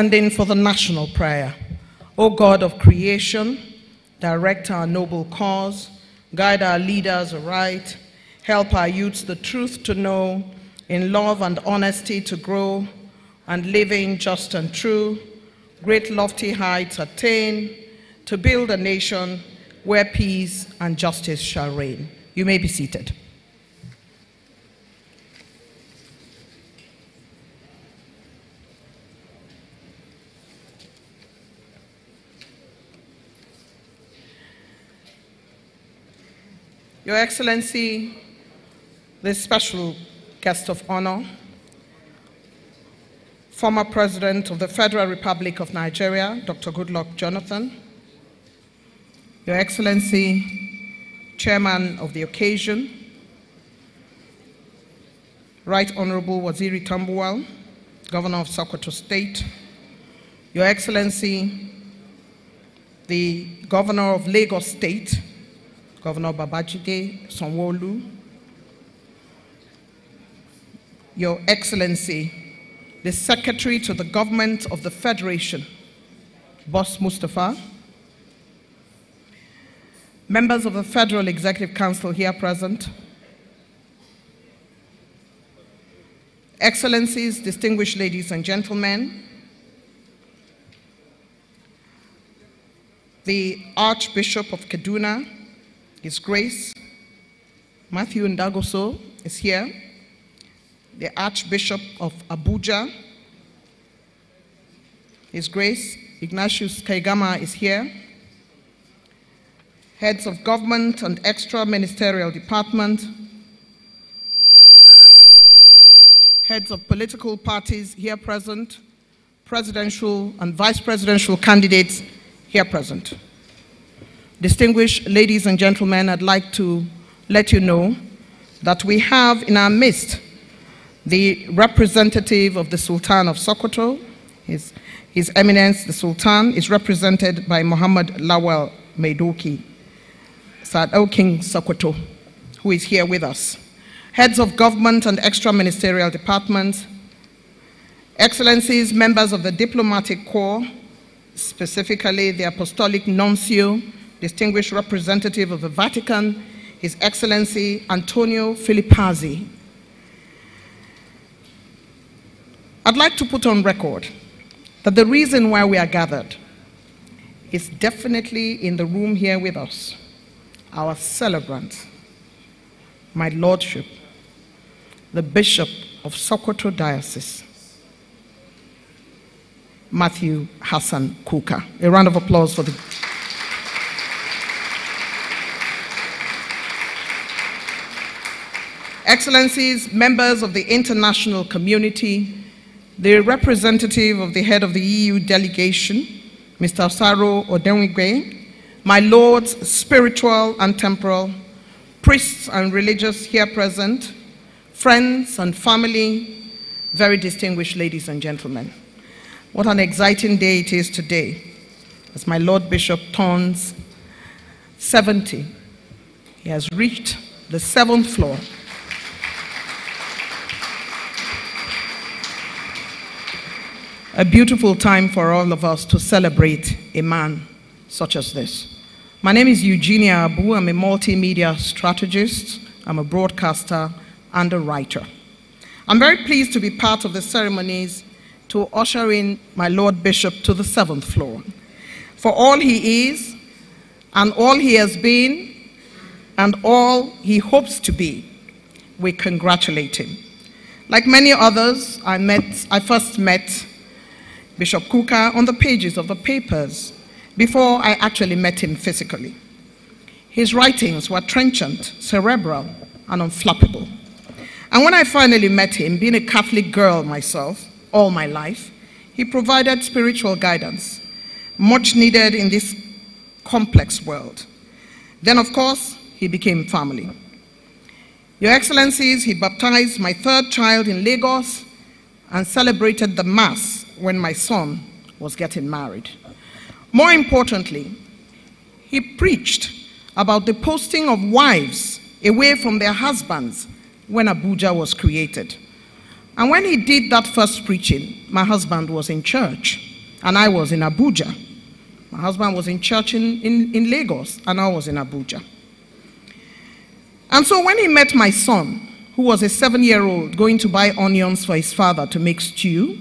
remain standing for the national prayer. O God of creation, direct our noble cause, guide our leaders aright, help our youths the truth to know, in love and honesty to grow, and living just and true, great lofty heights attain, to build a nation where peace and justice shall reign. You may be seated. Your Excellency, this special guest of honor, former President of the Federal Republic of Nigeria, Dr. Goodluck Jonathan, Your Excellency, Chairman of the occasion, Right Honorable Waziri Tambuwal, Governor of Sokoto State, Your Excellency, the Governor of Lagos State, Governor Babajide Sanwo-Olu, Your Excellency, the Secretary to the Government of the Federation, Boss Mustapha, members of the Federal Executive Council here present, Excellencies, distinguished ladies and gentlemen, the Archbishop of Kaduna, his Grace Matthew Ndagoso is here. The Archbishop of Abuja, His Grace Ignatius Kaigama is here. Heads of government and extra ministerial department, heads of political parties here present, presidential and vice presidential candidates here present. Distinguished ladies and gentlemen, I'd like to let you know that we have in our midst the representative of the Sultan of Sokoto. His, His Eminence, the Sultan, is represented by Muhammad Lawal Maidoki, Sad King Sokoto, who is here with us. Heads of government and extra ministerial departments, Excellencies, members of the diplomatic corps, specifically the Apostolic Nuncio, distinguished representative of the Vatican, His Excellency Antonio Filipazzi. I'd like to put on record that the reason why we are gathered is definitely in the room here with us, our celebrant, my Lordship, the Bishop of Sokoto Diocese, Matthew Hassan Kukah. A round of applause for the Excellencies, members of the international community, the representative of the head of the EU delegation, Mr. Saro Odenwigwe, my lords, spiritual and temporal, priests and religious here present, friends and family, very distinguished ladies and gentlemen. What an exciting day it is today as my Lord Bishop turns 70. He has reached the seventh floor a beautiful time for all of us to celebrate a man such as this. My name is Eugenia Abu. I'm a multimedia strategist, I'm a broadcaster, and a writer. I'm very pleased to be part of the ceremonies to usher in my Lord Bishop to the seventh floor. For all he is, and all he has been, and all he hopes to be, we congratulate him. Like many others, I, met, I first met Bishop Kukah on the pages of the papers before I actually met him physically. His writings were trenchant, cerebral, and unflappable. And when I finally met him, being a Catholic girl myself all my life, he provided spiritual guidance, much needed in this complex world. Then, of course, he became family. Your Excellencies, he baptized my third child in Lagos and celebrated the Mass when my son was getting married. More importantly, he preached about the posting of wives away from their husbands when Abuja was created. And when he did that first preaching, my husband was in church and I was in Abuja. My husband was in church in, in, in Lagos and I was in Abuja. And so when he met my son, who was a seven year old going to buy onions for his father to make stew,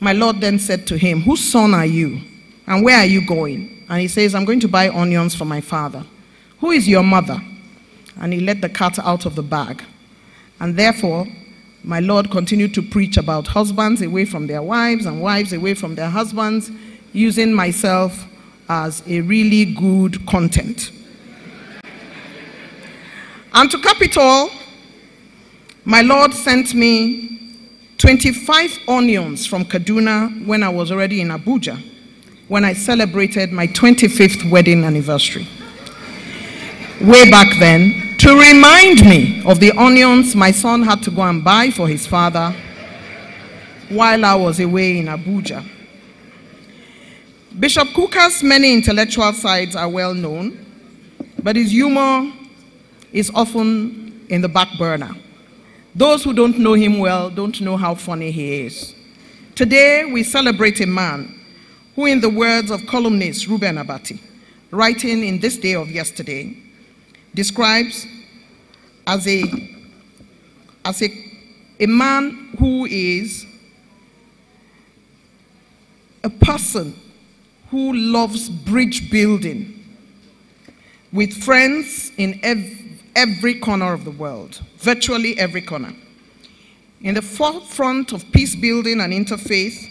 my Lord then said to him, Whose son are you? And where are you going? And he says, I'm going to buy onions for my father. Who is your mother? And he let the cat out of the bag. And therefore, my Lord continued to preach about husbands away from their wives and wives away from their husbands, using myself as a really good content. And to cap it all, my Lord sent me 25 onions from Kaduna when I was already in Abuja, when I celebrated my 25th wedding anniversary. Way back then, to remind me of the onions my son had to go and buy for his father while I was away in Abuja. Bishop Kukah's many intellectual sides are well known, but his humor is often in the back burner. Those who don't know him well don't know how funny he is. Today, we celebrate a man who, in the words of columnist Reuben Abati, writing in This Day of Yesterday, describes as a, as a, a man who is a person who loves bridge building with friends in every every corner of the world, virtually every corner. In the forefront of peace building and interfaith,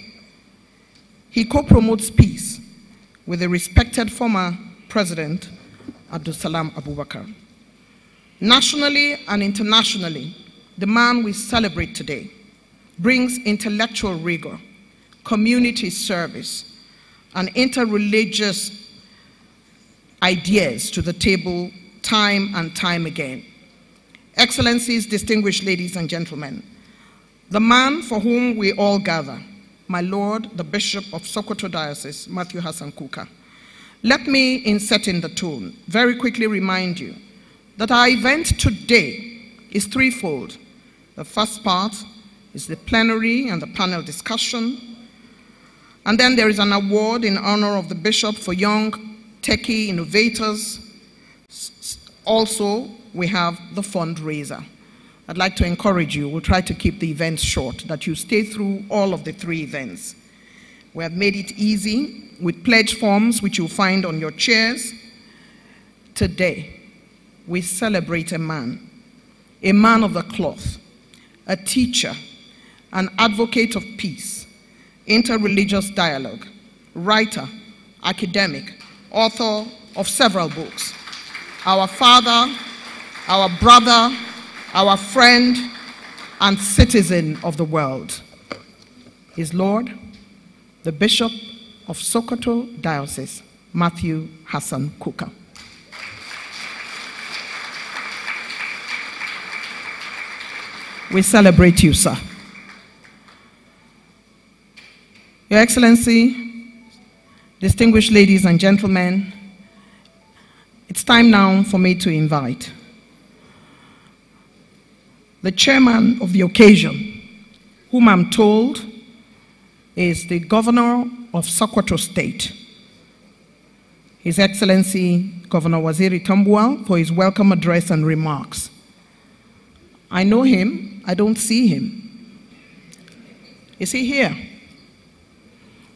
he co promotes peace with the respected former president, Abdul Salam Abubakar. Nationally and internationally, the man we celebrate today brings intellectual rigor, community service, and interreligious ideas to the table time and time again. Excellencies, distinguished ladies and gentlemen, the man for whom we all gather, my Lord, the Bishop of Sokoto Diocese, Matthew Hassan Kukah. Let me, in setting the tone, very quickly remind you that our event today is threefold. The first part is the plenary and the panel discussion. And then there is an award in honor of the Bishop for young techie innovators also, we have the fundraiser. I'd like to encourage you, we'll try to keep the events short, that you stay through all of the three events. We have made it easy with pledge forms, which you'll find on your chairs. Today, we celebrate a man, a man of the cloth, a teacher, an advocate of peace, interreligious dialogue, writer, academic, author of several books our father, our brother, our friend, and citizen of the world. His Lord, the Bishop of Sokoto Diocese, Matthew Hassan Kukah. We celebrate you, sir. Your Excellency, distinguished ladies and gentlemen, it's time now for me to invite the chairman of the occasion, whom I'm told is the governor of Sokoto State, His Excellency Governor Waziri Tambuwal, for his welcome address and remarks. I know him, I don't see him. Is he here?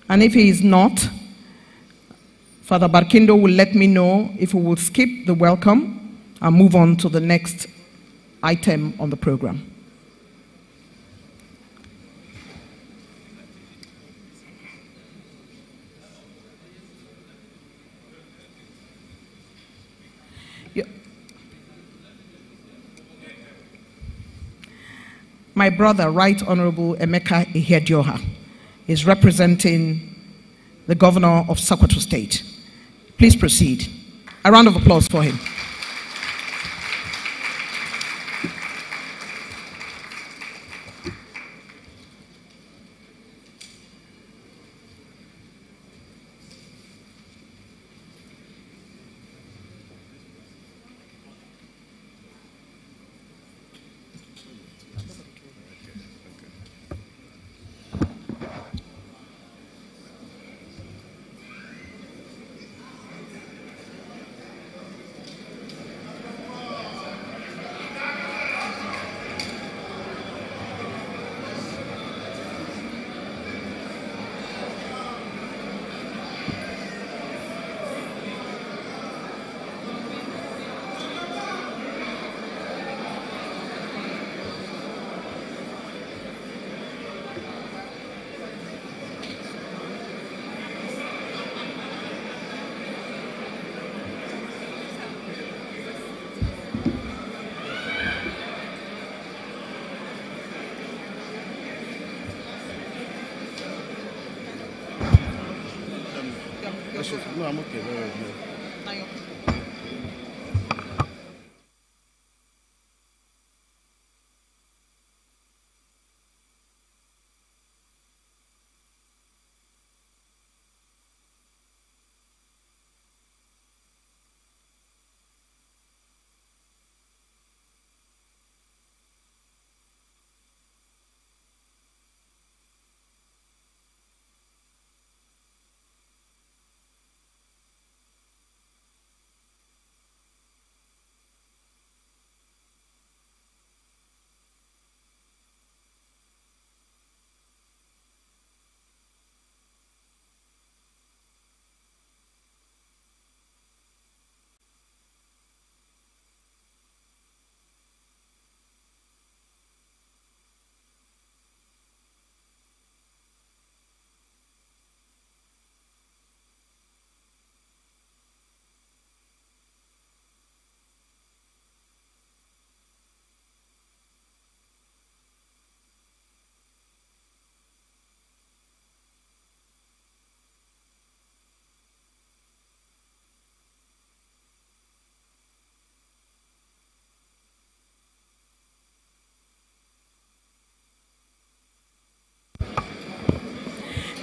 And if he is not, Father Barkindo will let me know if we will skip the welcome and move on to the next item on the program. My brother, Right Honorable Emeka Ihedioha, is representing the governor of Sokoto State. Please proceed. A round of applause for him.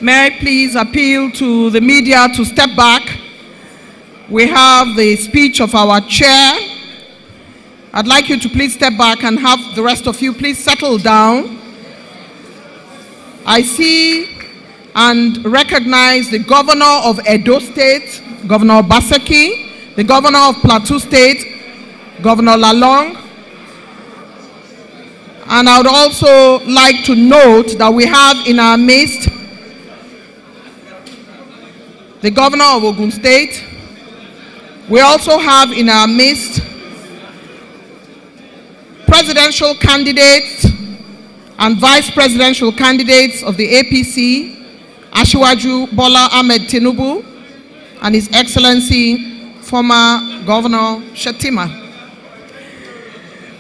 May I please appeal to the media to step back? We have the speech of our chair. I'd like you to please step back and have the rest of you please settle down. I see and recognize the governor of Edo State, Governor Baseki, the governor of Plateau State, Governor Lalong. And I would also like to note that we have in our midst the governor of Ogun State. We also have in our midst presidential candidates and vice presidential candidates of the APC, Asiwaju Bola Ahmed Tinubu, and His Excellency former Governor Shettima.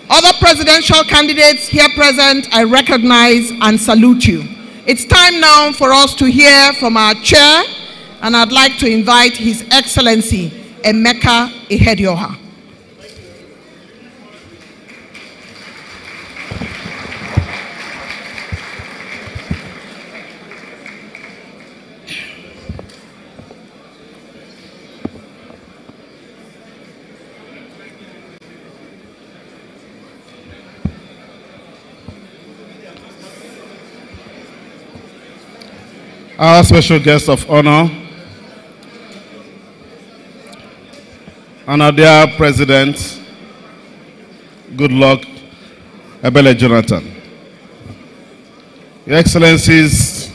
Other presidential candidates here present, I recognize and salute you. It's time now for us to hear from our chair, and I'd like to invite His Excellency Emeka Ihedioha. Our special guest of honor, and our dear President, Goodluck, Ebele Jonathan. Your Excellencies,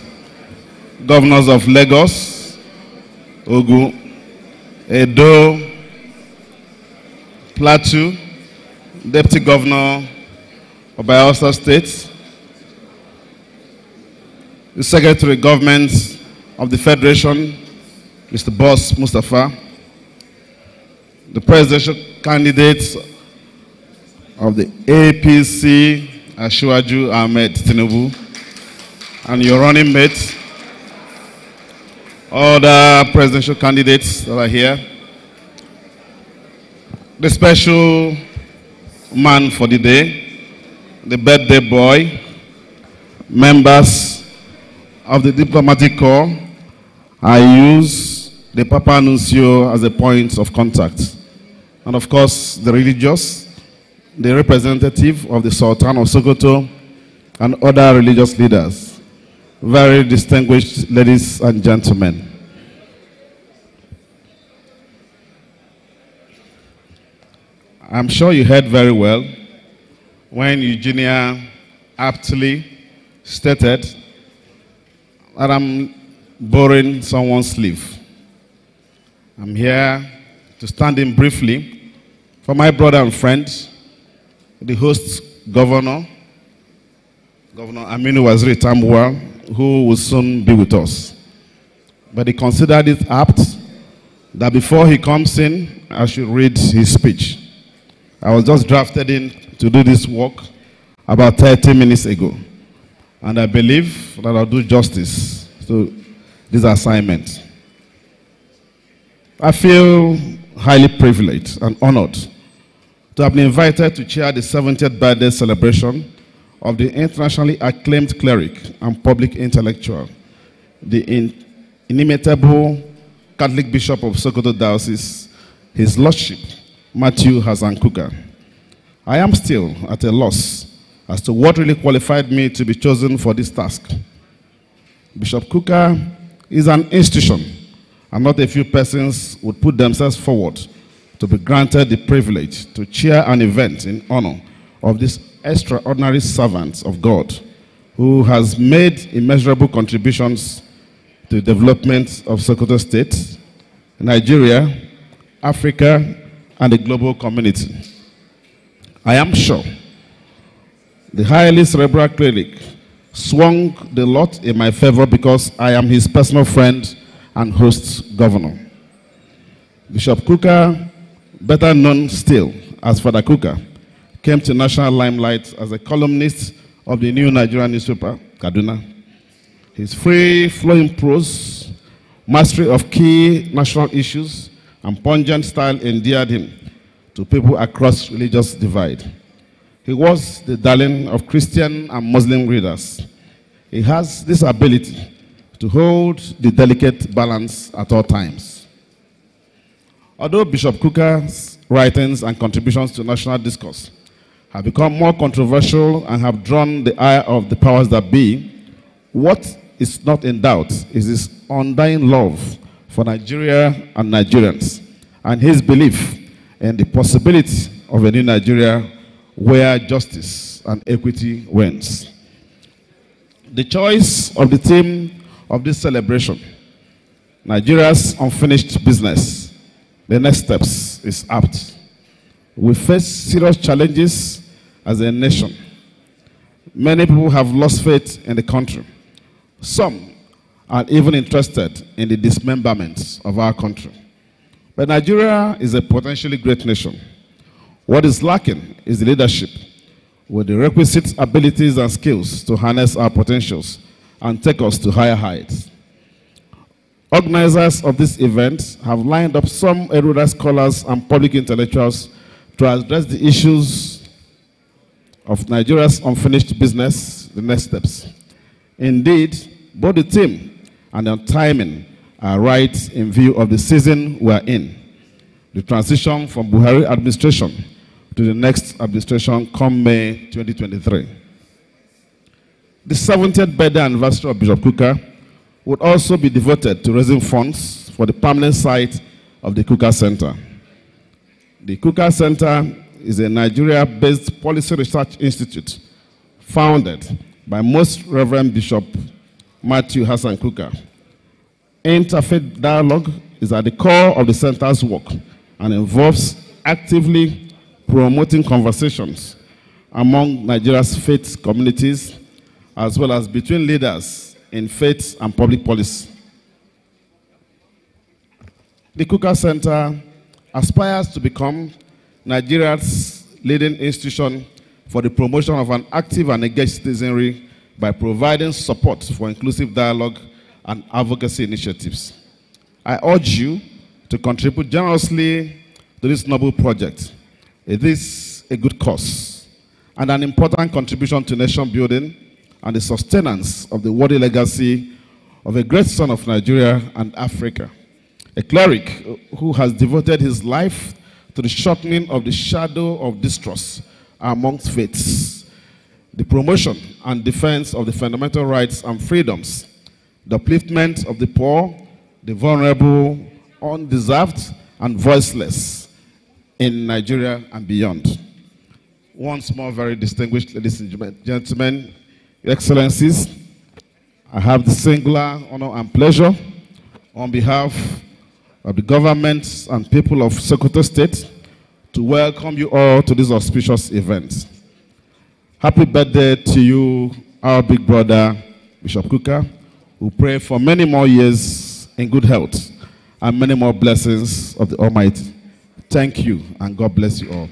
Governors of Lagos, Ogun, Edo, Plateau, Deputy Governor of Bayelsa State, the Secretary of Government of the Federation, Mr. Boss Mustapha, the presidential candidates of the APC, Asiwaju Ahmed Tinubu, and your running mate, other presidential candidates that are here, the special man for the day, the birthday boy, members of the diplomatic corps, I use the Papa Nuncio as a point of contact. And of course, the religious, the representative of the Sultan of Sokoto, and other religious leaders. Very distinguished ladies and gentlemen. I'm sure you heard very well when Eugenia aptly stated that I'm borrowing someone's sleeve. I'm here to stand in briefly for my brother and friend, the host governor, Governor Aminu Waziri Tambuwal, who will soon be with us. But he considered it apt that before he comes in, I should read his speech. I was just drafted in to do this work about 30 minutes ago. And I believe that I'll do justice to this assignment. I feel highly privileged and honored to have been invited to chair the 70th birthday celebration of the internationally acclaimed cleric and public intellectual, the in inimitable Catholic Bishop of Sokoto Diocese, His Lordship Matthew Hassan Kukah. I am still at a loss as to what really qualified me to be chosen for this task. Bishop Kukah is an institution, and not a few persons would put themselves forward to be granted the privilege to chair an event in honor of this extraordinary servant of God who has made immeasurable contributions to the development of Sokoto State, Nigeria, Africa, and the global community. I am sure the highly cerebral cleric swung the lot in my favor because I am his personal friend and host governor. Bishop Kukah, better known still as Father Kukah, came to national limelight as a columnist of the new Nigerian newspaper, Kaduna. His free flowing prose, mastery of key national issues, and pungent style endeared him to people across religious divide. He was the darling of Christian and Muslim readers. He has this ability to hold the delicate balance at all times. Although Bishop Kukah's writings and contributions to national discourse have become more controversial and have drawn the ire of the powers that be, what is not in doubt is his undying love for Nigeria and Nigerians and his belief in the possibility of a new Nigeria where justice and equity wins. The choice of the theme of this celebration, Nigeria's unfinished business, the next steps is apt. We face serious challenges as a nation. Many people have lost faith in the country. Some are even interested in the dismemberment of our country. But Nigeria is a potentially great nation. What is lacking is the leadership with the requisite abilities and skills to harness our potentials and take us to higher heights. Organizers of this event have lined up some erudite scholars and public intellectuals to address the issues of Nigeria's unfinished business, the next steps. Indeed, both the theme and the timing are right in view of the season we are in. The transition from Buhari administration to the next administration come May 2023. The 70th birthday anniversary of Bishop Kukah would also be devoted to raising funds for the permanent site of the Kukah Center. The Kukah Center is a Nigeria-based policy research institute founded by Most Reverend Bishop Matthew Hassan Kukah. Interfaith dialogue is at the core of the center's work and involves actively promoting conversations among Nigeria's faith communities, as well as between leaders in faith and public policy. The Kukah Center aspires to become Nigeria's leading institution for the promotion of an active and engaged citizenry by providing support for inclusive dialogue and advocacy initiatives. I urge you to contribute generously to this noble project it is a good cause and an important contribution to nation building and the sustenance of the worthy legacy of a great son of Nigeria and Africa, a cleric who has devoted his life to the shortening of the shadow of distrust amongst faiths, the promotion and defense of the fundamental rights and freedoms, the upliftment of the poor, the vulnerable, undeserved, and voiceless, in Nigeria and beyond. Once more, very distinguished ladies and gentlemen, Excellencies, I have the singular honor and pleasure on behalf of the government and people of Sokoto State to welcome you all to this auspicious event. Happy birthday to you, our big brother, Bishop Kukah. We pray for many more years in good health and many more blessings of the Almighty. Thank you, and God bless you all.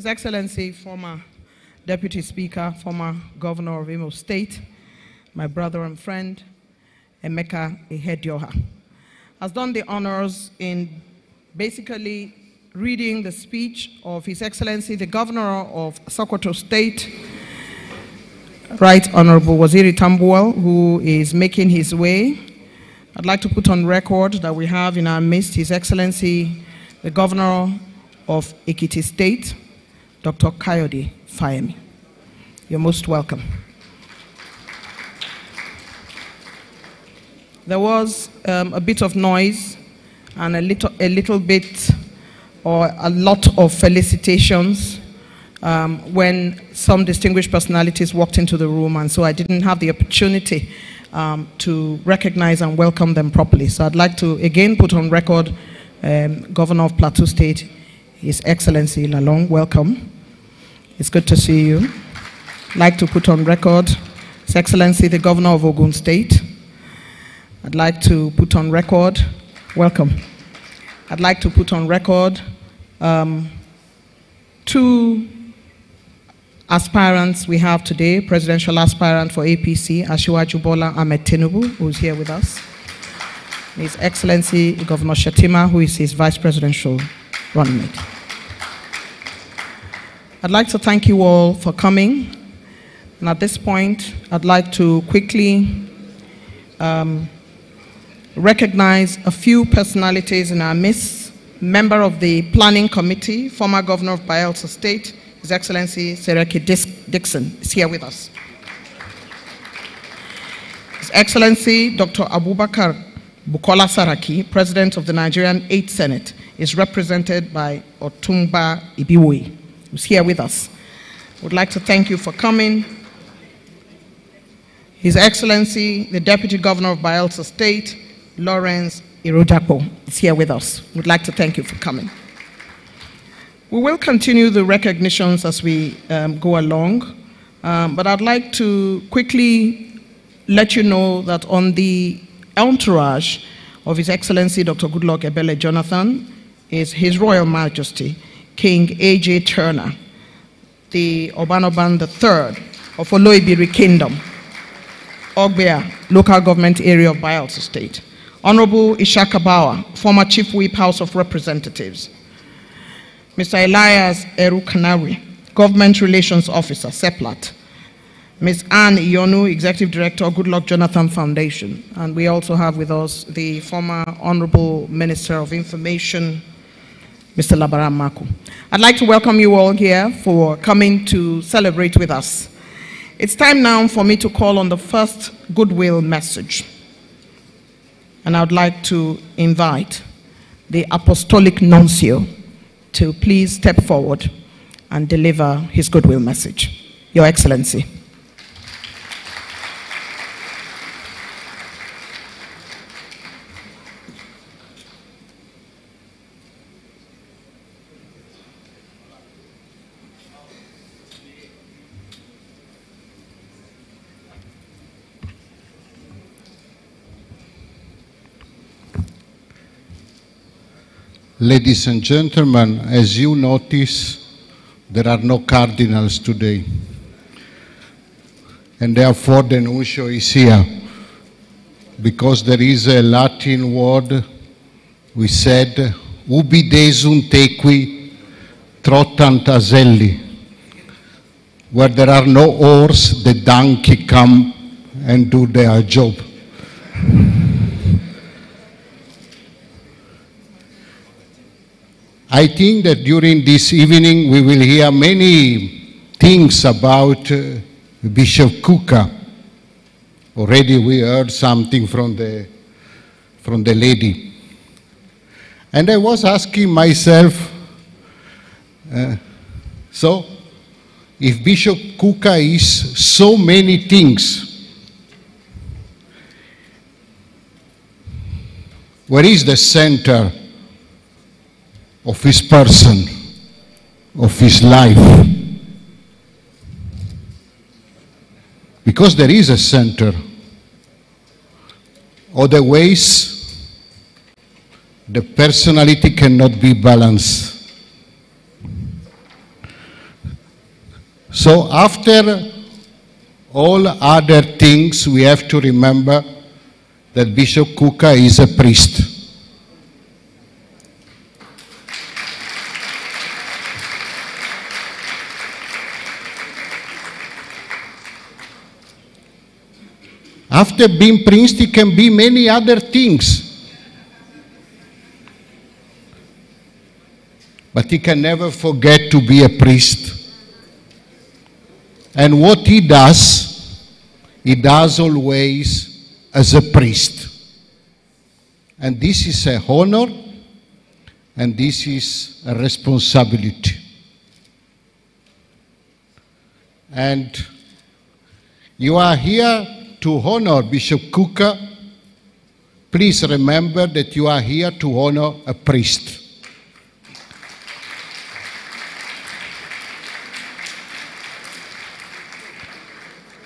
His Excellency, former Deputy Speaker, former Governor of Imo State, my brother and friend, Emeka Ihedioha, has done the honors in basically reading the speech of His Excellency, the Governor of Sokoto State, Right Honorable Waziri Tambuwal, who is making his way. I'd like to put on record that we have in our midst His Excellency, the Governor of Ekiti State, Dr. Kayode Fayemi. You're most welcome. There was um, a bit of noise and a little, a little bit or a lot of felicitations um, when some distinguished personalities walked into the room, and so I didn't have the opportunity um, to recognize and welcome them properly. So I'd like to again put on record um, Governor of Plateau State, His Excellency Lalong, welcome. It's good to see you. I'd like to put on record His Excellency the Governor of Ogun State. I'd like to put on record, welcome. I'd like to put on record um, two aspirants we have today, presidential aspirant for APC, Asiwaju Bola Ahmed Tinubu, who's here with us. His Excellency Governor Shettima, who is his vice presidential running mate. I'd like to thank you all for coming. And at this point, I'd like to quickly um, recognize a few personalities in our midst. Member of the Planning Committee, former Governor of Bayelsa State, his Excellency Seriake Dickson is here with us. His Excellency Dr. Abubakar Bukola Saraki, President of the Nigerian Eighth Senate, is represented by Otumba Ibiwe, who's here with us. Would like to thank you for coming. His Excellency, the Deputy Governor of Bayelsa State, Lawrence Ewhrudjakpo, is here with us. Would like to thank you for coming. We will continue the recognitions as we um, go along, um, but I'd like to quickly let you know that on the entourage of His Excellency Dr. Goodluck Ebele Jonathan is His Royal Majesty King A.J. Turner, the Obanoban III of Oloibiri Kingdom, Ogbia, local government area of Bayelsa State. Honorable Ishaka Bawa, former Chief Whip House of Representatives, Mr. Elias Eru Kanari, Government Relations Officer, SEPLAT. Ms. Anne Iyonu, Executive Director, Goodluck Jonathan Foundation. And we also have with us the former Honorable Minister of Information, Mr. Labaran Maku. I'd like to welcome you all here for coming to celebrate with us. It's time now for me to call on the first goodwill message. And I would like to invite the Apostolic Nuncio, to please step forward and deliver his goodwill message. Your Excellency. Ladies and gentlemen, as you notice, there are no cardinals today. And therefore the nuncio is here. Because there is a Latin word, we said, ubi desum tequi trottant aselli. Where there are no oars, the donkey come and do their job. I think that during this evening we will hear many things about uh, Bishop Kukah. Already we heard something from the, from the lady. And I was asking myself, uh, so if Bishop Kukah is so many things, where is the center of his person, of his life. Because there is a center. Otherwise, the personality cannot be balanced. So after all other things, we have to remember that Bishop Kukah is a priest. After being priest, he can be many other things. But he can never forget to be a priest. And what he does, he does always as a priest. And this is a honor and this is a responsibility. And you are here to honor Bishop Kukah. Please remember that you are here to honor a priest.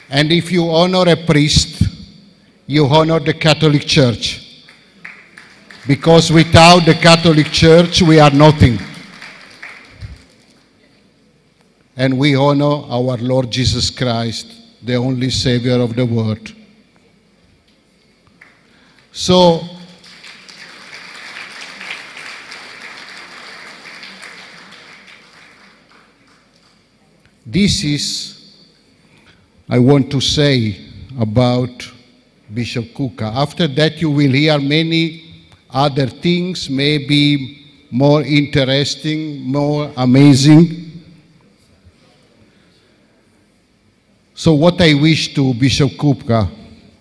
And if you honor a priest, you honor the Catholic Church. Because without the Catholic Church, we are nothing. And we honor our Lord Jesus Christ, the only Savior of the world. So, this is, I want to say about Bishop Kukah. After that, you will hear many other things, maybe more interesting, more amazing. So, what I wish to Bishop Kukah,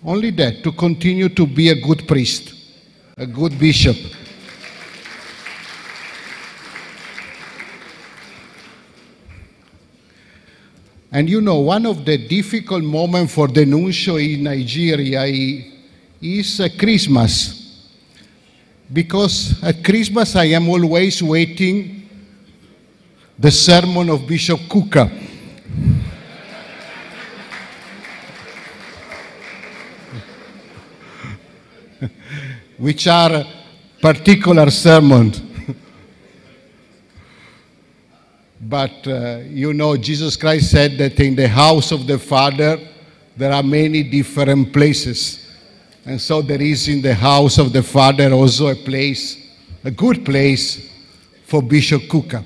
only that, to continue to be a good priest, a good bishop. And you know, one of the difficult moments for the nuncio in Nigeria is Christmas. Because at Christmas I am always waiting the sermon of Bishop Kukah. Which are particular sermons. But uh, you know, Jesus Christ said that in the house of the Father there are many different places. And so there is in the house of the Father also a place, a good place for Bishop Kukah.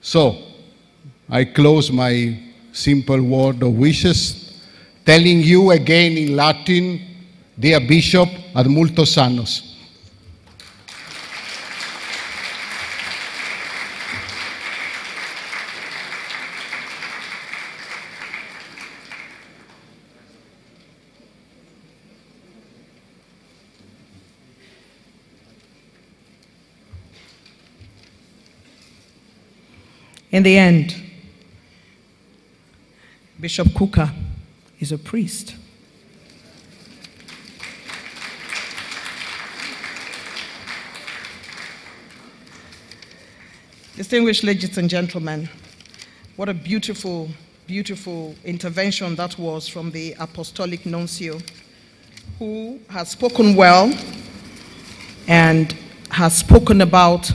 So I close my simple word of wishes, telling you again in Latin, dear Bishop, ad multos annos. In the end, Bishop Kukah is a priest. Distinguished ladies and gentlemen, what a beautiful, beautiful intervention that was from the Apostolic Nuncio, who has spoken well and has spoken about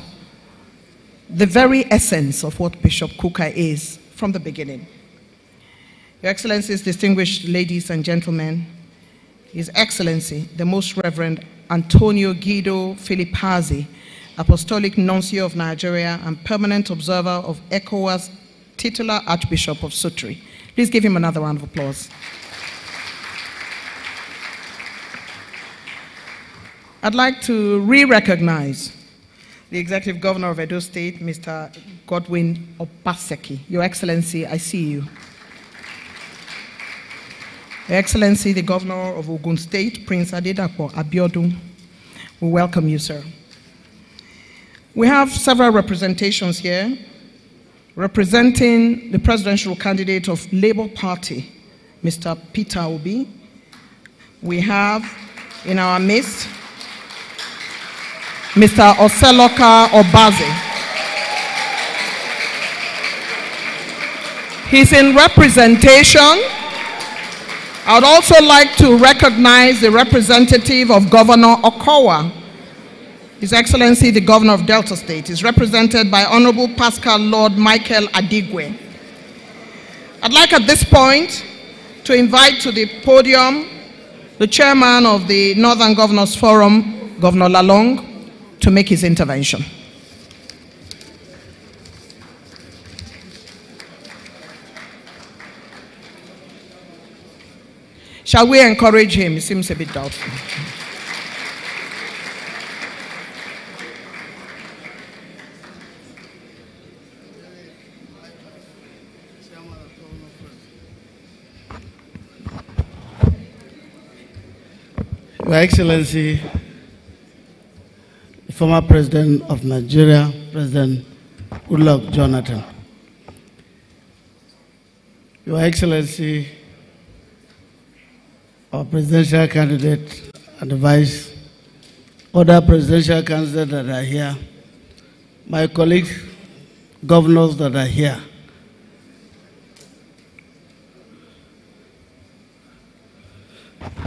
the very essence of what Bishop Kukah is from the beginning. Your Excellencies, distinguished ladies and gentlemen, His Excellency, the Most Reverend Antonio Guido Filipazzi, Apostolic Nuncio of Nigeria and Permanent Observer of ECOWAS, titular Archbishop of Sutri. Please give him another round of applause. I'd like to re-recognize the Executive Governor of Edo State, Mr. Godwin Obaseki. Your Excellency, I see you. Your Excellency, the Governor of Ogun State, Prince Adedapo Abiodun, we welcome you, sir. We have several representations here representing the presidential candidate of Labour Party, Mr. Peter Obi. We have in our midst Mr. Oseloka Obaze. He's in representation. I would also like to recognize the representative of Governor Okowa. His Excellency, the Governor of Delta State, is represented by Honorable Pascal Lord Michael Adigwe. I'd like at this point to invite to the podium the chairman of the Northern Governors Forum, Governor Lalong, to make his intervention. Shall we encourage him? He seems a bit doubtful. Your Excellency, former President of Nigeria, President Goodluck Jonathan. Your Excellency, our presidential candidate and vice, other presidential candidates that are here, my colleagues, governors that are here.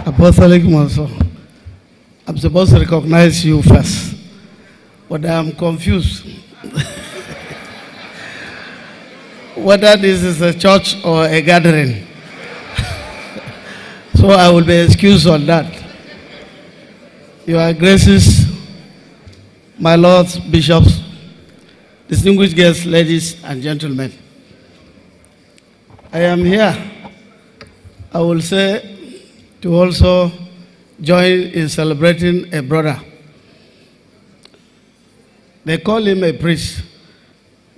Apostolic Nuncio, I'm supposed to recognize you first, but I'm confused. Whether this is a church or a gathering. so I will be excused on that. Your Graces, my lords, bishops, distinguished guests, ladies and gentlemen, I am here. I will say to also join in celebrating a brother. They call him a priest,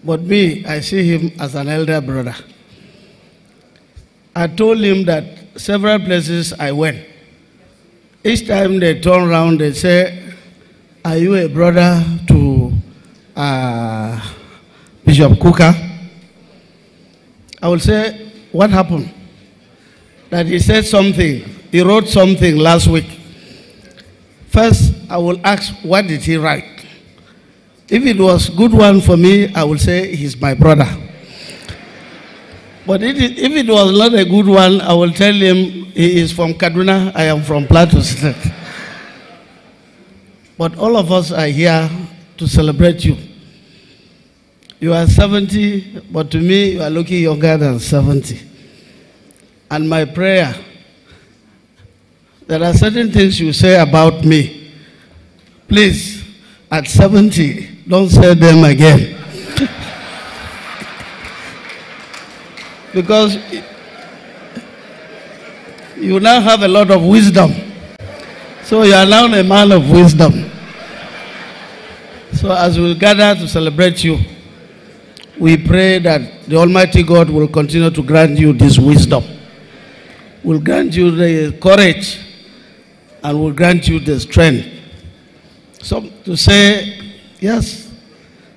but me, I see him as an elder brother. I told him that several places I went, each time they turn around, they say, Are you a brother to uh, Bishop Kukah? I will say, What happened? That he said something he wrote something last week. First, I will ask, what did he write? If it was good one for me, I will say he's my brother. But if it was not a good one, I will tell him he is from Kaduna, I am from Plateau State. But all of us are here to celebrate you. You are 70, but to me, you are looking younger than 70. And my prayer there are certain things you say about me. Please, at 70, don't say them again. because you now have a lot of wisdom. So you are now a man of wisdom. So as we gather to celebrate you, we pray that the Almighty God will continue to grant you this wisdom, will grant you the courage and will grant you the strength. So to say, yes,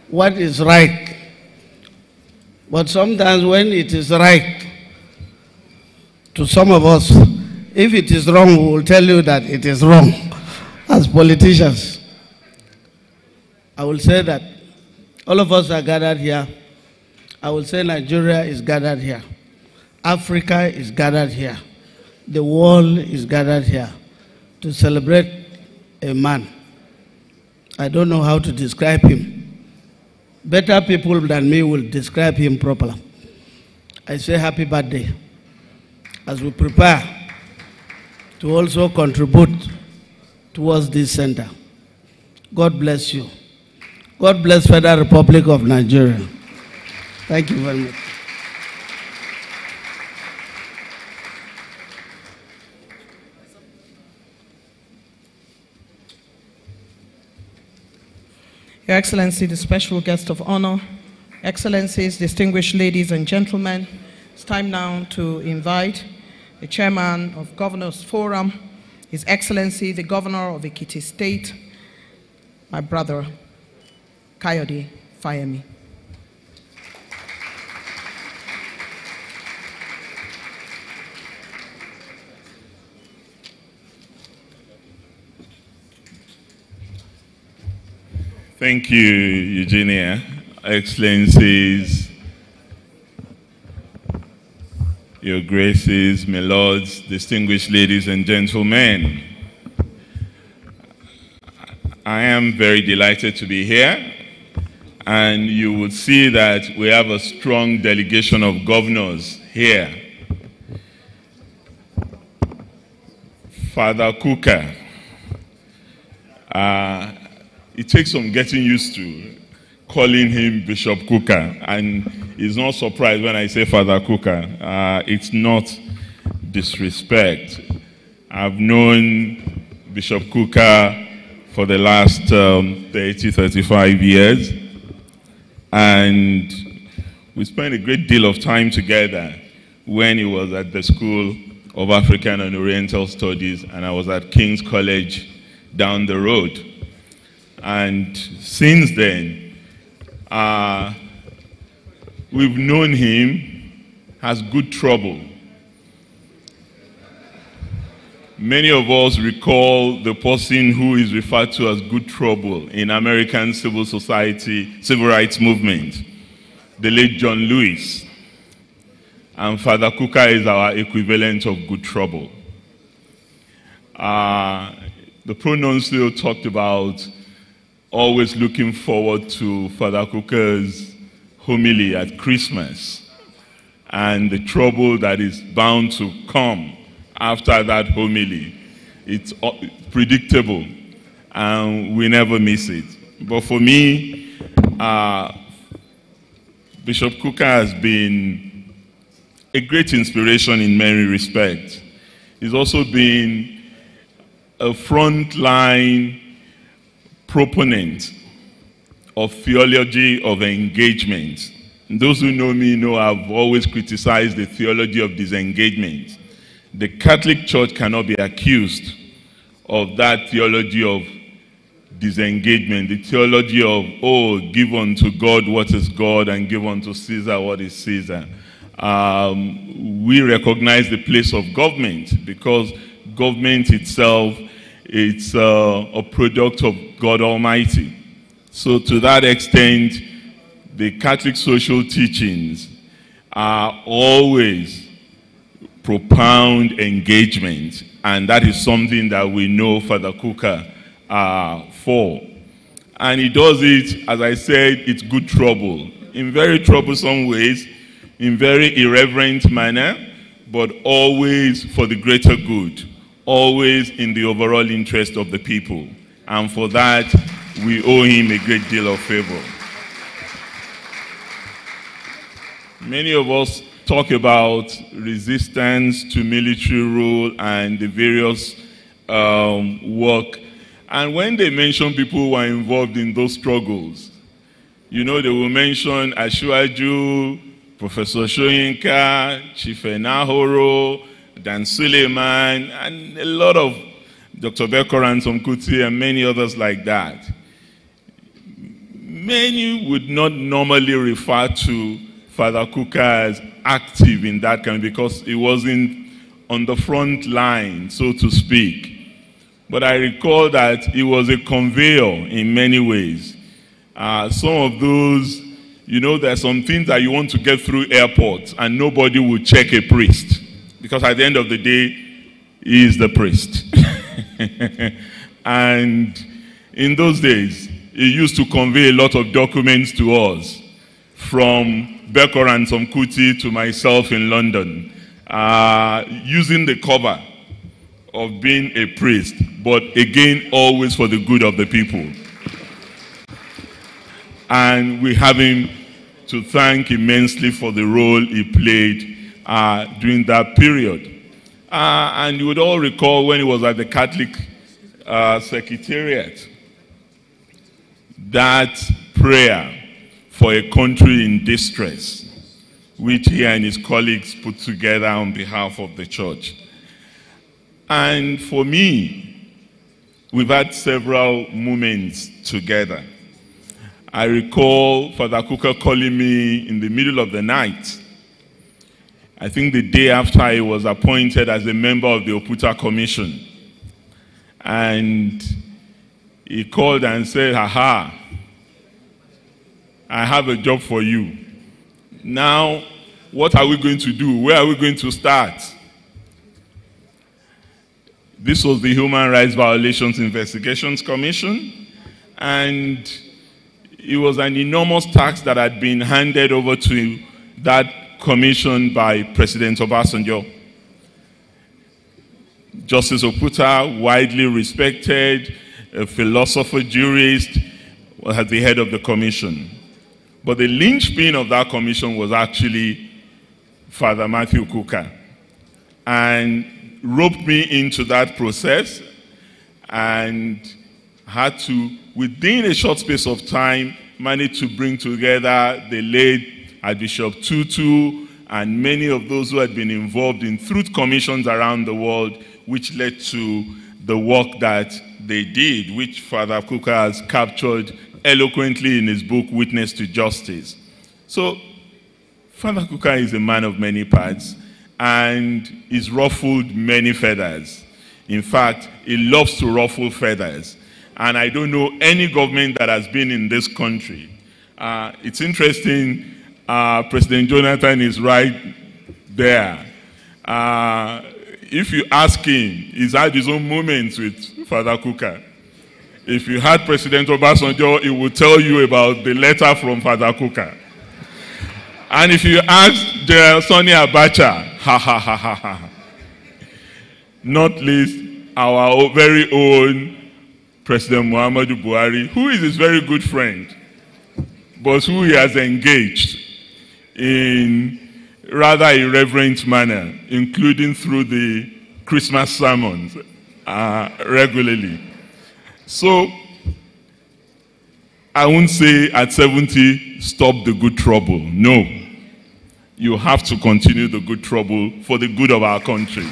what is right. But sometimes when it is right, to some of us, if it is wrong, we will tell you that it is wrong as politicians. I will say that all of us are gathered here. I will say Nigeria is gathered here. Africa is gathered here. The world is gathered here to celebrate a man. I don't know how to describe him. Better people than me will describe him properly. I say happy birthday as we prepare to also contribute towards this center. God bless you. God bless Federal Republic of Nigeria. Thank you very much. Your Excellency, the special guest of honor, Excellencies, distinguished ladies and gentlemen, it's time now to invite the chairman of Governors Forum, His Excellency, the Governor of Ekiti State, my brother, Kayode Fayemi. Thank you, Eugenia. Excellencies, Your Graces, my lords, distinguished ladies and gentlemen. I am very delighted to be here, and you will see that we have a strong delegation of governors here. Father Kukah. Uh, it takes some getting used to calling him Bishop Kukah, and he's not surprised when I say Father Kukah. Uh, it's not disrespect. I've known Bishop Kukah for the last um, 30, 35 years, and we spent a great deal of time together when he was at the School of African and Oriental Studies, and I was at King's College down the road. And since then, uh, we've known him as good trouble. Many of us recall the person who is referred to as good trouble in American civil society, civil rights movement, the late John Lewis. And Father Kukah is our equivalent of good trouble. Uh, the pronuncio talked about always looking forward to Father Kukah's homily at Christmas and the trouble that is bound to come after that homily. It's predictable and we never miss it. But for me, uh, Bishop Kukah has been a great inspiration in many respects. He's also been a frontline proponent of theology of engagement. those who know me know I've always criticized the theology of disengagement. The Catholic Church cannot be accused of that theology of disengagement, the theology of, oh, give unto God what is God and give unto Caesar what is Caesar. Um, we recognize the place of government because government itself it's uh, a product of God Almighty. So, to that extent, the Catholic social teachings are always propound engagement, and that is something that we know Father Kukah uh, for. And he does it, as I said, it's good trouble, in very troublesome ways, in very irreverent manner, but always for the greater good always in the overall interest of the people. And for that, we owe him a great deal of favor. Many of us talk about resistance to military rule and the various um, work. And when they mention people who are involved in those struggles, you know, they will mention Asiwaju, Professor Soyinka, Chief Enahoro, Dan Suleiman, and a lot of Dr. Beko Ransome-Kuti and many others like that. Many would not normally refer to Father Kukah as active in that kind because he wasn't on the front line, so to speak. But I recall that he was a conveyor in many ways. Uh, some of those, you know, there are some things that you want to get through airports and nobody will check a priest. Because at the end of the day, he is the priest. and in those days, he used to convey a lot of documents to us from Beko Ransome-Kuti to myself in London, uh, using the cover of being a priest, but again, always for the good of the people. And we have him to thank immensely for the role he played uh, during that period. Uh, and you would all recall when he was at the Catholic uh, Secretariat, that prayer for a country in distress, which he and his colleagues put together on behalf of the church. And for me, we've had several moments together. I recall Father Kukah calling me in the middle of the night I think the day after he was appointed as a member of the Oputa Commission. And he called and said, Aha, I have a job for you. Now, what are we going to do? Where are we going to start? This was the Human Rights Violations Investigations Commission, and it was an enormous task that had been handed over to that commissioned by President Obasanjo. Justice Oputa, widely respected, a philosopher, jurist, was at the head of the commission. But the linchpin of that commission was actually Father Matthew Kukah. And roped me into that process and had to, within a short space of time, manage to bring together the late Archbishop Tutu and many of those who had been involved in truth commissions around the world, which led to the work that they did, which Father Kukah has captured eloquently in his book, Witness to Justice. So, Father Kukah is a man of many parts and he's ruffled many feathers. In fact, he loves to ruffle feathers. And I don't know any government that has been in this country. Uh, it's interesting, uh, President Jonathan is right there. Uh, if you ask him, he's had his own moments with Father Kukah. If you had President Obasanjo, he would tell you about the letter from Father Kukah. And if you ask General Sani Abacha, ha ha ha ha ha, not least our very own President Muhammadu Buhari, who is his very good friend, but who he has engaged in rather irreverent manner, including through the Christmas sermons uh, regularly. So, I won't say at 70, stop the good trouble. No. You have to continue the good trouble for the good of our country.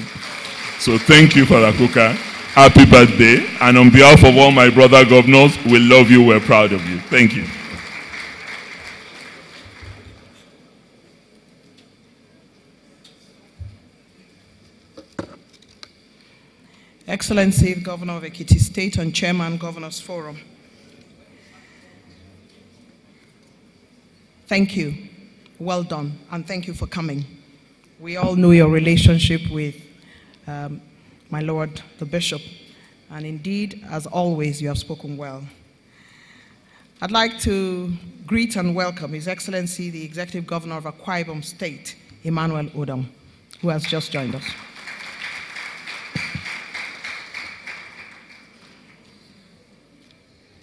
So thank you, Father Kukah. Happy birthday. And on behalf of all my brother governors, we love you. We're proud of you. Thank you. Excellency, Governor of Ekiti State and Chairman, Governors Forum. Thank you. Well done. And thank you for coming. We all know your relationship with um, my Lord, the Bishop. And indeed, as always, you have spoken well. I'd like to greet and welcome His Excellency, the Executive Governor of Akwa Ibom State, Emmanuel Udom, who has just joined us.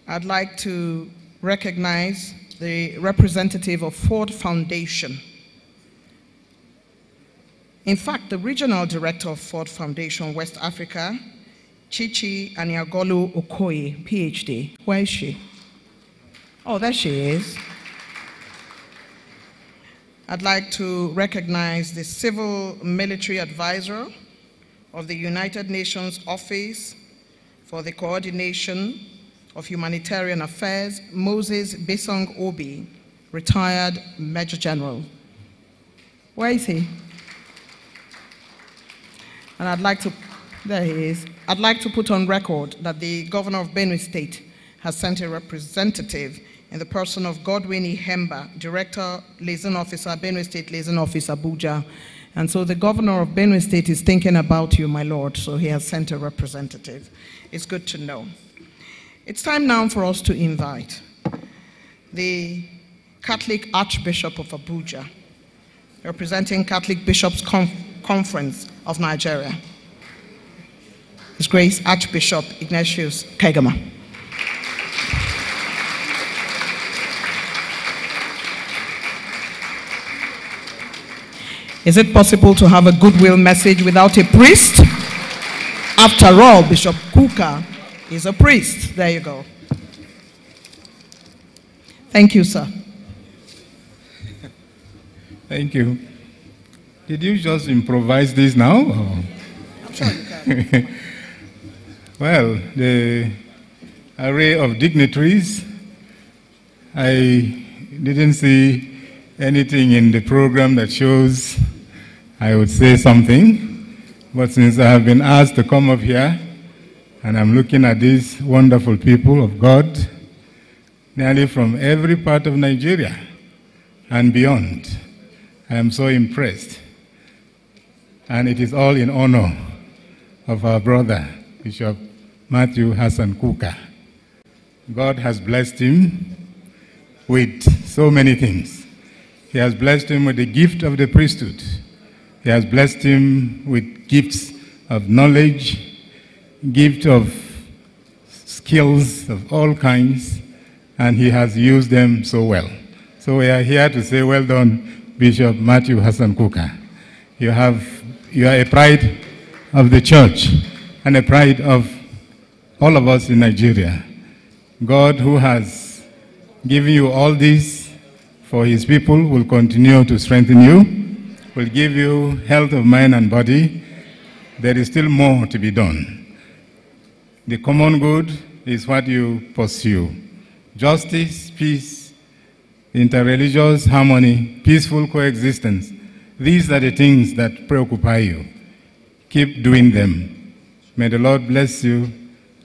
I'd like to recognize the representative of Ford Foundation. In fact, the regional director of Ford Foundation West Africa, Chichi Aniagolu Okoye, PhD. Where is she? Oh, there she is. I'd like to recognize the civil military advisor of the United Nations Office for the Coordination of Humanitarian Affairs, Moses Besong Obi, retired Major General. Where is he? And I'd like to, there he is. I'd like to put on record that the governor of Benue State has sent a representative in the person of Godwin E. Hemba, Director, Liaison Officer, Benue State Liaison Office, Abuja. And so the governor of Benue State is thinking about you, my lord, so he has sent a representative. It's good to know. It's time now for us to invite the Catholic Archbishop of Abuja, representing Catholic Bishops Conf Conference of Nigeria, His Grace Archbishop Ignatius Kaigama. Is it possible to have a goodwill message without a priest? After all, Bishop Kukah is a priest. There you go. Thank you, sir. Thank you. Did you just improvise this now? or- I'm sure you can. Well, the array of dignitaries, I didn't see anything in the program that shows I would say something. But since I have been asked to come up here, and I'm looking at these wonderful people of God, nearly from every part of Nigeria and beyond, I am so impressed. And it is all in honor of our brother, Bishop Matthew Hassan Kukah. God has blessed him with so many things. He has blessed him with the gift of the priesthood. He has blessed him with gifts of knowledge, gift of skills of all kinds, and he has used them so well. So we are here to say, well done, Bishop Matthew Hassan Kukah. You have, you are a pride of the church and a pride of all of us in Nigeria. God who has given you all this for his people will continue to strengthen you, will give you health of mind and body. There is still more to be done. The common good is what you pursue. Justice, peace, interreligious harmony, peaceful coexistence. These are the things that preoccupy you. Keep doing them. May the Lord bless you.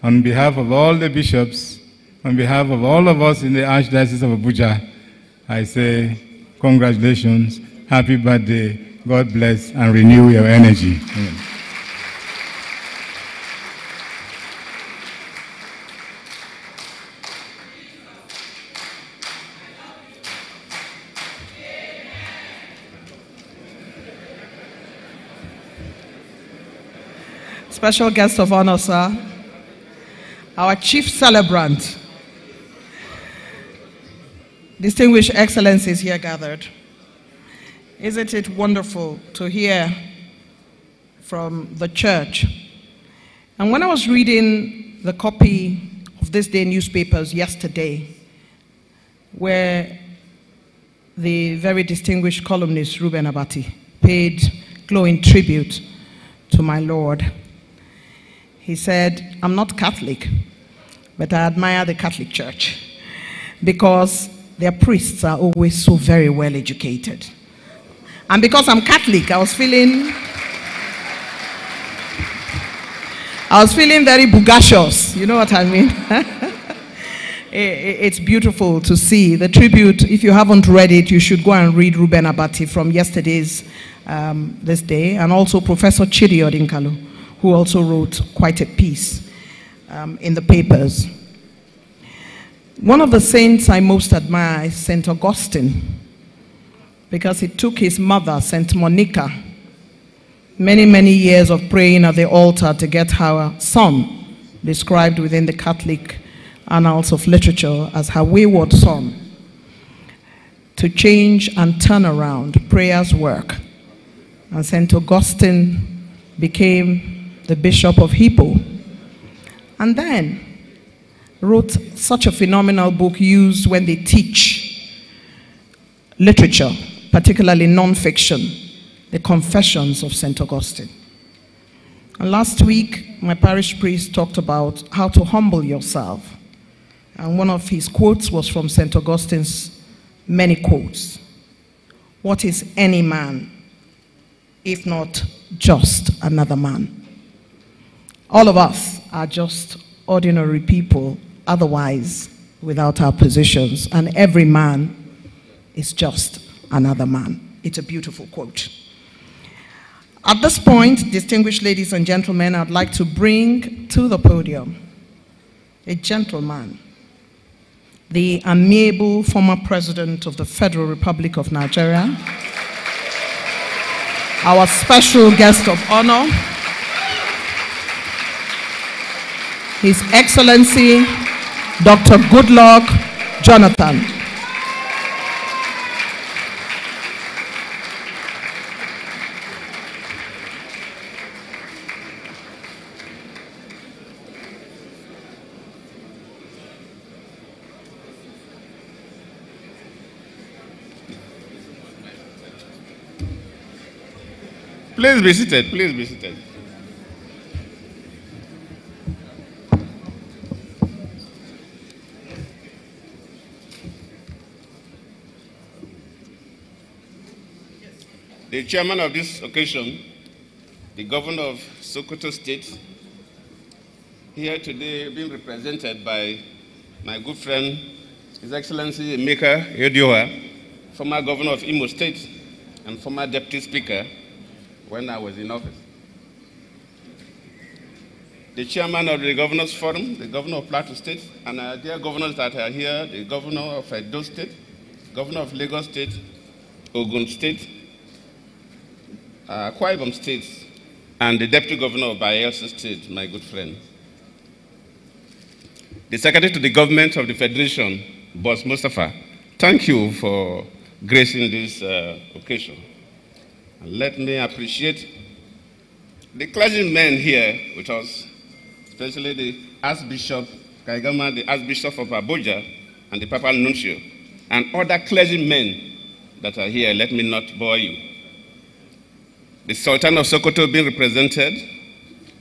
On behalf of all the bishops, on behalf of all of us in the Archdiocese of Abuja, I say congratulations, happy birthday, God bless, and renew your energy. Amen. Special guest of honor, sir. Our chief celebrant. Distinguished excellencies here gathered. Isn't it wonderful to hear from the church? And when I was reading the copy of this day newspapers yesterday, where the very distinguished columnist Reuben Abati paid glowing tribute to my Lord. He said, I'm not Catholic, but I admire the Catholic Church because their priests are always so very well educated. And because I'm Catholic, I was feeling I was feeling very bugacious, you know what I mean? it's beautiful to see the tribute. If you haven't read it, you should go and read Reuben Abati from yesterday's um, this day, and also Professor Chidi Odinkalu, who also wrote quite a piece um, in the papers. One of the saints I most admire is St. Augustine, because he took his mother, St. Monica, many, many years of praying at the altar to get her son described within the Catholic annals of literature as her wayward son to change and turn around prayer's work. And St. Augustine became the Bishop of Hippo. And then wrote such a phenomenal book used when they teach literature, particularly nonfiction, The Confessions of St. Augustine. And last week, my parish priest talked about how to humble yourself. And one of his quotes was from St. Augustine's many quotes. What is any man if not just another man? All of us are just ordinary people, otherwise without our positions, and every man is just another man. It's a beautiful quote. At this point, distinguished ladies and gentlemen, I'd like to bring to the podium a gentleman, the amiable former president of the Federal Republic of Nigeria, our special guest of honor, His Excellency Dr. Goodluck Jonathan. Please be seated. Please be seated. The chairman of this occasion, the governor of Sokoto State, here today being represented by my good friend, His Excellency Emeka Ihedioha, former governor of Imo State and former deputy speaker when I was in office. The chairman of the Governors Forum, the governor of Plateau State, and our dear governors that are here, the governor of Edo State, governor of Lagos State, Ogun State, uh, Ibom State, and the Deputy Governor of Bayelsa State, my good friend. The Secretary to the Government of the Federation, Boss Mustapha, thank you for gracing this uh, occasion. And let me appreciate the clergymen here with us, especially the Archbishop Kaigama, the Archbishop of Abuja, and the Papal Nuncio, and other clergymen that are here. Let me not bore you. The Sultan of Sokoto being represented,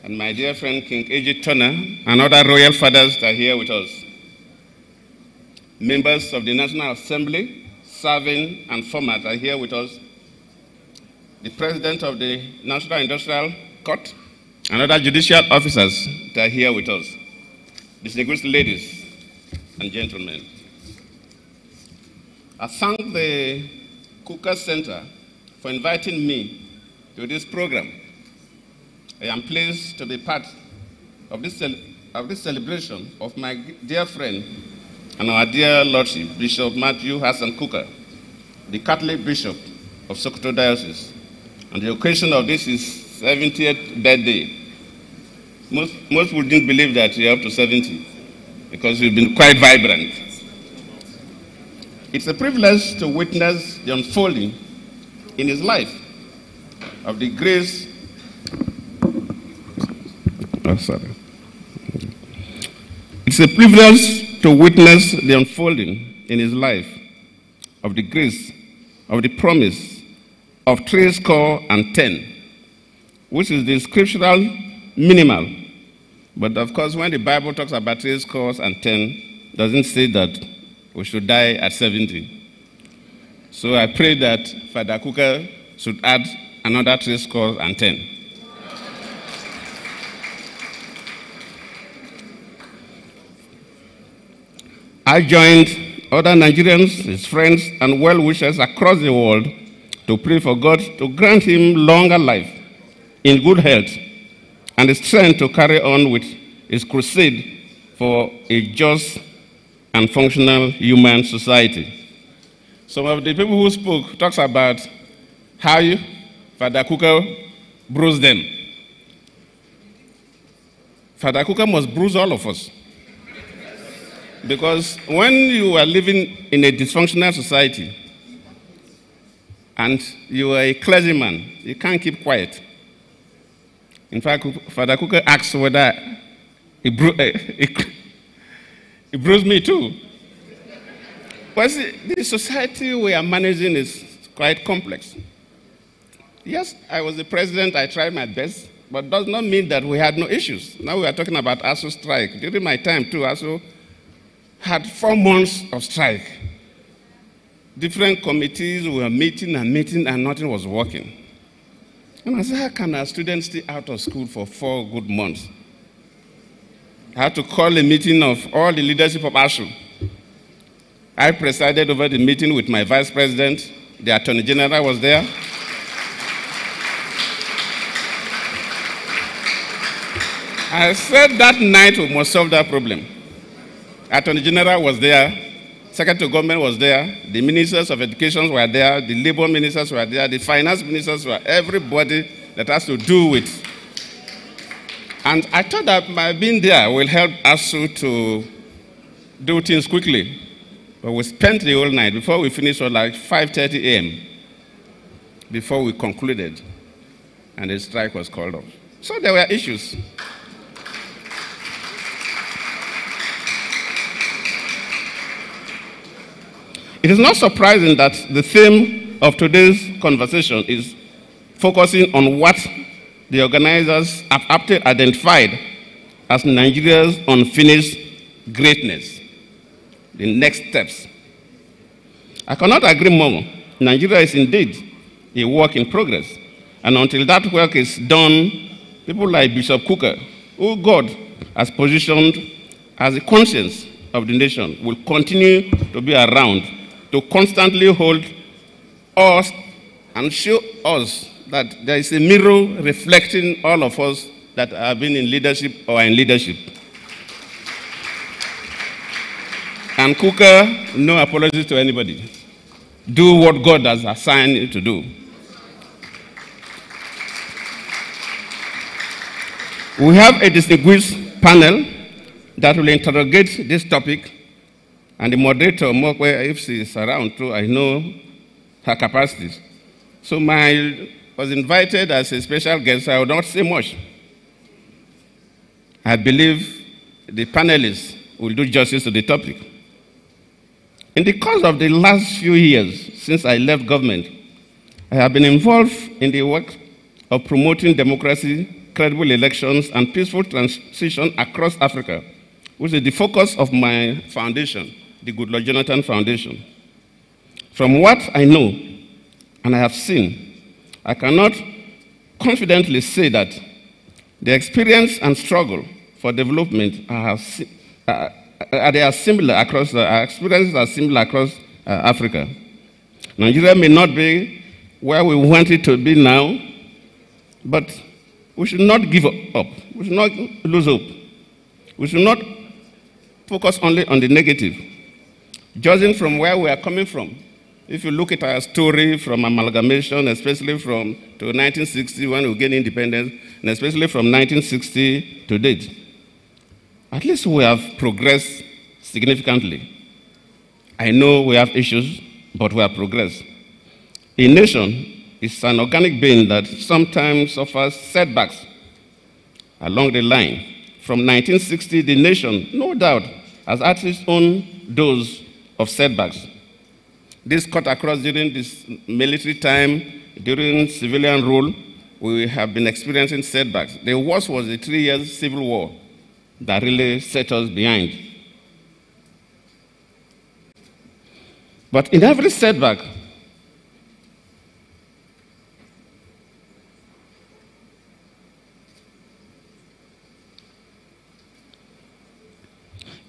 and my dear friend King A.J. Turner, and other royal fathers that are here with us. Members of the National Assembly, serving and former, are here with us. The President of the National Industrial Court, and other judicial officers that are here with us. Distinguished ladies and gentlemen. I thank the Kukah Center for inviting me to this program. I am pleased to be part of this, of this celebration of my dear friend and our dear Lordship, Bishop Matthew Hassan Kukah, the Catholic Bishop of Sokoto Diocese. And the occasion of this is 70th birthday. Most, most wouldn't believe that you're up to 70 because you've been quite vibrant. It's a privilege to witness the unfolding in his life of the grace. Oh, sorry. It's a privilege to witness the unfolding in his life of the grace, of the promise of three score and ten, which is the scriptural minimal. But of course, when the Bible talks about three scores and ten, doesn't say that we should die at 70. So I pray that Father Kukah should add another three scores and ten. I joined other Nigerians, his friends, and well wishers across the world to pray for God to grant him longer life in good health and the strength to carry on with his crusade for a just and functional human society. Some of the people who spoke talks about how you, Father Kukah bruised them. Father Kukah must bruise all of us. Because when you are living in a dysfunctional society and you are a clergyman, you can't keep quiet. In fact, Father Kukah asked whether he, bru- eh, he, he bruised me too. But the society we are managing is quite complex. Yes, I was the president, I tried my best, but does not mean that we had no issues. Now we are talking about ASUU strike. During my time too, ASUU had four months of strike. Different committees were meeting and meeting and nothing was working. And I said, how can a student stay out of school for four good months? I had to call a meeting of all the leadership of ASUU. I presided over the meeting with my vice president. The attorney general was there. I said that night we must solve that problem. Attorney General was there, Secretary of Government was there, the ministers of education were there, the labor ministers were there, the finance ministers were everybody that has to do with. And I thought that my being there will help us to do things quickly. But we spent the whole night before we finished at like 5:30 a.m. before we concluded, and the strike was called off. So there were issues. It is not surprising that the theme of today's conversation is focusing on what the organizers have aptly identified as Nigeria's unfinished greatness, the next steps. I cannot agree more. Nigeria is indeed a work in progress. And until that work is done, people like Bishop Kukah, who God has positioned as the conscience of the nation, will continue to be around to constantly hold us and show us that there is a mirror reflecting all of us that have been in leadership or in leadership. And Kukah, no apologies to anybody. do what God has assigned you to do. We have a distinguished panel that will interrogate this topic, and the moderator, Mokwe, if is around too, I know her capacities. So my was invited as a special guest, I will not say much. I believe the panelists will do justice to the topic. In the course of the last few years since I left government, I have been involved in the work of promoting democracy credible elections, and peaceful transition across Africa, which is the focus of my foundation, the Goodluck Jonathan Foundation. From what I know and I have seen, I cannot confidently say that the experience and struggle for development are, uh, uh, they are similar across, uh, experiences are similar across uh, Africa. Nigeria may not be where we want it to be now, but we should not give up. We should not lose hope. We should not focus only on the negative. Judging from where we are coming from, if you look at our story from amalgamation, especially from to 1960 when we gained independence, and especially from 1960 to date, at least we have progressed significantly. I know we have issues, but we have progressed. A nation is an organic being that sometimes suffers setbacks along the line. From 1960, the nation, no doubt, has had its own dose of setbacks. This cut across during this military time, during civilian rule, we have been experiencing setbacks. The worst was the three years civil war that really set us behind. But in every setback,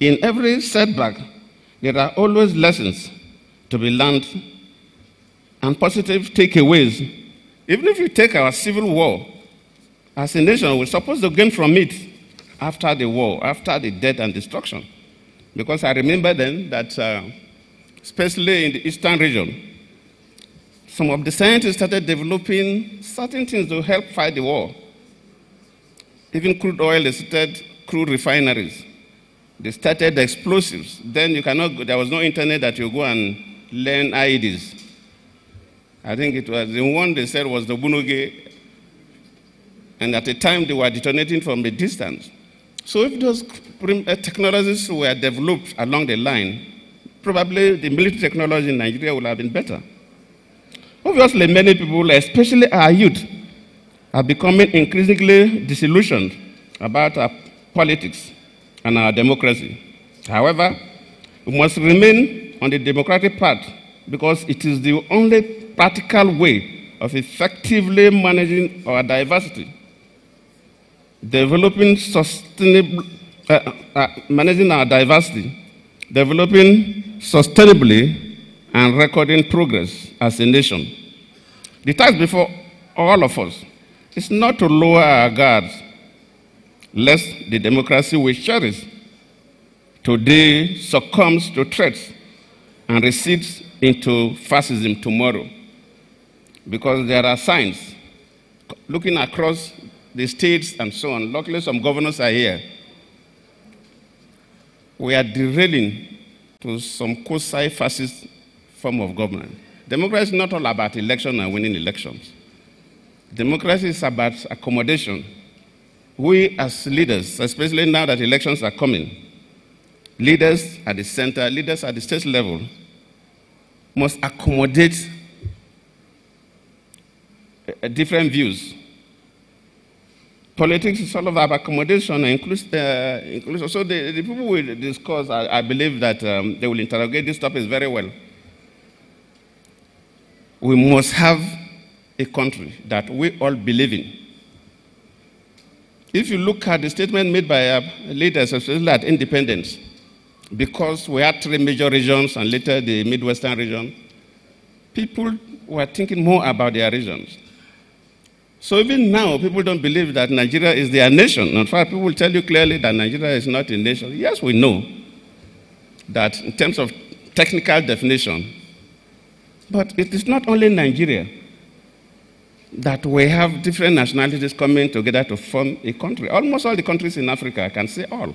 In every setback, there are always lessons to be learned and positive takeaways. Even if you take our civil war, as a nation, we're supposed to gain from it after the war, after the death and destruction. Because I remember then that, uh, especially in the eastern region, some of the scientists started developing certain things to help fight the war. Even crude oil, they started crude refineries. They started explosives. Then you cannot, there was no internet that you go and learn IEDs. I think it was the one they said was the Ogbunigwe. And at the time they were detonating from a distance. So if those uh, technologies were developed along the line, probably the military technology in Nigeria would have been better. Obviously, many people, especially our youth, are becoming increasingly disillusioned about our politics and our democracy. However, we must remain on the democratic path because it is the only practical way of effectively managing our diversity, developing sustainable, uh, uh, managing our diversity, developing sustainably, and recording progress as a nation. The task before all of us is not to lower our guards lest the democracy we cherish today succumbs to threats and recedes into fascism tomorrow. Because there are signs looking across the states and so on. Luckily, some governors are here. We are derailing to some quasi-fascist form of government. Democracy is not all about election and winning elections. Democracy is about accommodation we as leaders, especially now that elections are coming, leaders at the center, leaders at the state level, must accommodate uh, different views. Politics is all about accommodation and uh, includes so the, the, people will discuss, I, I believe that um, they will interrogate these topics very well. We must have a country that we all believe in if you look at the statement made by our leaders, especially at independence, because we had three major regions and later the Midwestern region, people were thinking more about their regions. So even now, people don't believe that Nigeria is their nation. In fact, people will tell you clearly that Nigeria is not a nation. Yes, we know that in terms of technical definition, But it is not only Nigeria that we have different nationalities coming together to form a country. Almost all the countries in Africa, I can say all.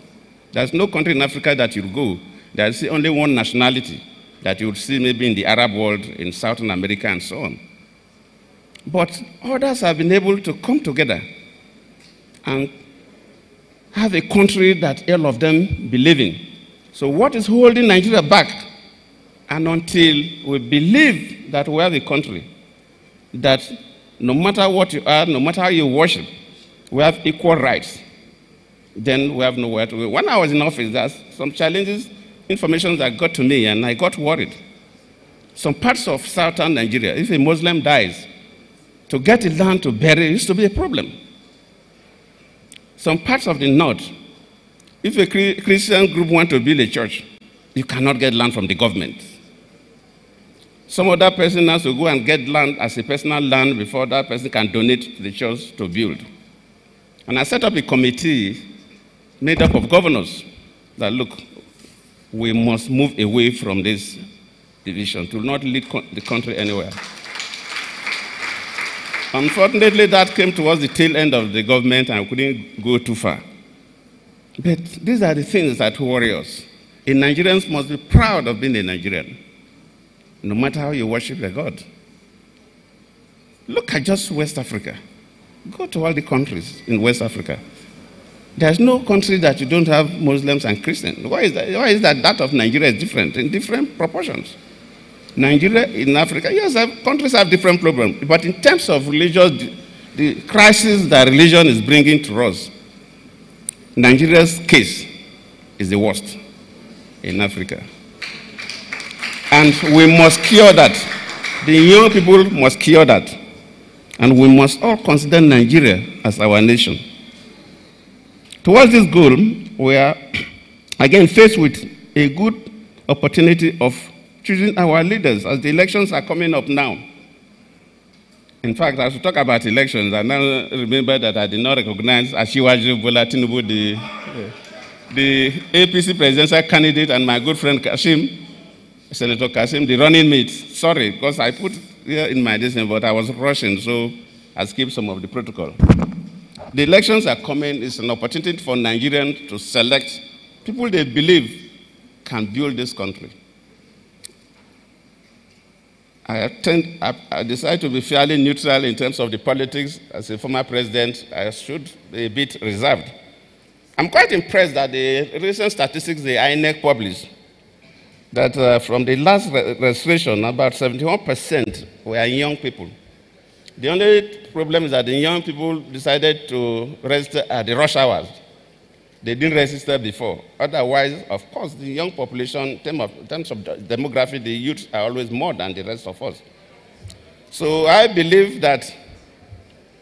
There's no country in Africa that you go, there's only one nationality that you would see maybe in the Arab world, in Southern America, and so on. But others have been able to come together and have a country that all of them believe in. So, what is holding Nigeria back? And until we believe that we have a country that no matter what you are, no matter how you worship, we have equal rights, then we have nowhere to go. When I was in office, there's some challenges, information that got to me, and I got worried. Some parts of southern Nigeria, if a Muslim dies, to get land to bury used to be a problem. Some parts of the north, if a Christian group want to build a church, you cannot get land from the government. Some other person has to go and get land as a personal land before that person can donate to the church to build. And I set up a committee made up of governors that look, we must move away from this division to not lead the country anywhere. Unfortunately, that came towards the tail end of the government and couldn't go too far. But these are the things that worry us. A Nigerians must be proud of being a Nigerian, no matter how you worship your God. Look at just West Africa. Go to all the countries in West Africa. There's no country that you don't have Muslims and Christians. Why is that? Why is that? That of Nigeria is different in different proportions. Nigeria, in Africa, yes, countries have different problems. But in terms of religious, the, crisis that religion is bringing to us, Nigeria's case is the worst in Africa. And we must cure that. The young people must cure that. And we must all consider Nigeria as our nation. Towards this goal, we are again faced with a good opportunity of choosing our leaders as the elections are coming up now. In fact, as we talk about elections, I now remember that I did not recognize Asiwaju Bola Tinubu, the, the APC presidential candidate, and my good friend Kashim, Senator Kashim, the running mate. Sorry, because I put here in my decision, but I was rushing, so I skipped some of the protocol. The elections are coming. It's an opportunity for Nigerians to select people they believe can build this country. I, tend, I, I decide to be fairly neutral in terms of the politics. As a former president, I should be a bit reserved. I'm quite impressed that the recent statistics the INEC published, that uh, from the last re registration, about 71% were young people. The only problem is that the young people decided to register at the rush hours. They didn't register before. Otherwise, of course, the young population, in terms of, terms of demography, the youth are always more than the rest of us. So I believe that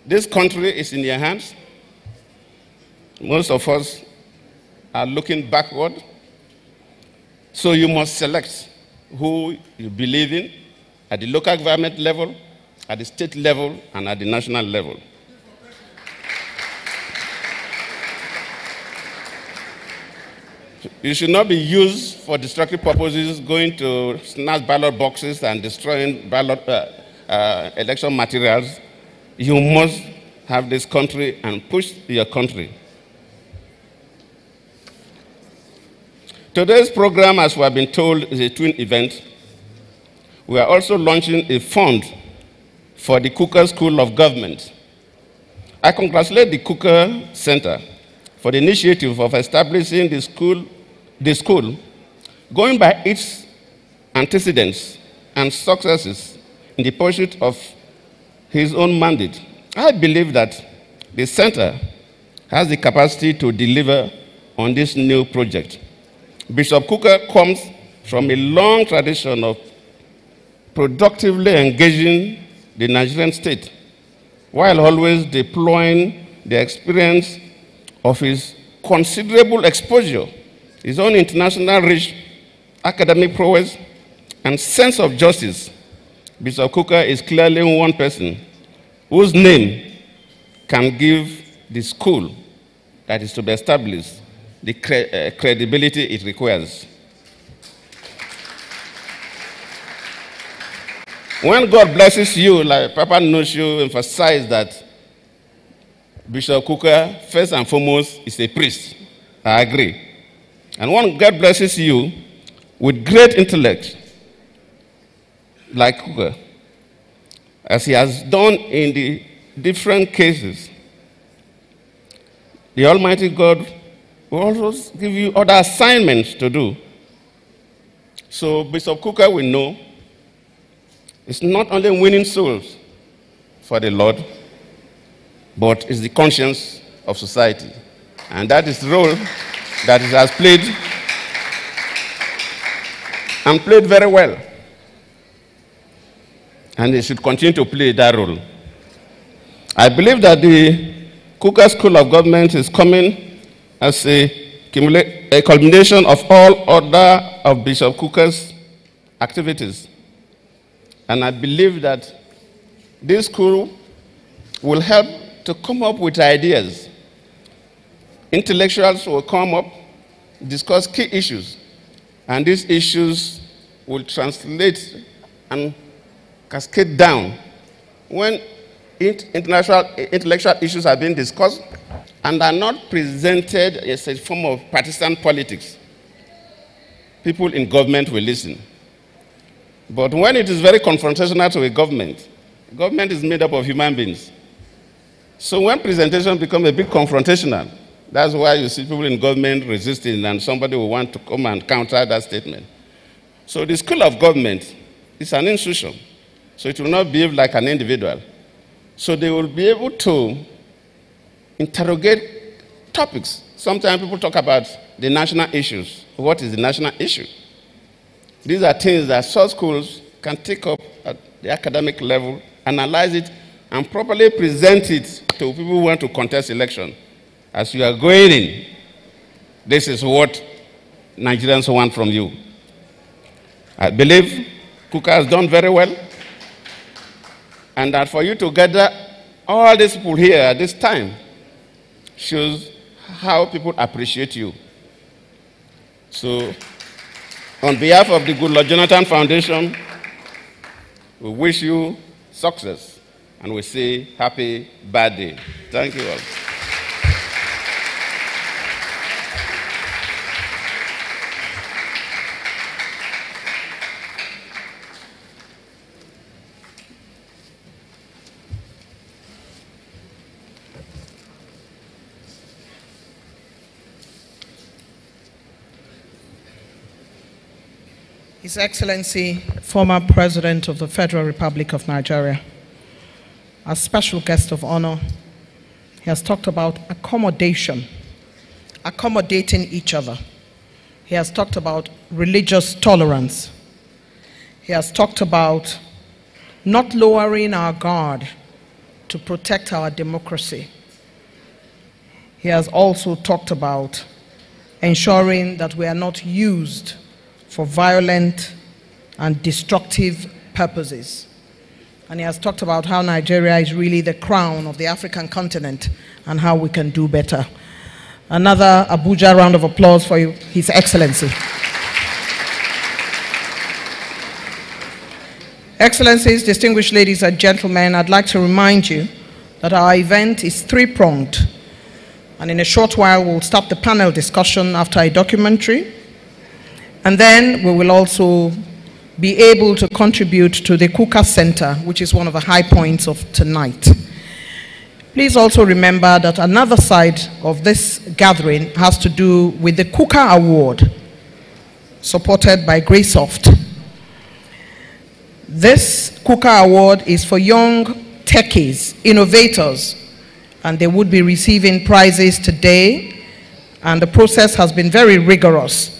this country is in your hands. Most of us are looking backward. So you must select who you believe in at the local government level, at the state level, and at the national level. It should not be used for destructive purposes, going to snatch ballot boxes and destroying ballot uh, uh, election materials. You must have this country and push your country. Today's program, as we have been told, is a twin event. We are also launching a fund for the Kukah School of Government. I congratulate the Kukah Center for the initiative of establishing the school the school, going by its antecedents and successes in the pursuit of his own mandate, I believe that the center has the capacity to deliver on this new project. Bishop Kukah comes from a long tradition of productively engaging the Nigerian state while always deploying the experience of his considerable exposure his own international reach, academic prowess, and sense of justice, Bishop Kukah is clearly one person whose name can give the school that is to be established the cre uh, credibility it requires. when God blesses you, like Papa knows emphasized that Bishop Kukah, first and foremost, is a priest. I agree. And when God blesses you with great intellect, like Kukah, as he has done in the different cases, the Almighty God will also give you other assignments to do. So Bishop Kukah will know it's not only winning souls for the Lord, but it's the conscience of society. And that is the role that it has played and played very well. And it should continue to play that role. I believe that the Kukah School of Government is coming as a, culmination of all other of Bishop Kukah's activities. And I believe that this school will help to come up with ideas. Intellectuals will come up, discuss key issues, and these issues will translate and cascade down. When international intellectual issues are being discussed and are not presented as a form of partisan politics, people in government will listen. But when it is very confrontational to a government, government is made up of human beings. So when presentation becomes a bit confrontational, that's why you see people in government resisting and somebody will want to come and counter that statement. So the school of government is an institution. So it will not behave like an individual. So they will be able to interrogate topics. Sometimes people talk about the national issues. What is the national issue? These are things that such schools can take up at the academic level, analyze it, and properly present it to people who want to contest election. As you are going in, this is what Nigerians want from you. I believe Kukah has done very well, and that for you to gather all these people here at this time shows how people appreciate you. So, on behalf of the Goodluck Jonathan Foundation, we wish you success and we say happy birthday. Thank you all. His Excellency, former President of the Federal Republic of Nigeria, as special guest of honor, he has talked about accommodation, accommodating each other. He has talked about religious tolerance. He has talked about not lowering our guard to protect our democracy. He has also talked about ensuring that we are not used for violent and destructive purposes. And he has talked about how Nigeria is really the crown of the African continent and how we can do better. Another Abuja round of applause for you, His Excellency. Excellencies, distinguished ladies and gentlemen, I'd like to remind you that our event is three-pronged. And in a short while, we'll start the panel discussion after a documentary and then we will also be able to contribute to the Kukah Center, which is one of the high points of tonight. Please also remember that another side of this gathering has to do with the Kukah Award, supported by Graysoft. This Kukah Award is for young techies, innovators, and they would be receiving prizes today. And the process has been very rigorous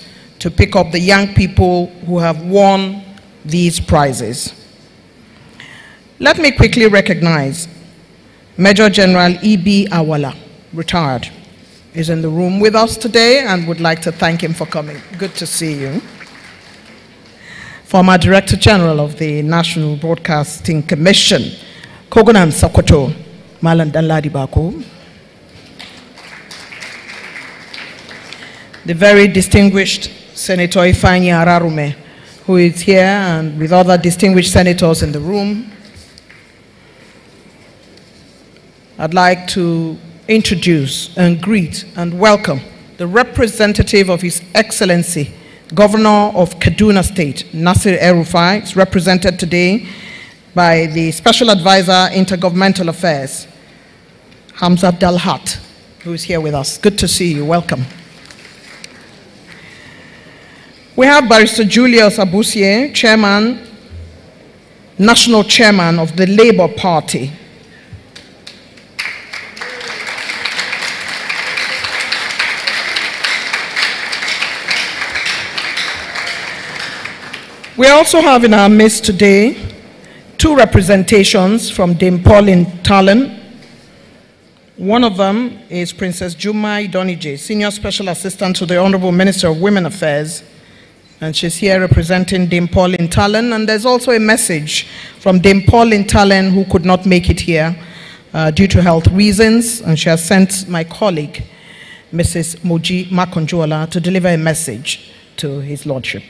to pick up the young people who have won these prizes. Let me quickly recognize Major General E.B. Awala, retired, is in the room with us today and would like to thank him for coming. Good to see you. Former Director General of the National Broadcasting Commission, Kogunan Sokoto, Malan Danladi The very distinguished Senator Ifeanyi Ararume, who is here and with other distinguished senators in the room. I'd like to introduce and greet and welcome the representative of His Excellency, Governor of Kaduna State, Nasir El-Rufai, is represented today by the Special Advisor, Intergovernmental Affairs, Hamza Dalhat, who is here with us. Good to see you. Welcome. We have Barrister Julius Abure, Chairman, National Chairman of the Labour Party. We also have in our midst today two representations from Dame Pauline Tallen. One of them is Princess Juma Idonije, Senior Special Assistant to the Honorable Minister of Women Affairs, and she's here representing Dame Pauline Tallen. And there's also a message from Dame Pauline Tallen, who could not make it here uh, due to health reasons, and she has sent my colleague, Mrs. Moji Makanjuola, to deliver a message to His Lordship.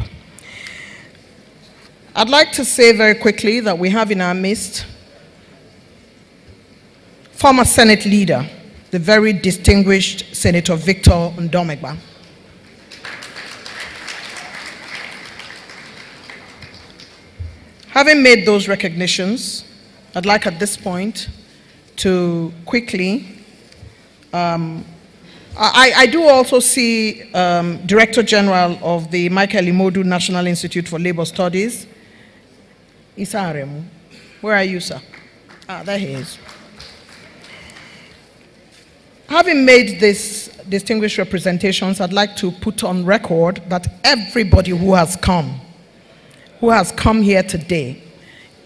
I'd like to say very quickly that we have in our midst former Senate leader, the very distinguished Senator Victor Ndoma-Egba. Having made those recognitions, I'd like at this point to quickly um, I, I, do also see um, Director General of the Michael Imoudu National Institute for Labor Studies, Issa Aremu. Where are you, sir? Ah, there he is. Having made these distinguished representations, I'd like to put on record that everybody who has come, who has come here today,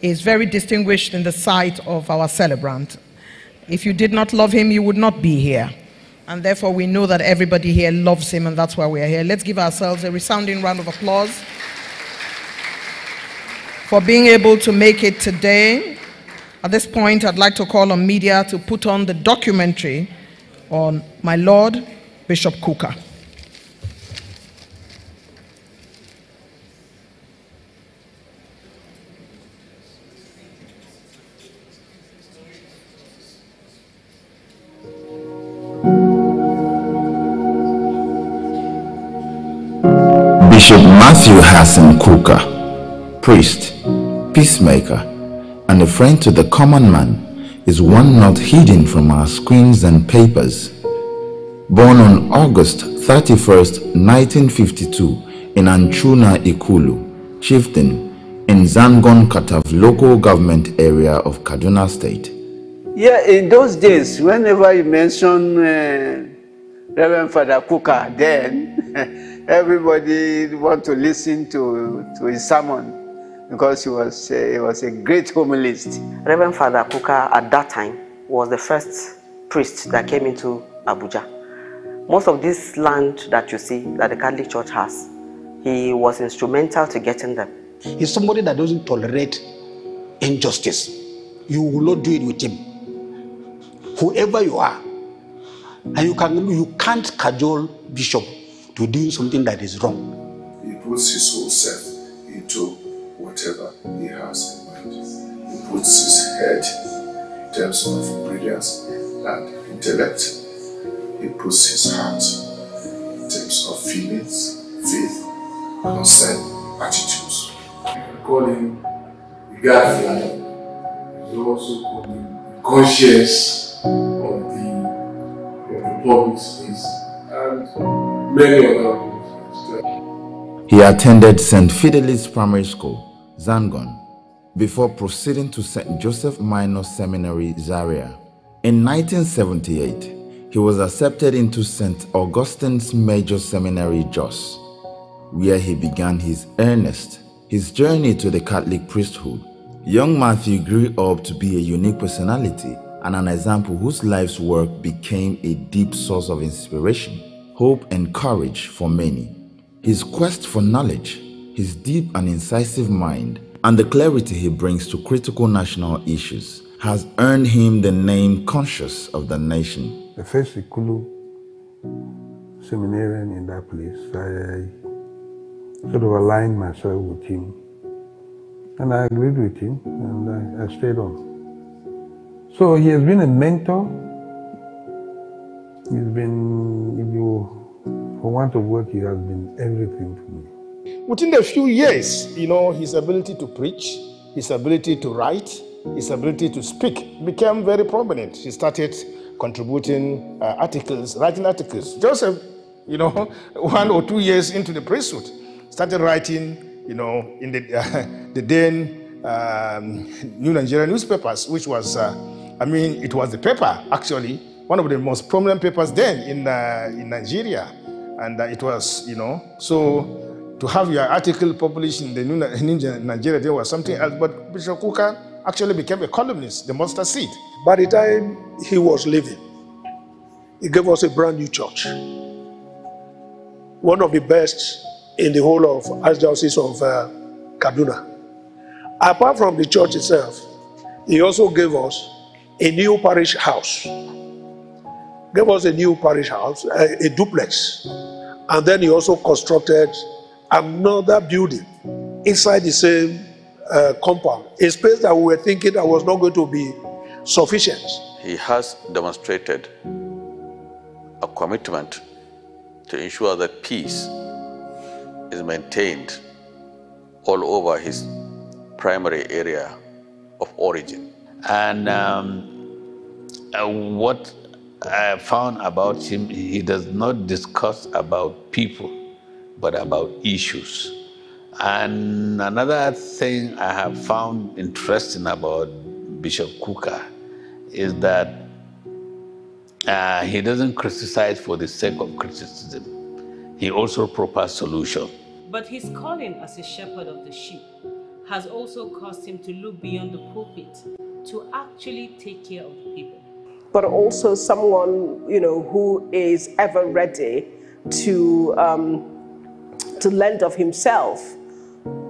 is very distinguished in the sight of our celebrant. If you did not love him, you would not be here. And therefore, we know that everybody here loves him, and that's why we are here. Let's give ourselves a resounding round of applause for being able to make it today. At this point, I'd like to call on media to put on the documentary on my Lord Bishop Kukah. Bishop Matthew Hassan Kukah priest, peacemaker, and a friend to the common man is one not hidden from our screens and papers. Born on August 31st, 1952 in Anchuna Ikulu, chieftain in Zangon Kataf local government area of Kaduna State. Yeah, in those days, whenever you mention uh, Reverend Father Kukah, then everybody want to listen to, to his sermon because he was, uh, he was a great homilist. Reverend Father Kukah at that time was the first priest that came into Abuja. Most of this land that you see that the Catholic Church has, he was instrumental to getting them. He's somebody that doesn't tolerate injustice. You will not do it with him. Whoever you are, and you can you can't cajole bishop to do something that is wrong. He puts his whole self into whatever he has in mind. He puts his head in terms of brilliance and intellect. He puts his heart in terms of feelings, faith, concern, attitudes. You call him the Godfather. You also call him conscience of the, of the public space and many other he attended St. Fidelis Primary School Zangon, before proceeding to St. Joseph Minor Seminary, Zaria. In 1978, he was accepted into St. Augustine's Major Seminary, Jos, where he began his earnest, his journey to the Catholic priesthood. Young Matthew grew up to be a unique personality and an example whose life's work became a deep source of inspiration, hope, and courage for many. His quest for knowledge his deep and incisive mind, and the clarity he brings to critical national issues has earned him the name conscious of the nation. The first Ikulu seminarian in that place, I sort of aligned myself with him. And I agreed with him and I, I stayed on. So he has been a mentor. He's been, if you, for want of word, he has been everything to me. Within a few years, you know, his ability to preach, his ability to write, his ability to speak became very prominent. He started contributing uh, articles, writing articles. Joseph, you know, one or two years into the priesthood, started writing, you know, in the, uh, the then um, New Nigerian newspapers, which was, uh, I mean, it was the paper, actually, one of the most prominent papers then in, uh, in Nigeria. And uh, it was, you know, so to have your article published in the New Nigeria, there was something else. But Bishop Kukah actually became a columnist, the mustard seed. By the time he was leaving, he gave us a brand new church. One of the best in the whole of Archdiocese of uh, Kaduna. Apart from the church itself, he also gave us a new parish house. Gave us a new parish house, a, a duplex. And then he also constructed another building inside the same uh, compound, a space that we were thinking that was not going to be sufficient. He has demonstrated a commitment to ensure that peace is maintained all over his primary area of origin. And um, uh, what I found about him, he does not discuss about people, but about issues. And another thing I have found interesting about Bishop Kukah is that uh, he doesn't criticize for the sake of criticism. He also proposes solution. But his calling as a shepherd of the sheep has also caused him to look beyond the pulpit to actually take care of the people. But also someone, you know, who is ever ready to um, to lend of himself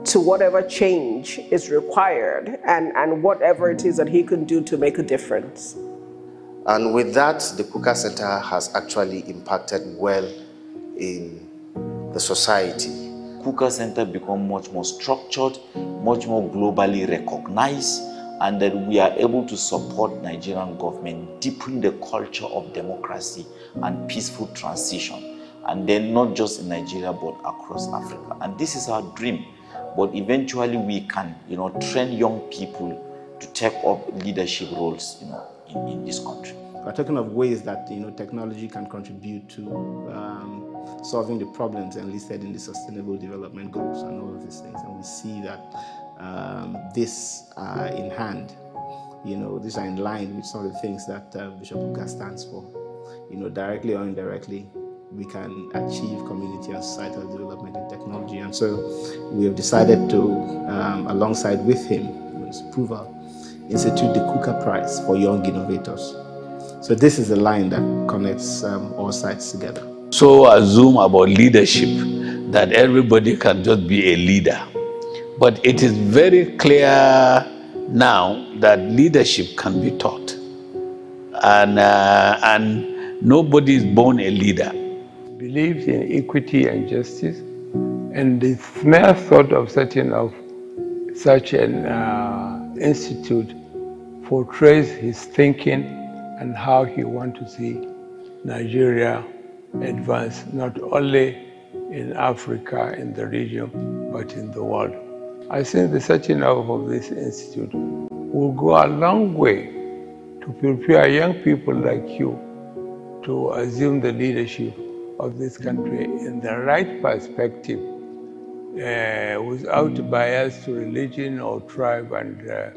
to whatever change is required and, and whatever it is that he can do to make a difference. And with that, the Kukah Center has actually impacted well in the society. Kukah Center become much more structured, much more globally recognized, and that we are able to support Nigerian government deepen the culture of democracy and peaceful transition. And then not just in Nigeria, but across Africa. And this is our dream but eventually we can, you know, train young people to take up leadership roles, you know, in, in this country. We're talking of ways that, you know, technology can contribute to um, solving the problems enlisted in the Sustainable Development Goals and all of these things. And we see that um, in hand. You know, these are in line with some of the things that uh, Bishop Kukah stands for. You know, directly or indirectly, we can achieve community and societal development in technology. And so we have decided to, um, alongside with him, with his approval, institute the Kukah Prize for Young Innovators. So this is the line that connects um, all sides together. So assume about leadership that everybody can just be a leader. But it is very clear now that leadership can be taught. And, uh, and nobody is born a leader believes in equity and justice, and the mere thought of setting up such an uh, institute portrays his thinking and how he wants to see Nigeria advance not only in Africa, in the region, but in the world. I think the setting up of this institute will go a long way to prepare young people like you to assume the leadership of this country in the right perspective uh, without bias to religion or tribe and uh,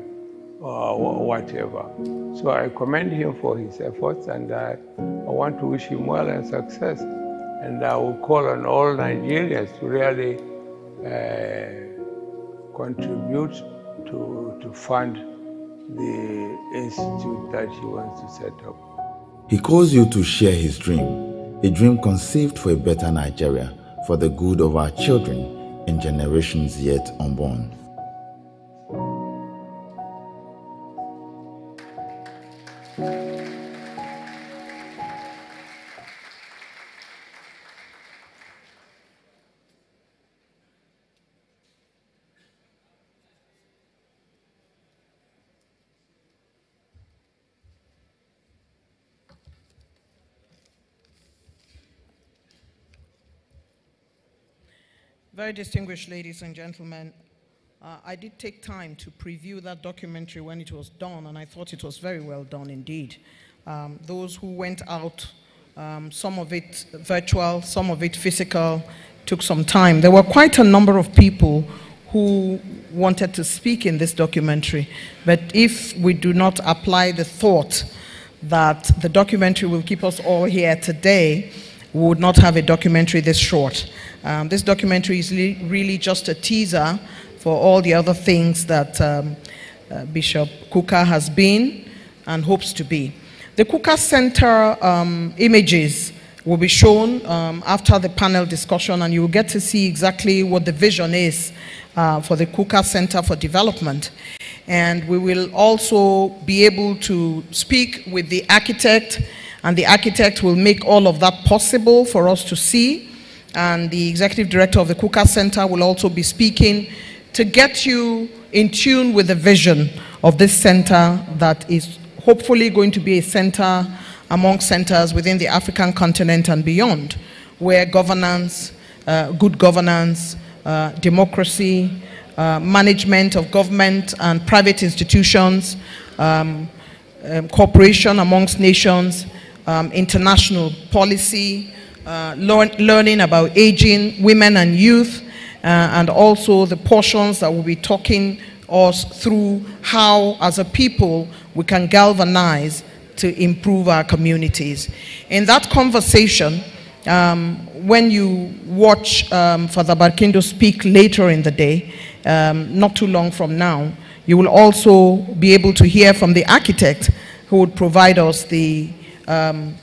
or whatever. So I commend him for his efforts and I, I want to wish him well and success. And I will call on all Nigerians to really uh, contribute to, to fund the institute that he wants to set up. He calls you to share his dream a dream conceived for a better Nigeria, for the good of our children and generations yet unborn. Very distinguished ladies and gentlemen, uh, I did take time to preview that documentary when it was done, and I thought it was very well done indeed. Um, those who went out, um, some of it virtual, some of it physical, took some time. There were quite a number of people who wanted to speak in this documentary, but if we do not apply the thought that the documentary will keep us all here today, we would not have a documentary this short. Um, this documentary is really just a teaser for all the other things that um, uh, Bishop Kukah has been and hopes to be. The Kukah Center um, images will be shown um, after the panel discussion, and you will get to see exactly what the vision is uh, for the Kukah Center for Development. And we will also be able to speak with the architect, and the architect will make all of that possible for us to see. And the executive director of the Kukah Center will also be speaking to get you in tune with the vision of this center that is hopefully going to be a center among centers within the African continent and beyond, where governance, uh, good governance, uh, democracy, uh, management of government and private institutions, um, um, cooperation amongst nations, um, international policy, uh, learn, learning about aging, women and youth, uh, and also the portions that will be talking us through how, as a people, we can galvanize to improve our communities. In that conversation, um, when you watch um, Father Barkindo speak later in the day, um, not too long from now, you will also be able to hear from the architect who would provide us the um,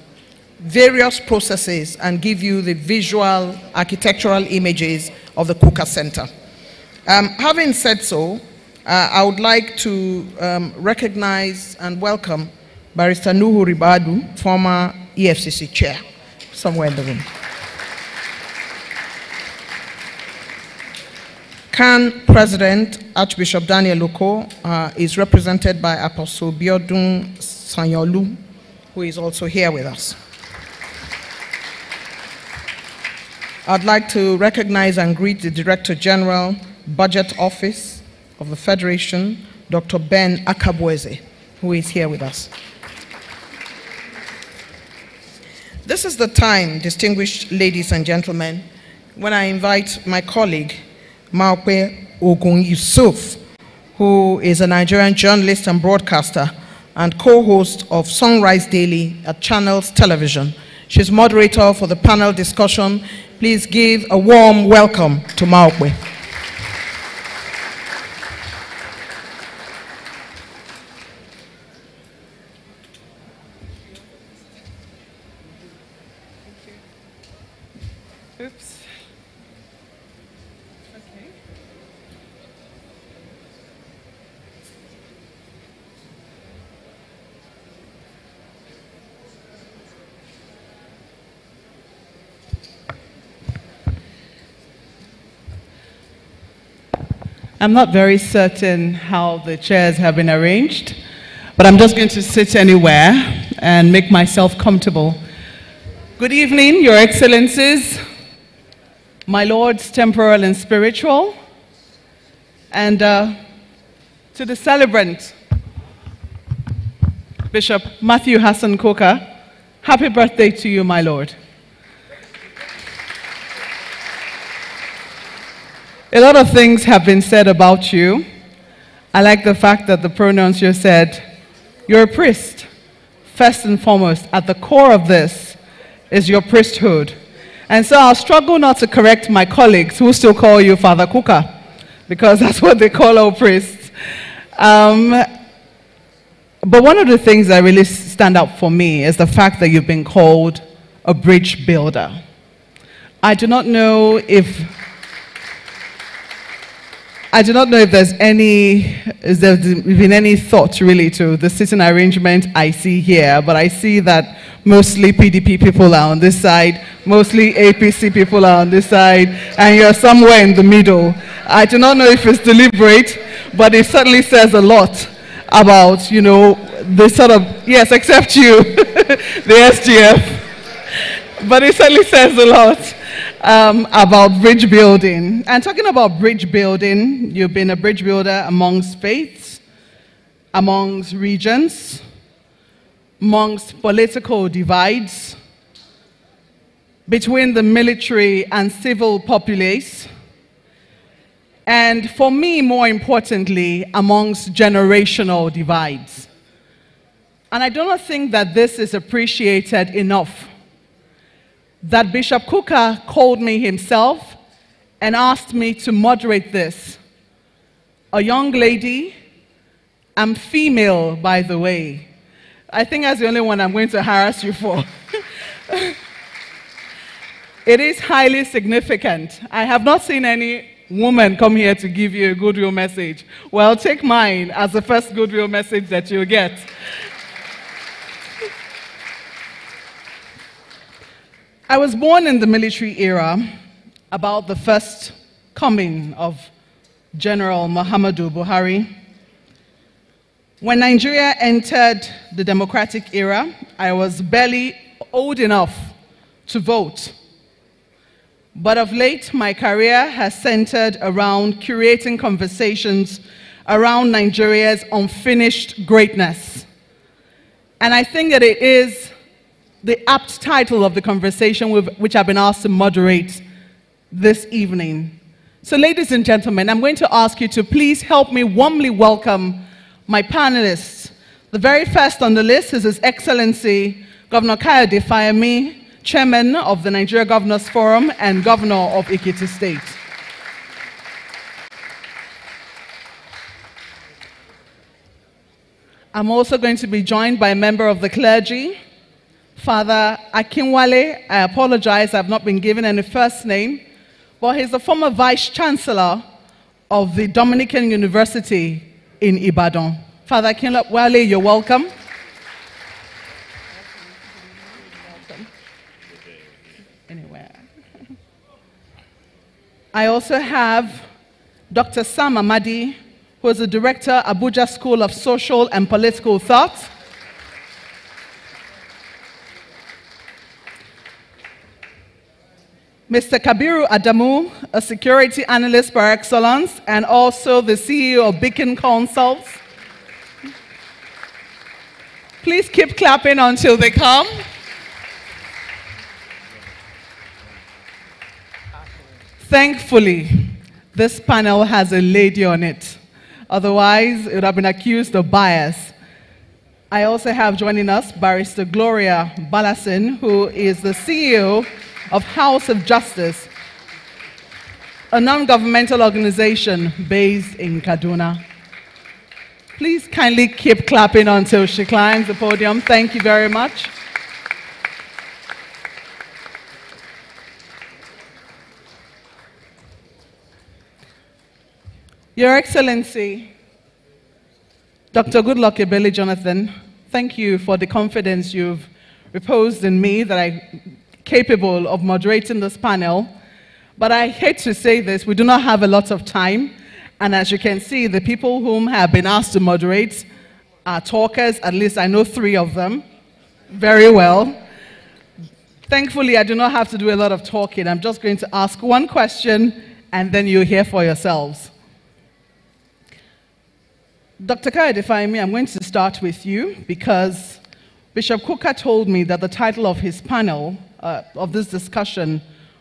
various processes and give you the visual architectural images of the Kukah Center. Um, having said so, uh, I would like to um, recognize and welcome Barrister Nuhu Ribadu, former EFCC chair, somewhere in the room. CAN President Archbishop Daniel Okoh uh, is represented by Apostle Biodun Sanyolu, who is also here with us. I'd like to recognize and greet the Director General, Budget Office of the Federation, Dr. Ben Akabueze, who is here with us. This is the time, distinguished ladies and gentlemen, when I invite my colleague, Maupe Ogun Yusuf, who is a Nigerian journalist and broadcaster and co-host of Sunrise Daily at Channels Television. She's moderator for the panel discussion Please give a warm welcome to Maupe. I'm not very certain how the chairs have been arranged, but I'm just going to sit anywhere and make myself comfortable. Good evening, Your Excellencies, my lords temporal and spiritual, and uh, to the celebrant, Bishop Matthew Hassan Kukah, happy birthday to you, my lord. A lot of things have been said about you. I like the fact that the pronouns you said, you're a priest. First and foremost, at the core of this is your priesthood. And so I'll struggle not to correct my colleagues who still call you Father Kukah, because that's what they call all priests. Um, but one of the things that really stand out for me is the fact that you've been called a bridge builder. I do not know if I do not know if there's any, is there been any thought really to the sitting arrangement I see here, but I see that mostly PDP people are on this side, mostly APC people are on this side, and you're somewhere in the middle. I do not know if it's deliberate, but it certainly says a lot about, you know, the sort of, yes, except you, the SGF. But it certainly says a lot um, about bridge building. And talking about bridge building, you've been a bridge builder amongst faiths, amongst regions, amongst political divides, between the military and civil populace, and for me, more importantly, amongst generational divides. And I do not think that this is appreciated enough. That Bishop Kukah called me himself and asked me to moderate this. A young lady, I'm female, by the way. I think that's the only one I'm going to harass you for. it is highly significant. I have not seen any woman come here to give you a goodwill message. Well, take mine as the first goodwill message that you'll get. I was born in the military era about the first coming of General Muhammadu Buhari. When Nigeria entered the democratic era, I was barely old enough to vote. But of late, my career has centered around curating conversations around Nigeria's unfinished greatness. And I think that it is the apt title of the conversation which I've been asked to moderate this evening. So, ladies and gentlemen, I'm going to ask you to please help me warmly welcome my panelists. The very first on the list is His Excellency Governor Kayode Fayemi, Chairman of the Nigeria Governors Forum and Governor of Ekiti State. I'm also going to be joined by a member of the clergy, Father Akinwale, I apologize, I've not been given any first name, but he's the former Vice Chancellor of the Dominican University in Ibadan. Father Akinwale, you're welcome. Anywhere. I also have Dr. Sam Amadi, who is the Director, Abuja School of Social and Political Thought. Mr. Kabiru Adamu, a security analyst par excellence, and also the CEO of Beacon Consults. Please keep clapping until they come. Thankfully, this panel has a lady on it. Otherwise, it would have been accused of bias. I also have joining us Barrister Gloria Ballason, who is the CEO of House of Justice, a non-governmental organization based in Kaduna. Please kindly keep clapping until she climbs the podium. Thank you very much. Your Excellency, Dr. Goodluck Ebele Jonathan, thank you for the confidence you've reposed in me that I capable of moderating this panel. But I hate to say this, we do not have a lot of time. And as you can see, the people whom have been asked to moderate are talkers, at least I know three of them very well. Thankfully, I do not have to do a lot of talking. I'm just going to ask one question and then you'll hear for yourselves. Dr. Kayode Fayemi, I'm going to start with you because Bishop Kukah told me that the title of his panel uh, of this discussion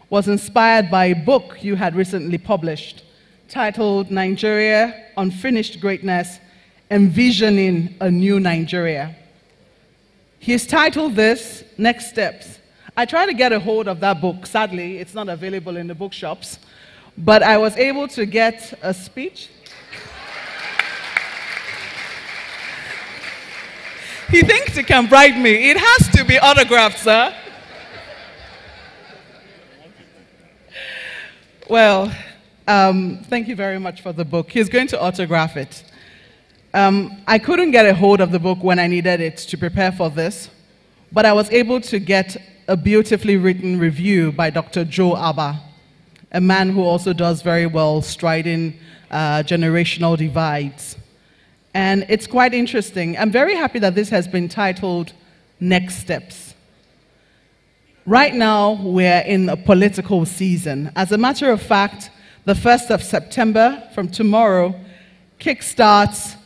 was inspired by a book you had recently published titled Nigeria Unfinished Greatness Envisioning a New Nigeria. He's titled this Next Steps. I tried to get a hold of that book. Sadly, it's not available in the bookshops. But I was able to get a speech. he thinks he can bribe me. It has to be autographed, sir. Well, um, thank you very much for the book. He's going to autograph it. Um, I couldn't get a hold of the book when I needed it to prepare for this, but I was able to get a beautifully written review by Dr. Joe Abah, a man who also does very well striding uh, generational divides. And it's quite interesting. I'm very happy that this has been titled Next Steps. Right now, we're in a political season. As a matter of fact, the 1st of September, from tomorrow, kickstarts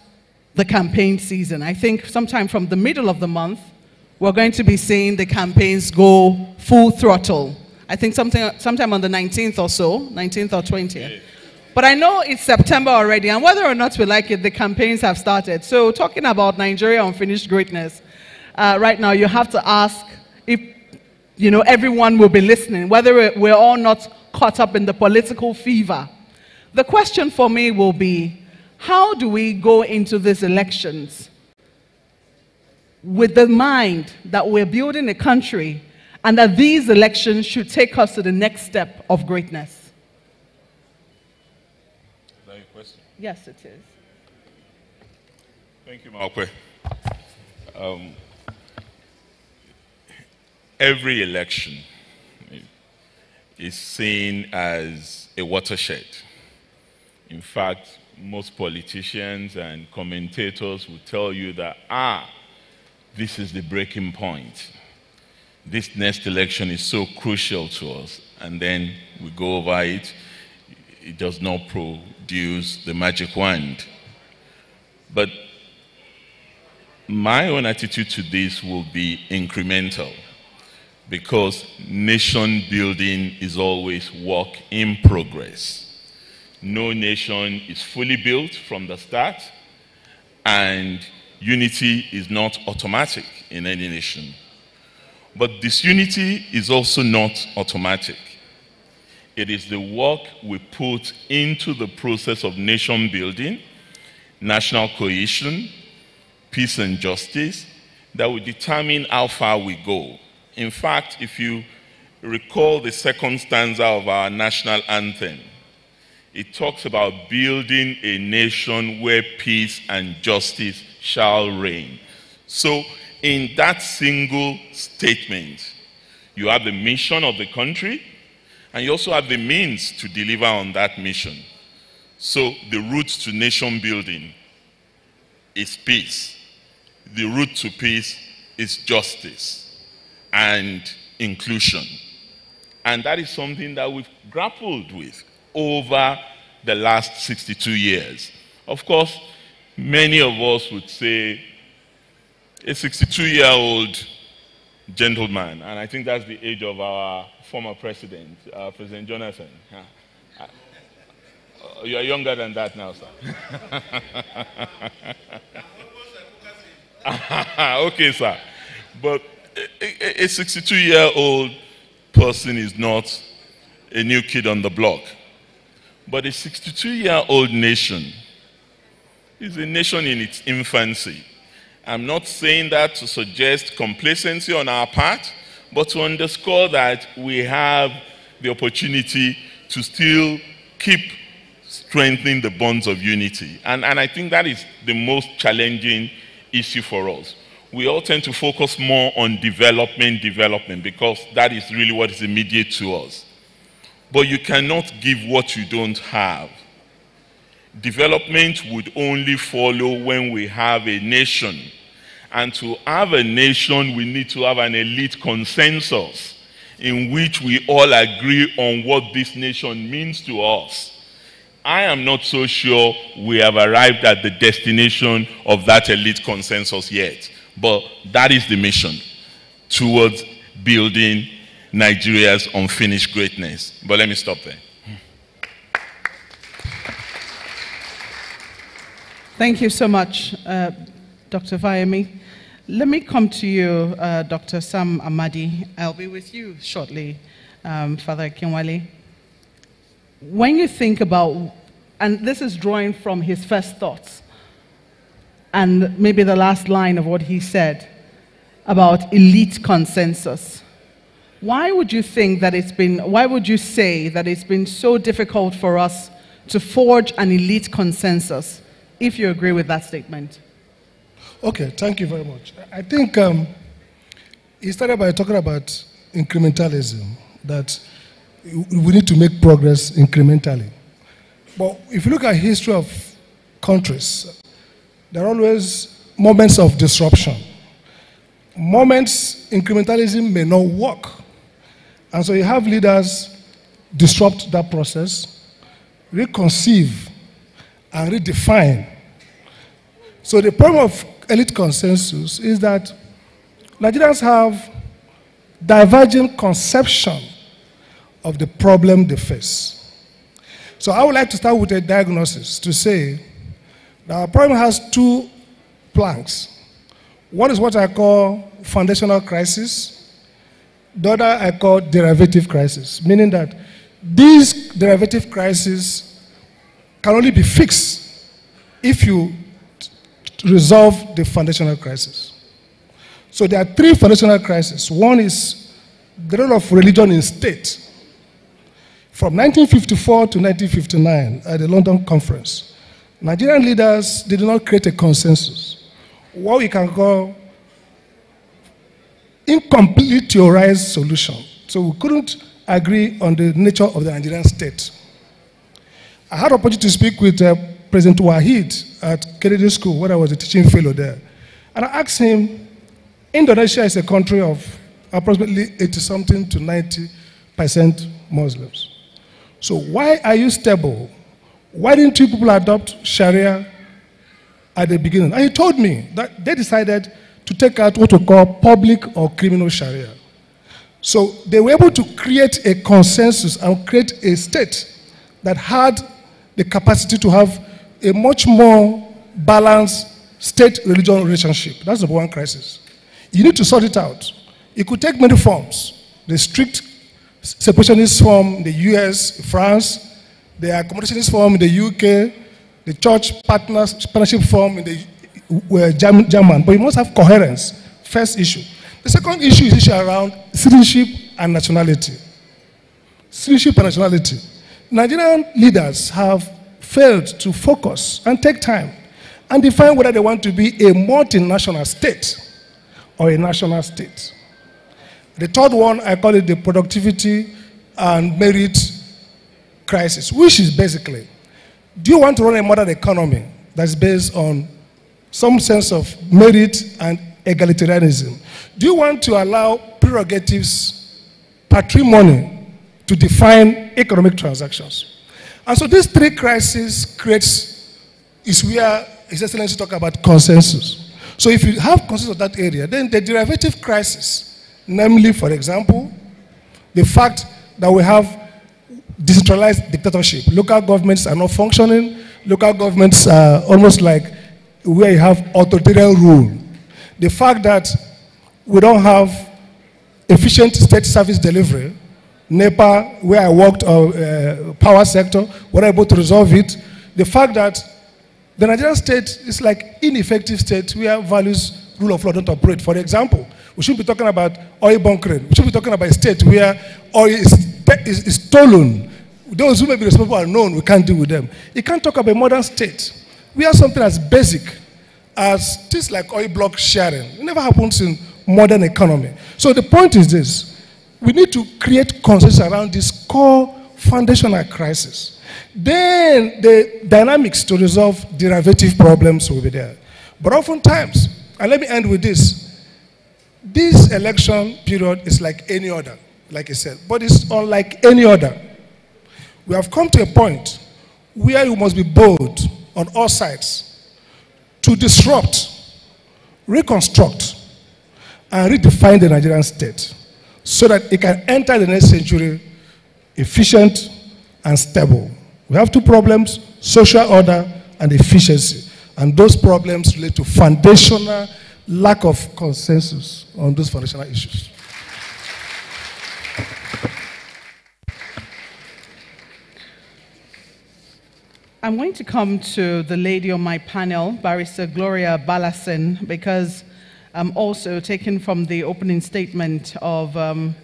the campaign season. I think sometime from the middle of the month, we're going to be seeing the campaigns go full throttle. I think something, sometime on the 19th or so, 19th or 20th. But I know it's September already, and whether or not we like it, the campaigns have started. So, talking about Nigeria unfinished greatness, uh, right now you have to ask if you know everyone will be listening, whether we're all not caught up in the political fever. The question for me will be how do we go into these elections with the mind that we're building a country and that these elections should take us to the next step of greatness? Is that your question? Yes, it is. Thank you, Malkwe. Um, every election is seen as a watershed. In fact, most politicians and commentators will tell you that, ah, this is the breaking point. This next election is so crucial to us. And then we go over it, it does not produce the magic wand. But my own attitude to this will be incremental because nation building is always work in progress. No nation is fully built from the start, and unity is not automatic in any nation. But disunity is also not automatic. It is the work we put into the process of nation building, national cohesion, peace and justice that will determine how far we go. In fact, if you recall the second stanza of our national anthem, it talks about building a nation where peace and justice shall reign. So, in that single statement, you have the mission of the country, and you also have the means to deliver on that mission. So, the route to nation building is peace. The route to peace is justice and inclusion. And that is something that we've grappled with over the last 62 years. Of course, many of us would say a 62 year old gentleman, and I think that's the age of our former president, uh, President Jonathan. Uh, you are younger than that now, sir. okay, sir. But a 62 year old person is not a new kid on the block. But a 62 year old nation is a nation in its infancy. I'm not saying that to suggest complacency on our part, but to underscore that we have the opportunity to still keep strengthening the bonds of unity. And, and I think that is the most challenging issue for us. We all tend to focus more on development, development, because that is really what is immediate to us. But you cannot give what you don't have. Development would only follow when we have a nation. And to have a nation, we need to have an elite consensus in which we all agree on what this nation means to us. I am not so sure we have arrived at the destination of that elite consensus yet. But that is the mission towards building Nigeria's unfinished greatness. But let me stop there. Thank you so much, uh, Dr. Fayemi. Let me come to you, uh, Dr. Sam Amadi. I'll be with you shortly, um, Father Akinwale. When you think about, and this is drawing from his first thoughts, and maybe the last line of what he said about elite consensus. Why would you think that it's been, why would you say that it's been so difficult for us to forge an elite consensus, if you agree with that statement? Okay, thank you very much. I think um, he started by talking about incrementalism, that we need to make progress incrementally. But if you look at history of countries, there are always moments of disruption. Moments incrementalism may not work And so you have leaders disrupt that process, reconceive, and redefine. So the problem of elite consensus is that Nigerians have divergent conception of the problem they face. So I would like to start with a diagnosis to say that our problem has two planks. One is what I call foundational crisis. The other I call derivative crisis, meaning that these derivative crises can only be fixed if you resolve the foundational crisis. So there are three foundational crises. One is the role of religion in state. From 1954 to 1959 at the London Conference, Nigerian leaders did not create a consensus, what we can call incomplete theorized solution. So we couldn't agree on the nature of the Nigerian state. I had opportunity to speak with uh, President Wahid at Kennedy School when I was a teaching fellow there. And I asked him, Indonesia is a country of approximately 80 something to 90 percent Muslims. So why are you stable? Why didn't you people adopt Sharia at the beginning? And he told me that they decided to take out what we call public or criminal Sharia. So they were able to create a consensus and create a state that had the capacity to have a much more balanced state-religion relationship. That's the one crisis. You need to sort it out. It could take many forms. The strict separationist form the US, France, the accommodationist form in the UK, the church partners, partnership form in the uh, German. But you must have coherence. First issue. The second issue is issue around citizenship and nationality. Citizenship and nationality. Nigerian leaders have failed to focus and take time and define whether they want to be a multinational state or a national state. The third one, I call it the productivity and merit crisis, which is basically do you want to run a modern economy that's based on some sense of merit and egalitarianism? Do you want to allow prerogatives, patrimony to define economic transactions? And so these three crises creates is where His Excellency talk about consensus. So if you have consensus of that area, then the derivative crisis, namely, for example, the fact that we have decentralized dictatorship. Local governments are not functioning. Local governments are almost like where you have authoritarian rule. The fact that we don't have efficient state service delivery, NEPA, where I worked, or uh, power sector, were able to resolve it. The fact that the Nigerian state is like ineffective state where values rule of law don't operate. For example, we shouldn't be talking about oil bunkering. We should be talking about a state where oil is, is, is stolen. Those who may be responsible are known. We can't deal with them. You can't talk about a modern state. We have something as basic as things like oil block sharing. It never happens in modern economy. So the point is this. We need to create consensus around this core foundational crisis. Then the dynamics to resolve derivative problems will be there. But oftentimes, and let me end with this, this election period is like any other, like I said, but it's unlike any other. We have come to a point where you must be bold on all sides to disrupt, reconstruct, and redefine the Nigerian state so that it can enter the next century efficient and stable. We have two problems, social order and efficiency. And those problems relate to foundational lack of consensus on those foundational issues. I'm going to come to the lady on my panel, Barrister Gloria Ballason, because I'm also taken from the opening statement of um,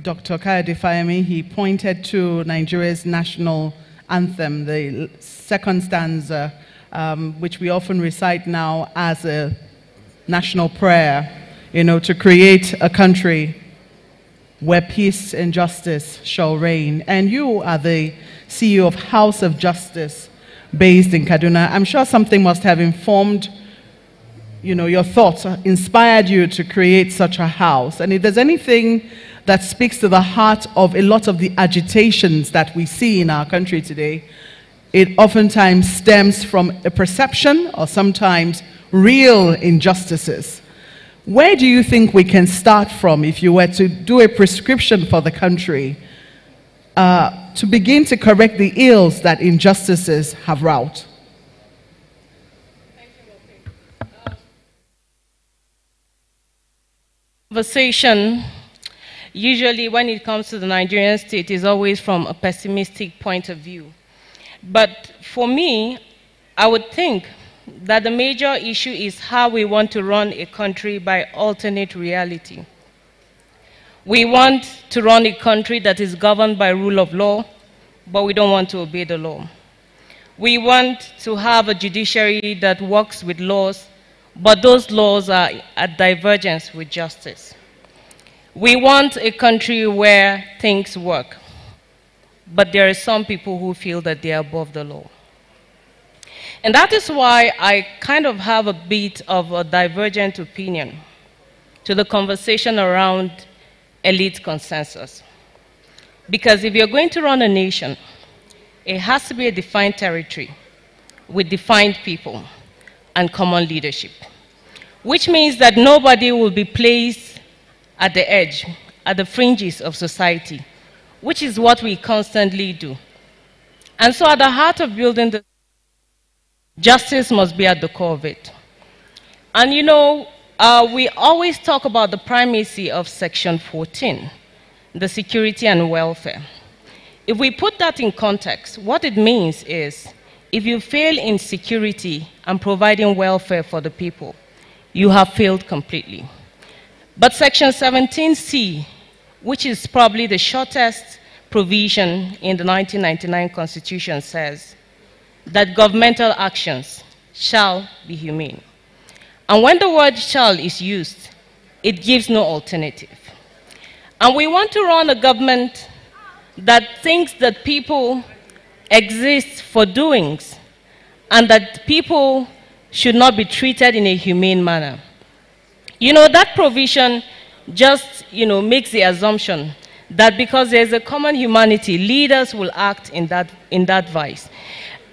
Dr. Kayode Fayemi. He pointed to Nigeria's national anthem, the second stanza, um, which we often recite now as a national prayer, you know, to create a country where peace and justice shall reign. And you are the CEO of House of Justice based in Kaduna. I'm sure something must have informed you know, your thoughts, inspired you to create such a house. And if there's anything that speaks to the heart of a lot of the agitations that we see in our country today. It oftentimes stems from a perception or sometimes real injustices. Where do you think we can start from if you were to do a prescription for the country uh, to begin to correct the ills that injustices have wrought? Conversation, usually when it comes to the Nigerian state, is always from a pessimistic point of view. But for me, I would think that the major issue is how we want to run a country by alternate reality. We want to run a country that is governed by rule of law, but we don't want to obey the law. We want to have a judiciary that works with laws, but those laws are at divergence with justice. We want a country where things work, but there are some people who feel that they are above the law. And that is why I kind of have a bit of a divergent opinion to the conversation around elite consensus. Because if you're going to run a nation, it has to be a defined territory with defined people and common leadership, which means that nobody will be placed at the edge, at the fringes of society, which is what we constantly do. And so at the heart of building the justice must be at the core of it. And you know, uh, we always talk about the primacy of Section 14, the security and welfare. If we put that in context, what it means is if you fail in security and providing welfare for the people, you have failed completely. But Section 17C, which is probably the shortest provision in the 1999 Constitution, says that governmental actions shall be humane. And when the word shall is used, it gives no alternative. And we want to run a government that thinks that people exist for doings and that people should not be treated in a humane manner. You know, that provision just, you know, makes the assumption that because there's a common humanity, leaders will act in that, in that vice.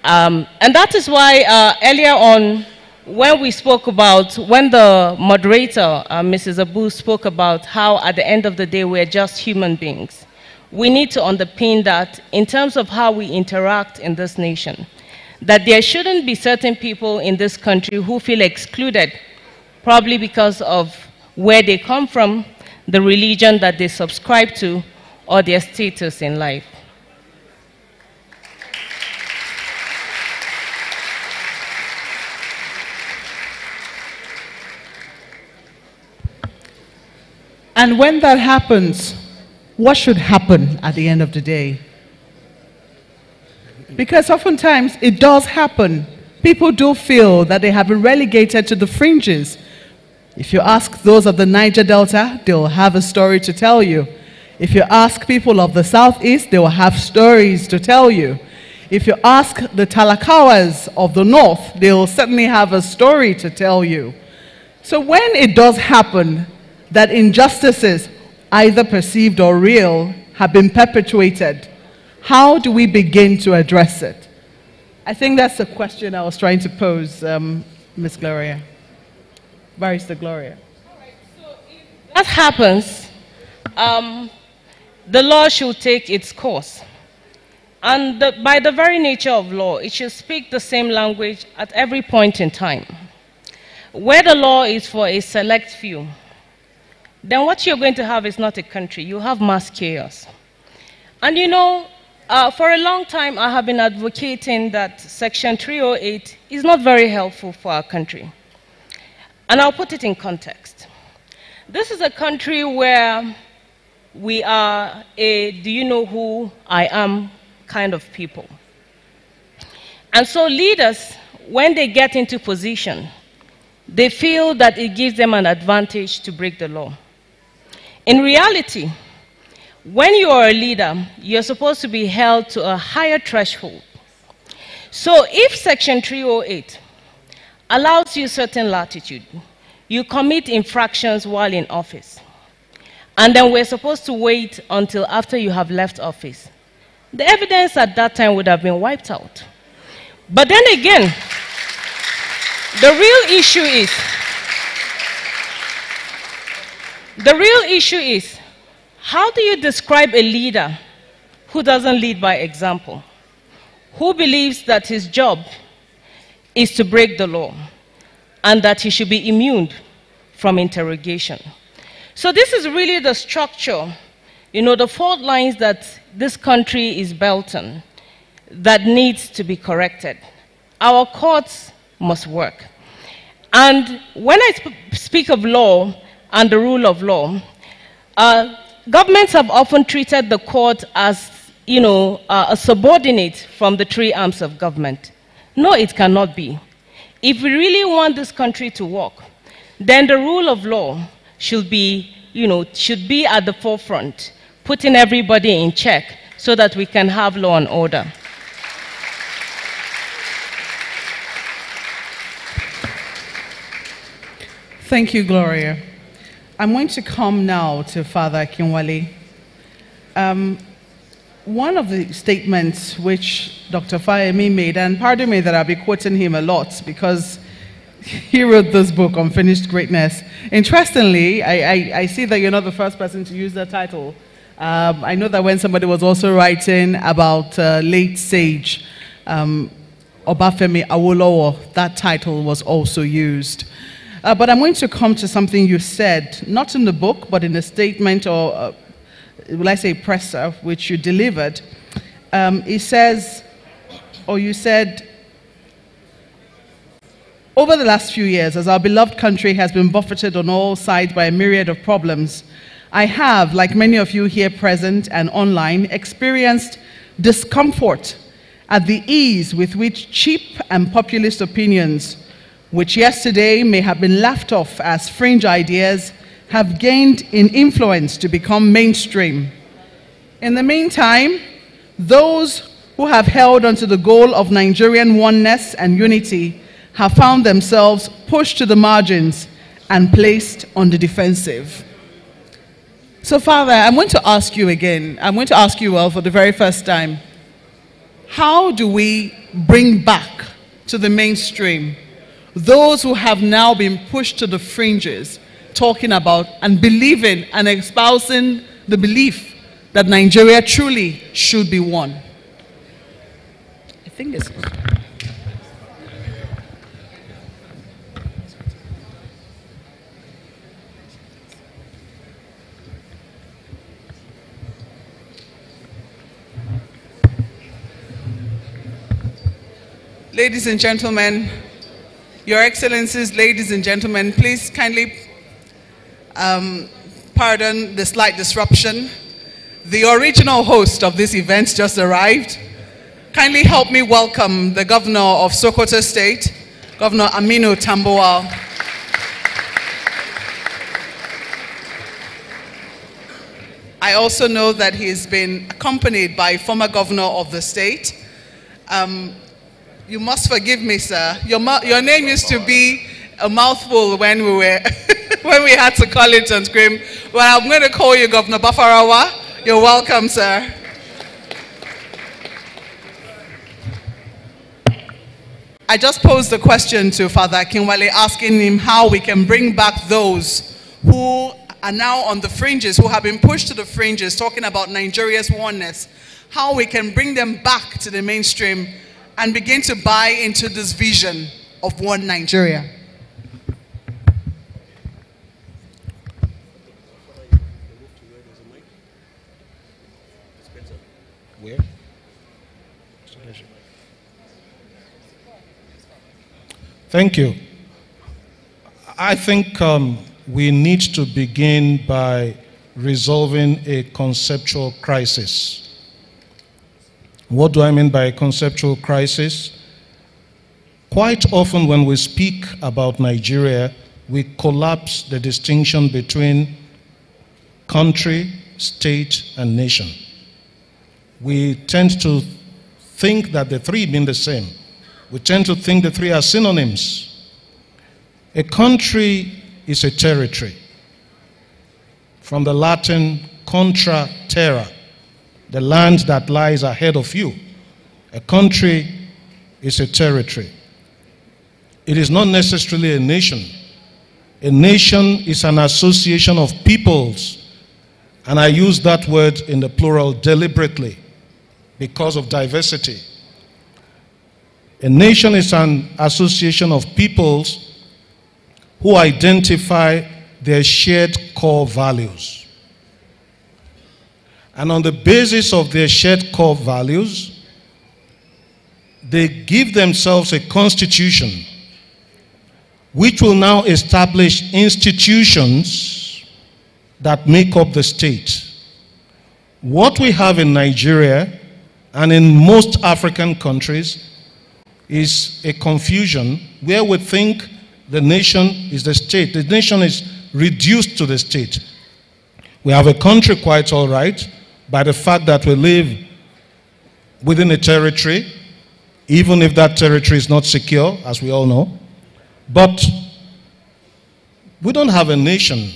Um, and that is why uh, earlier on, when we spoke about, when the moderator, uh, Mrs. Abu, spoke about how at the end of the day we're just human beings, we need to underpin that in terms of how we interact in this nation, that there shouldn't be certain people in this country who feel excluded, probably because of where they come from, the religion that they subscribe to, or their status in life. And when that happens, what should happen at the end of the day? Because oftentimes it does happen. People do feel that they have been relegated to the fringes. If you ask those of the Niger Delta, they'll have a story to tell you. If you ask people of the Southeast, they will have stories to tell you. If you ask the Talakawas of the North, they'll certainly have a story to tell you. So when it does happen, that injustices, either perceived or real, have been perpetuated. How do we begin to address it? I think that's the question I was trying to pose, um, Ms. Gloria. Barrister Gloria. that happens, um, the law should take its course. And the, by the very nature of law, it should speak the same language at every point in time. Where the law is for a select few, then what you're going to have is not a country, you have mass chaos. And you know, uh, for a long time, I have been advocating that Section 308 is not very helpful for our country. And I'll put it in context. This is a country where we are a do you know who I am kind of people. And so leaders, when they get into position, they feel that it gives them an advantage to break the law. In reality, when you are a leader, you're supposed to be held to a higher threshold. So if Section 308 allows you certain latitude, you commit infractions while in office. and then we're supposed to wait until after you have left office. The evidence at that time would have been wiped out. But then again, the real issue is the real issue is how do you describe a leader who doesn't lead by example? Who believes that his job is to break the law and that he should be immune from interrogation? So, this is really the structure, you know, the fault lines that this country is built on that needs to be corrected. Our courts must work. And when I sp speak of law and the rule of law, uh, governments have often treated the court as, you know, uh, a subordinate from the three arms of government. No, it cannot be. If we really want this country to work, then the rule of law should be, you know, should be at the forefront, putting everybody in check so that we can have law and order. Thank you, Gloria. I'm going to come now to Father Akinwale. Um, one of the statements which Dr. Fayemi made, and pardon me that I'll be quoting him a lot because he wrote this book, Unfinished Greatness. Interestingly, I, I, I see that you're not the first person to use that title. Um, I know that when somebody was also writing about uh, late sage um, Obafemi Awolowo, that title was also used. Uh, but I'm going to come to something you said, not in the book, but in a statement or, uh, will I say, presser, which you delivered. Um, it says, or you said, over the last few years, as our beloved country has been buffeted on all sides by a myriad of problems, I have, like many of you here present and online, experienced discomfort at the ease with which cheap and populist opinions, which yesterday may have been laughed off as fringe ideas, have gained in influence to become mainstream. In the meantime, those who have held onto the goal of Nigerian oneness and unity have found themselves pushed to the margins and placed on the defensive. So, Father, I'm going to ask you again. I'm going to ask you, well, for the very first time. How do we bring back to the mainstream those who have now been pushed to the fringes, talking about and believing and espousing the belief that Nigeria truly should be one? I think it's. Ladies and gentlemen, Your Excellencies, ladies and gentlemen, please kindly um, pardon the slight disruption. The original host of this event just arrived. Kindly help me welcome the Governor of Sokoto State, Governor Aminu Tambuwal. I also know that he's been accompanied by former governor of the state, um, you must forgive me, sir. Your, your name used to be a mouthful when we were when we had to call it and scream. Well, I'm going to call you Governor Bafarawa. You're welcome, sir. I just posed a question to Father Akinwale asking him how we can bring back those who are now on the fringes, who have been pushed to the fringes, talking about Nigeria's oneness, how we can bring them back to the mainstream and begin to buy into this vision of one Nigeria. Where? Thank you. I think um, we need to begin by resolving a conceptual crisis. What do I mean by conceptual crisis? Quite often, when we speak about Nigeria, we collapse the distinction between country, state, and nation. We tend to think that the three mean the same. We tend to think the three are synonyms. A country is a territory. from the Latin contra terra, the land that lies ahead of you. A country is a territory. It is not necessarily a nation. A nation is an association of peoples, and I use that word in the plural deliberately because of diversity. A nation is an association of peoples who identify their shared core values. And on the basis of their shared core values, they give themselves a constitution which will now establish institutions that make up the state. What we have in Nigeria and in most African countries is a confusion where we think the nation is the state. The nation is reduced to the state. We have a country quite all right by the fact that we live within a territory, even if that territory is not secure, as we all know. But we don't have a nation.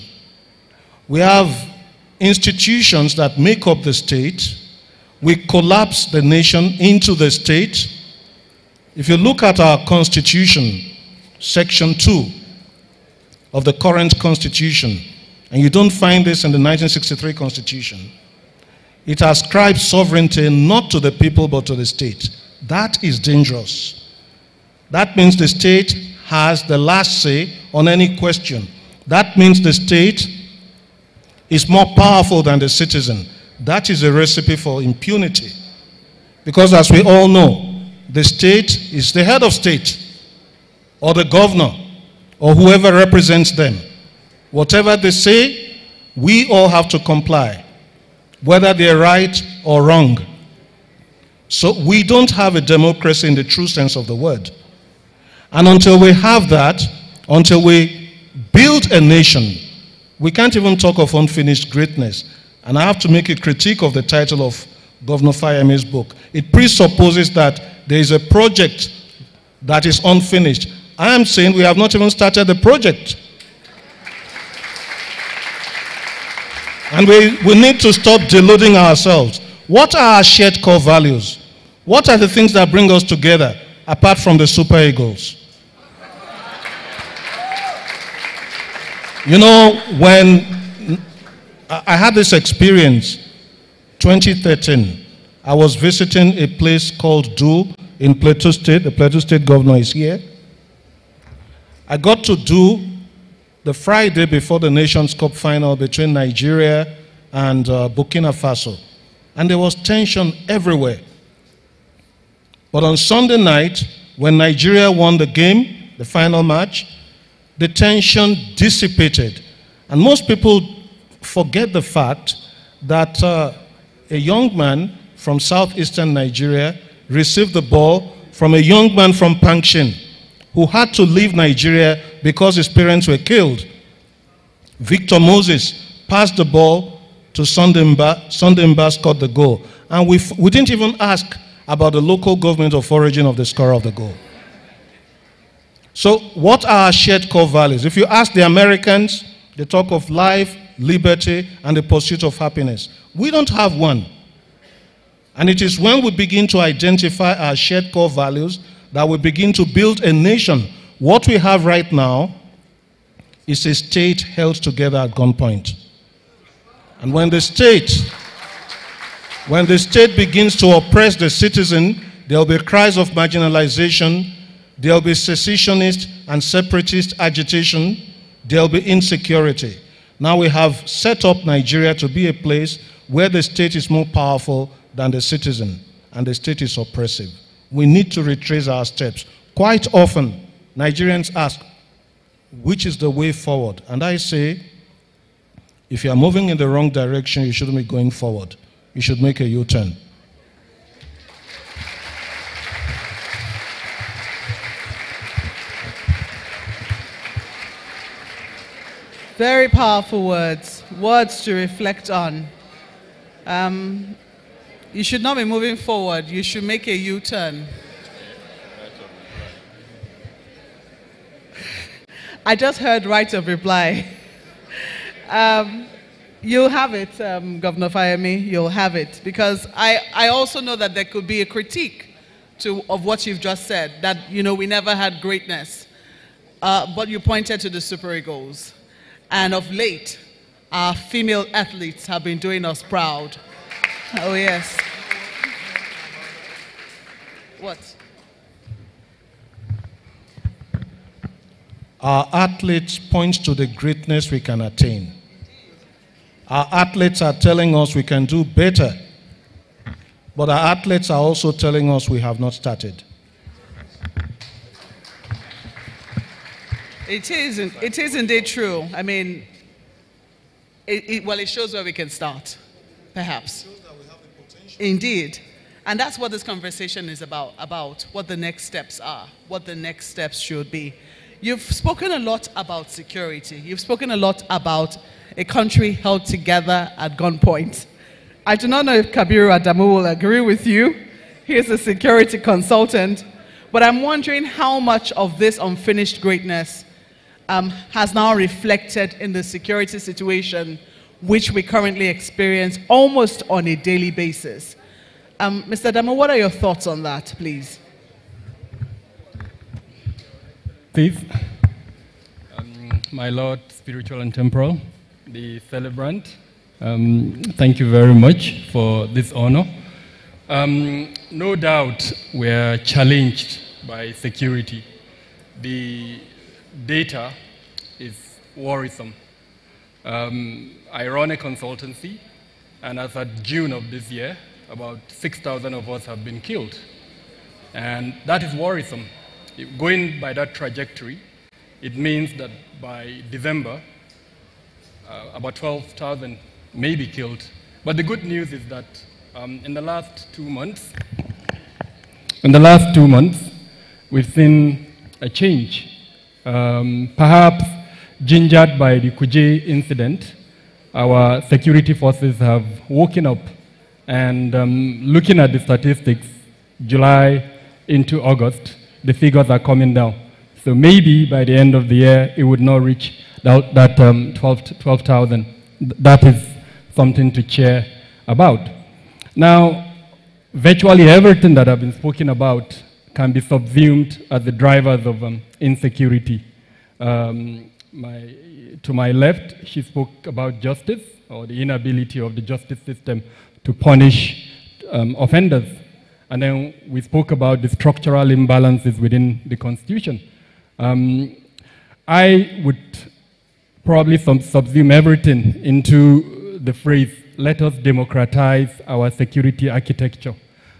We have institutions that make up the state. We collapse the nation into the state. If you look at our constitution, section 2 of the current constitution, and you don't find this in the 1963 constitution, it ascribes sovereignty not to the people but to the state. That is dangerous. That means the state has the last say on any question. That means the state is more powerful than the citizen. That is a recipe for impunity. Because as we all know, the state is the head of state, or the governor, or whoever represents them. Whatever they say, we all have to comply, whether they're right or wrong. So we don't have a democracy in the true sense of the word. And until we have that, until we build a nation, we can't even talk of unfinished greatness. And I have to make a critique of the title of Governor Fayemi's book. It presupposes that there is a project that is unfinished. I am saying we have not even started the project. And we, we need to stop deluding ourselves. What are our shared core values? What are the things that bring us together apart from the Super Eagles? You know, when I had this experience, 2013, I was visiting a place called Do in Plateau State. The Plateau State governor is here. I got to Do the Friday before the Nations Cup final between Nigeria and uh, Burkina Faso. And there was tension everywhere. But on Sunday night, when Nigeria won the game, the final match, the tension dissipated. And most people forget the fact that uh, a young man from southeastern Nigeria received the ball from a young man from Pankshin who had to leave Nigeria because his parents were killed. Victor Moses passed the ball to Sunday Mba. Sondemba scored the goal. And we, we didn't even ask about the local government of origin of the scorer of the goal. So, what are our shared core values? If you ask the Americans, they talk of life, liberty, and the pursuit of happiness. We don't have one. And it is when we begin to identify our shared core values that we begin to build a nation. What we have right now is a state held together at gunpoint. And when the state, when the state begins to oppress the citizen, there will be cries of marginalization, there will be secessionist and separatist agitation. There will be insecurity. Now we have set up Nigeria to be a place where the state is more powerful than the citizen and the state is oppressive. We need to retrace our steps. Quite often, Nigerians ask, which is the way forward? And I say, if you are moving in the wrong direction, you shouldn't be going forward. You should make a U turn. Very powerful words, words to reflect on. Um, you should not be moving forward, you should make a U turn. I just heard right of reply. Um, You'll have it, um, Governor Fayemi. You'll have it. Because I, I also know that there could be a critique to, of what you've just said, that, you know, we never had greatness. Uh, but you pointed to the Super Eagles. And of late, our female athletes have been doing us proud. Oh, yes. What? Our athletes point to the greatness we can attain. Our athletes are telling us we can do better. But our athletes are also telling us we have not started. It is, it is indeed true. I mean, it, it, well, it shows where we can start, perhaps. Indeed. And that's what this conversation is about, about what the next steps are, what the next steps should be. You've spoken a lot about security. You've spoken a lot about a country held together at gunpoint. I do not know if Kabiru Adamu will agree with you. He is a security consultant. But I'm wondering how much of this unfinished greatness um, has now reflected in the security situation which we currently experience almost on a daily basis. Um, Mr. Adamu, what are your thoughts on that, please? Steve, um, my Lord, spiritual and temporal, the celebrant, um, thank you very much for this honor. Um, no doubt we're challenged by security. The data is worrisome. Um, I run a consultancy, and as of June of this year, about 6,000 of us have been killed. And that is worrisome. Going by that trajectory, it means that by December, uh, about 12,000 may be killed. But the good news is that um, in the last two months, in the last two months, we've seen a change. Um, perhaps gingered by the Kuje incident, our security forces have woken up and um, looking at the statistics, July into August, the figures are coming down. So maybe by the end of the year, it would not reach that, that um, 12,000. 12, that is something to cheer about. Now, virtually everything that I've been spoken about can be subsumed as the drivers of um, insecurity. Um, my, to my left, she spoke about justice or the inability of the justice system to punish um, offenders. And then we spoke about the structural imbalances within the Constitution. Um, I would probably subsume everything into the phrase, let us democratize our security architecture.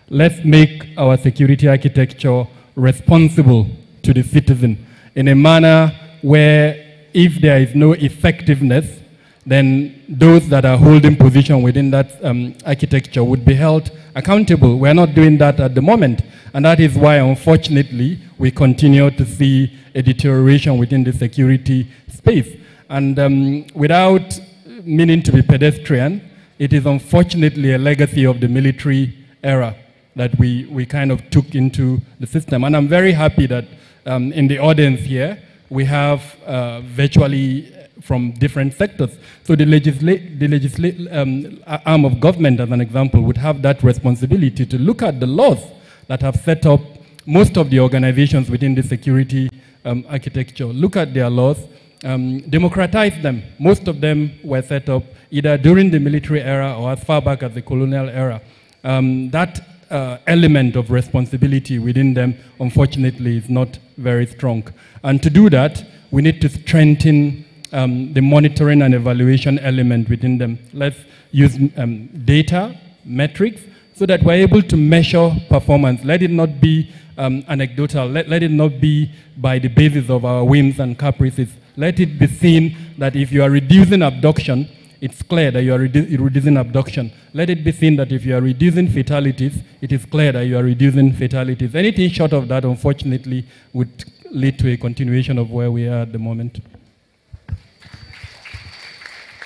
Let's make our security architecture responsible to the citizen in a manner where if there is no effectiveness, then those that are holding position within that um, architecture would be held accountable. We're not doing that at the moment. And that is why, unfortunately, we continue to see a deterioration within the security space. And um, without meaning to be pedestrian, it is unfortunately a legacy of the military era that we, we kind of took into the system. And I'm very happy that um, in the audience here, we have uh, virtually from different sectors. So the, legisla the legisla um, arm of government, as an example, would have that responsibility to look at the laws that have set up most of the organizations within the security um, architecture, look at their laws, um, democratized them. Most of them were set up either during the military era or as far back as the colonial era. Um, that uh, element of responsibility within them, unfortunately, is not very strong. And to do that, we need to strengthen um, the monitoring and evaluation element within them. Let's use um, data, metrics, so that we're able to measure performance. Let it not be um, anecdotal. Let, let it not be by the basis of our whims and caprices. Let it be seen that if you are reducing abduction, it's clear that you are redu reducing abduction. Let it be seen that if you are reducing fatalities, it is clear that you are reducing fatalities. Anything short of that, unfortunately, would lead to a continuation of where we are at the moment.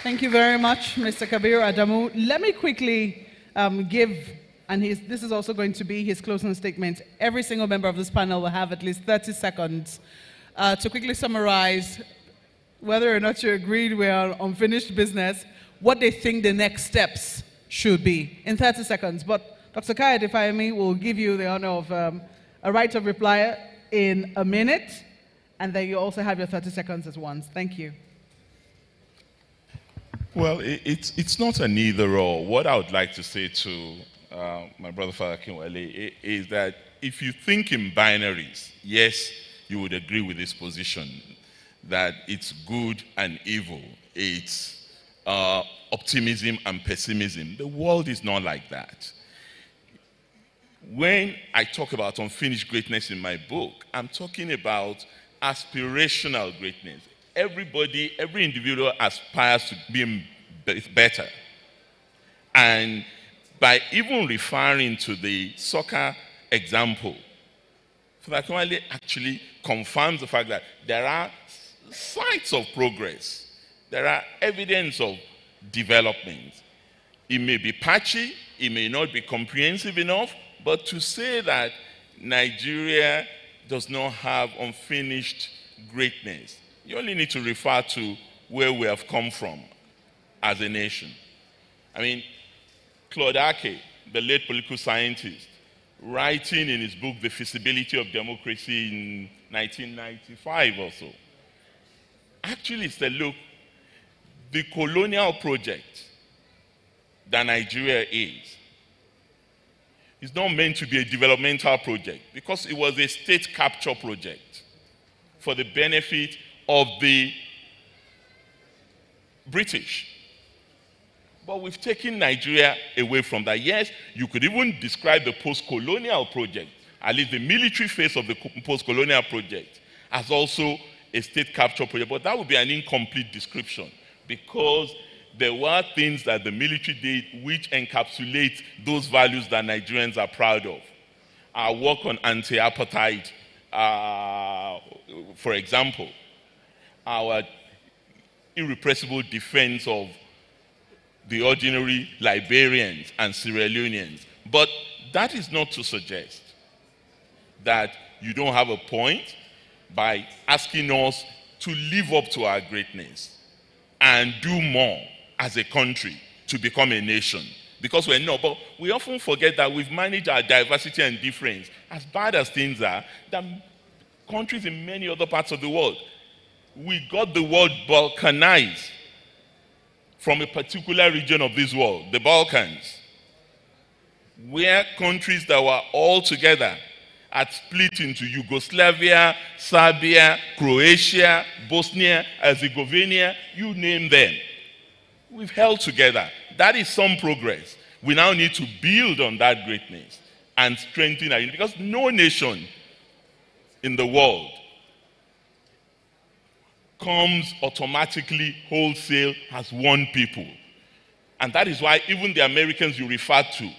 Thank you very much, Mr. Kabir Adamu. Let me quickly um, give, and his, this is also going to be his closing statement. Every single member of this panel will have at least 30 seconds uh, to quickly summarize whether or not you agreed we're unfinished business, what they think the next steps should be in 30 seconds. But Dr. Kayode Fayemi will give you the honor of um, a right of reply in a minute, and then you also have your 30 seconds as once. Thank you. Well, it, it's, it's not an either or. What I would like to say to uh, my brother Father Akinwale is that if you think in binaries, yes, you would agree with this position that it's good and evil, it's uh, optimism and pessimism. The world is not like that. When I talk about unfinished greatness in my book, I'm talking about aspirational greatness. Everybody, every individual aspires to be better. And by even referring to the soccer example, Father actually confirms the fact that there are signs of progress. There are evidence of development. It may be patchy, it may not be comprehensive enough, but to say that Nigeria does not have unfinished greatness, you only need to refer to where we have come from as a nation. I mean, Claude Ake, the late political scientist, writing in his book, The Feasibility of Democracy in 1995 or so, actually said, look, the colonial project that Nigeria is, is not meant to be a developmental project because it was a state capture project for the benefit of the British. But we've taken Nigeria away from that. Yes, you could even describe the post colonial project, at least the military phase of the post colonial project, as also a state capture project. But that would be an incomplete description because there were things that the military did which encapsulate those values that Nigerians are proud of. Our work on anti apartheid, uh, for example, our irrepressible defense of the ordinary Liberians and Sierra Leoneans. But that is not to suggest that you don't have a point by asking us to live up to our greatness and do more as a country to become a nation. Because we're not, but we often forget that we've managed our diversity and difference. As bad as things are, that countries in many other parts of the world, we got the world balkanized from a particular region of this world, the Balkans, where countries that were all together had split into Yugoslavia, Serbia, Croatia, Bosnia, Herzegovina, you name them. We've held together. That is some progress. We now need to build on that greatness and strengthen our because no nation in the world comes automatically wholesale as one people. And that is why even the Americans you refer to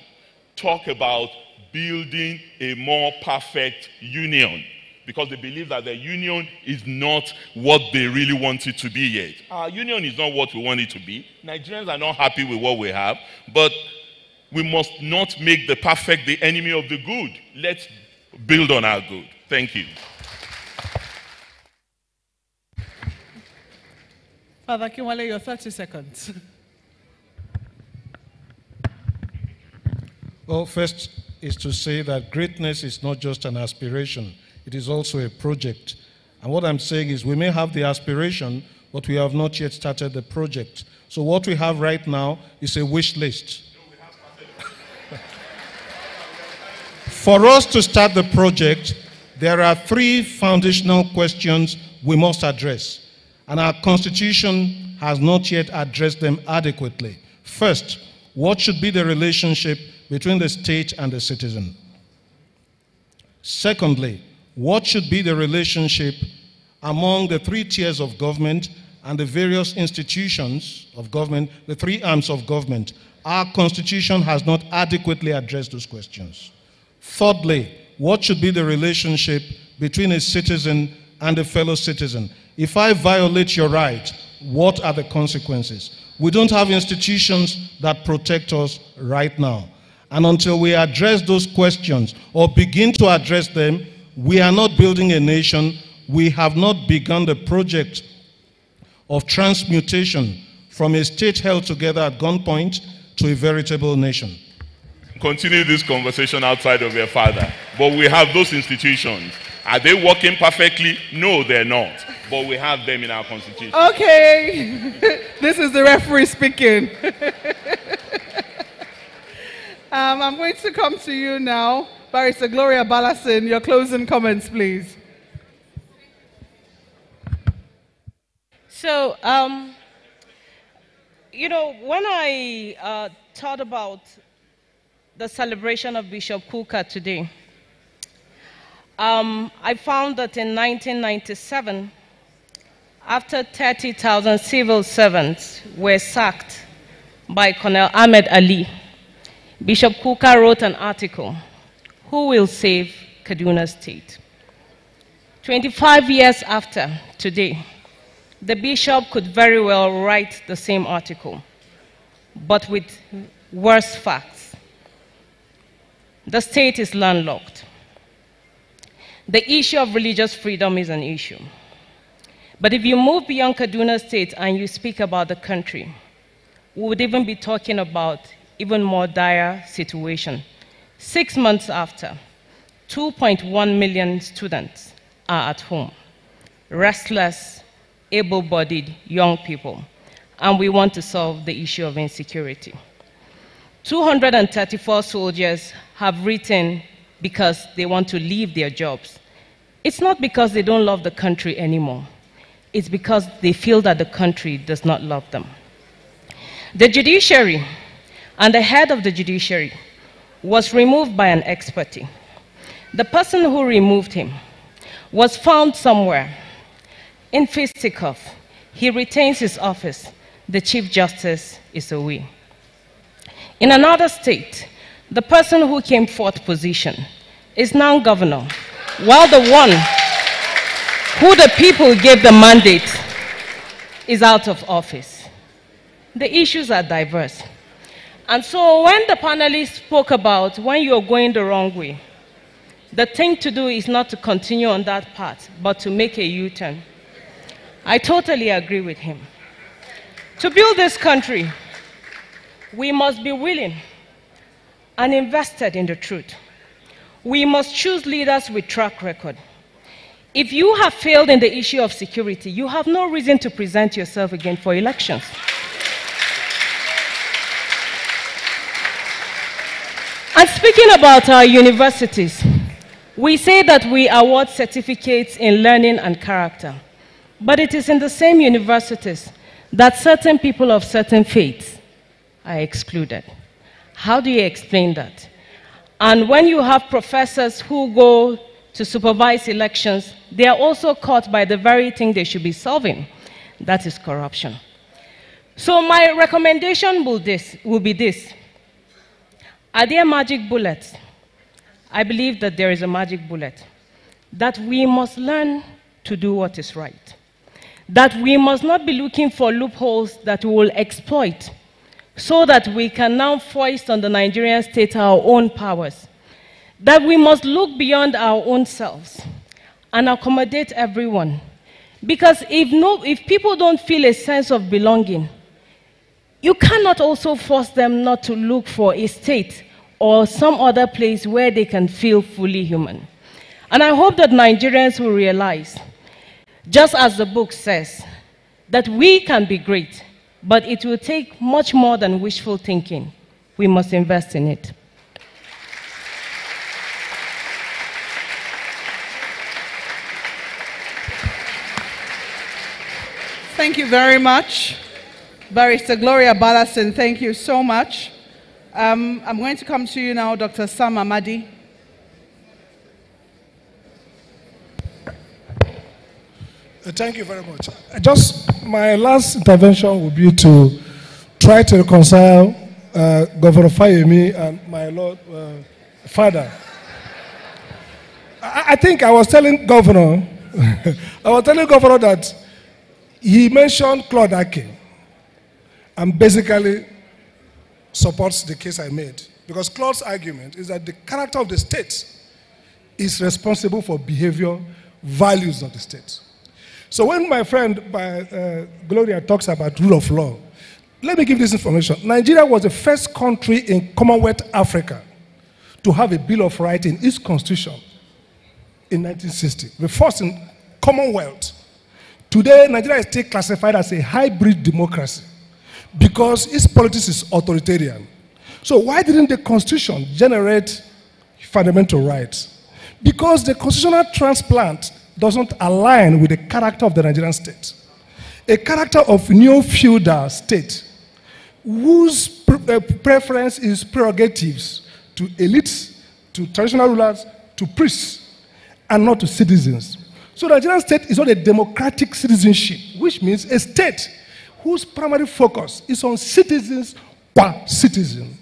talk about building a more perfect union because they believe that the union is not what they really want it to be yet. Our union is not what we want it to be. Nigerians are not happy with what we have, but we must not make the perfect the enemy of the good. Let's build on our good. Thank you. Father Akinwale, your 30 seconds. Well, first is to say that greatness is not just an aspiration, it is also a project. And what I'm saying is we may have the aspiration, but we have not yet started the project. So what we have right now is a wish list. For us to start the project, there are three foundational questions we must address and our constitution has not yet addressed them adequately. First, what should be the relationship between the state and the citizen? Secondly, what should be the relationship among the three tiers of government and the various institutions of government, the three arms of government? Our constitution has not adequately addressed those questions. Thirdly, what should be the relationship between a citizen and a fellow citizen? If I violate your right, what are the consequences? We don't have institutions that protect us right now. And until we address those questions or begin to address them, we are not building a nation. We have not begun the project of transmutation from a state held together at gunpoint to a veritable nation. Continue this conversation outside of your father. But we have those institutions. Are they working perfectly? No, they're not. But we have them in our constitution. Okay. this is the referee speaking. um, I'm going to come to you now. Barrister Gloria Ballason, your closing comments, please. So, um, you know, when I uh, thought about the celebration of Bishop Kukah today, um, I found that in 1997, after 30,000 civil servants were sacked by Colonel Ahmed Ali, Bishop Kukah wrote an article, Who Will Save Kaduna State? 25 years after today, the bishop could very well write the same article, but with worse facts. The state is landlocked. The issue of religious freedom is an issue. But if you move beyond Kaduna State and you speak about the country, we would even be talking about even more dire situation. Six months after, 2.1 million students are at home, restless, able bodied young people, and we want to solve the issue of insecurity. 234 soldiers have written because they want to leave their jobs. It's not because they don't love the country anymore, it's because they feel that the country does not love them. The judiciary and the head of the judiciary was removed by an expertise. The person who removed him was found somewhere in fisticuff, he retains his office. The Chief Justice is away. In another state, the person who came fourth position is now governor, while the one who the people gave the mandate is out of office. The issues are diverse. And so when the panelists spoke about when you're going the wrong way, the thing to do is not to continue on that path, but to make a U turn. I totally agree with him. To build this country, we must be willing and invested in the truth. We must choose leaders with track record. If you have failed in the issue of security, you have no reason to present yourself again for elections. And speaking about our universities, we say that we award certificates in learning and character. But it is in the same universities that certain people of certain faiths are excluded. How do you explain that? And when you have professors who go to supervise elections, they are also caught by the very thing they should be solving that is corruption. So, my recommendation will, this, will be this Are there magic bullets? I believe that there is a magic bullet, that we must learn to do what is right that we must not be looking for loopholes that we will exploit so that we can now foist on the Nigerian state our own powers. That we must look beyond our own selves and accommodate everyone. Because if, no, if people don't feel a sense of belonging, you cannot also force them not to look for a state or some other place where they can feel fully human. And I hope that Nigerians will realize just as the book says, that we can be great, but it will take much more than wishful thinking. We must invest in it. Thank you very much. Barrister Gloria Ballason, thank you so much. Um, I'm going to come to you now, Dr. Sam Amadi. Uh, thank you very much. Just my last intervention will be to try to reconcile uh, Governor Fayemi and my Lord uh, Father. I, I, think I was telling Governor, I was telling Governor that he mentioned Claude Ake and basically supports the case I made. Because Claude's argument is that the character of the state is responsible for behavior, values of the state. So when my friend by, uh, Gloria talks about rule of law, let me give this information. Nigeria was the first country in Commonwealth Africa to have a Bill of Rights in its constitution in 1960. The first in Commonwealth. Today, Nigeria is still classified as a hybrid democracy because its politics is authoritarian. So why didn't the constitution generate fundamental rights? Because the constitutional transplant doesn't align with the character of the Nigerian state. A character of neo-feudal state whose pre uh, preference is prerogatives to elites, to traditional rulers, to priests, and not to citizens. So the Nigerian state is not a democratic citizenship, which means a state whose primary focus is on citizens per citizen.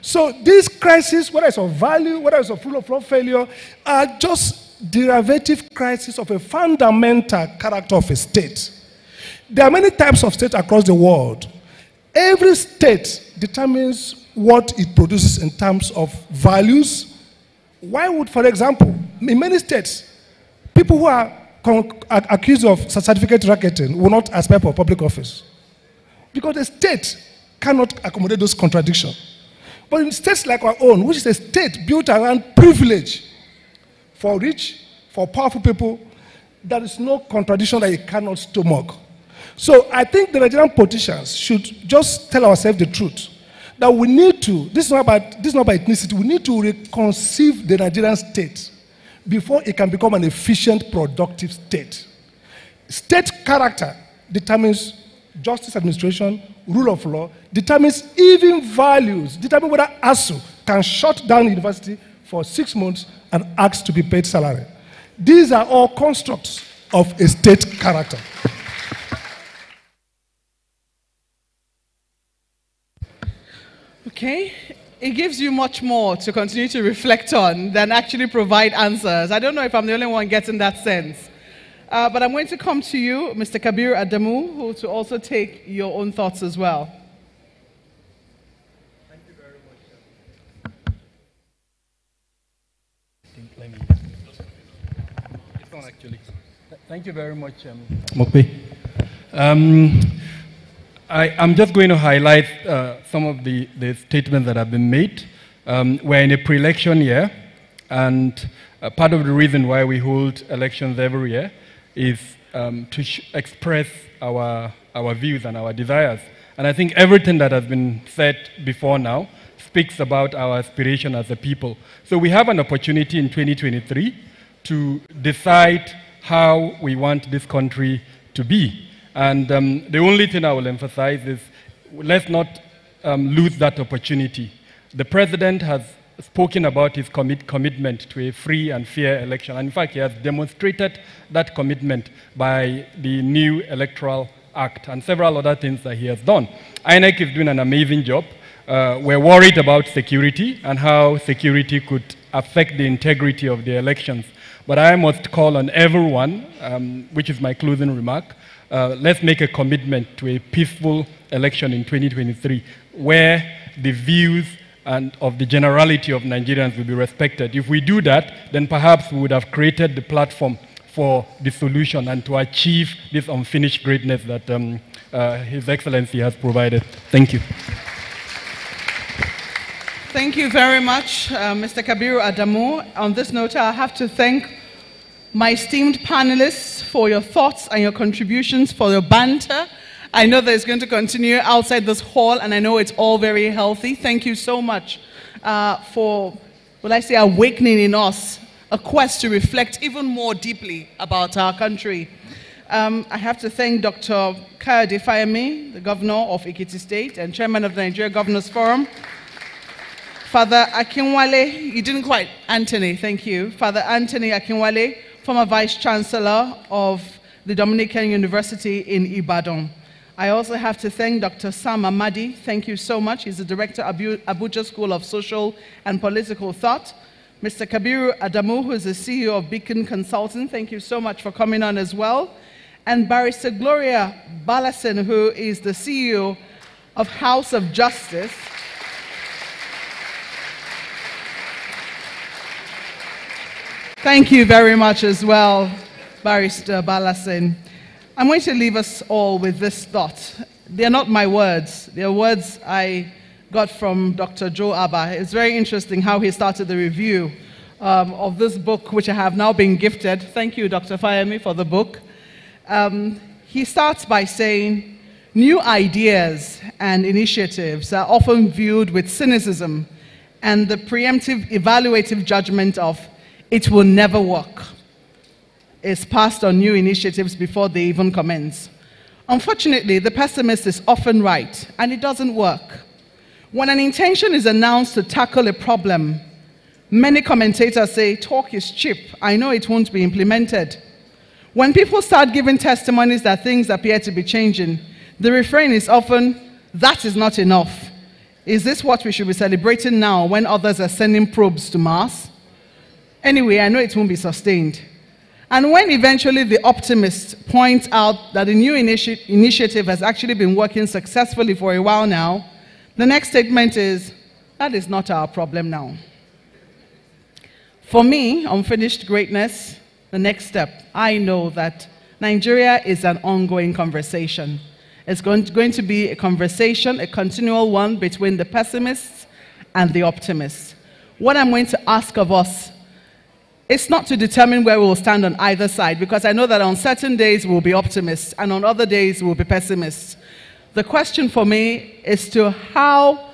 So these crises, whether it's of value, whether it's of rule of law failure, are just derivative crises of a fundamental character of a state. There are many types of states across the world. Every state determines what it produces in terms of values. Why would, for example, in many states, people who are accused of certificate racketing will not aspire for public office. Because the state cannot accommodate those contradictions. But in states like our own, which is a state built around privilege for rich, for powerful people, there is no contradiction that you cannot stomach. So I think the Nigerian politicians should just tell ourselves the truth. That we need to, this is not about, this is not about ethnicity, we need to reconceive the Nigerian state before it can become an efficient, productive state. State character determines justice administration, rule of law, determines even values, determines whether ASUU can shut down university for six months and ask to be paid salary. These are all constructs of a state character. Okay, it gives you much more to continue to reflect on than actually provide answers. I don't know if I'm the only one getting that sense. Uh, but I'm going to come to you, Mr. Kabir Adamu, who to also take your own thoughts as well. Thank you very much. Um, actually. Thank you very much, um, Maupe. Um, I, am just going to highlight uh, some of the, the, statements that have been made. Um, we're in a pre-election year, and uh, part of the reason why we hold elections every year is um, to express our, our views and our desires. And I think everything that has been said before now speaks about our aspiration as a people. So we have an opportunity in 2023 to decide how we want this country to be. And um, the only thing I will emphasize is let's not um, lose that opportunity. The president has spoken about his commit commitment to a free and fair election. And in fact, he has demonstrated that commitment by the new Electoral Act and several other things that he has done. INEC is doing an amazing job. Uh, we're worried about security and how security could affect the integrity of the elections. But I must call on everyone, um, which is my closing remark, uh, let's make a commitment to a peaceful election in 2023 where the views and of the generality of Nigerians will be respected. If we do that, then perhaps we would have created the platform for the solution and to achieve this unfinished greatness that um, uh, His Excellency has provided. Thank you. Thank you very much, uh, Mr. Kabiru Adamu. On this note, I have to thank my esteemed panelists for your thoughts and your contributions, for your banter. I know that it's going to continue outside this hall, and I know it's all very healthy. Thank you so much uh, for, will I say, awakening in us a quest to reflect even more deeply about our country. Um, I have to thank Dr. Kayode Fayemi, the governor of Ekiti State and chairman of the Nigeria Governors Forum. Father Akinwale, you didn't quite, Anthony, thank you. Father Anthony Akinwale, former vice chancellor of the Dominican University in Ibadan. I also have to thank Dr. Sam Amadi. Thank you so much. He's the director of Abuja School of Social and Political Thought. Mr. Kabiru Adamu, who is the CEO of Beacon Consulting. Thank you so much for coming on as well. And Barrister Gloria Ballason, who is the CEO of House of Justice. Thank you very much as well, Barrister Ballason. I'm going to leave us all with this thought. they're not my words. They're words I got from Dr. Joe Abah. It's very interesting how he started the review um, of this book, which I have now been gifted. Thank you, Dr. Fayemi, for the book. Um, he starts by saying, New ideas and initiatives are often viewed with cynicism and the preemptive evaluative judgment of it will never work It's passed on new initiatives before they even commence. Unfortunately, the pessimist is often right, and it doesn't work. When an intention is announced to tackle a problem, many commentators say, Talk is cheap. I know it won't be implemented. When people start giving testimonies that things appear to be changing, the refrain is often, That is not enough. Is this what we should be celebrating now when others are sending probes to Mars? Anyway, I know it won't be sustained. And when eventually the optimists point out that the new initi initiative has actually been working successfully for a while now, the next statement is, that is not our problem now. For me, unfinished greatness, the next step, I know that Nigeria is an ongoing conversation. It's going to be a conversation, a continual one between the pessimists and the optimists. What I'm going to ask of us it's not to determine where we will stand on either side, because I know that on certain days we'll be optimists and on other days we'll be pessimists. The question for me is to how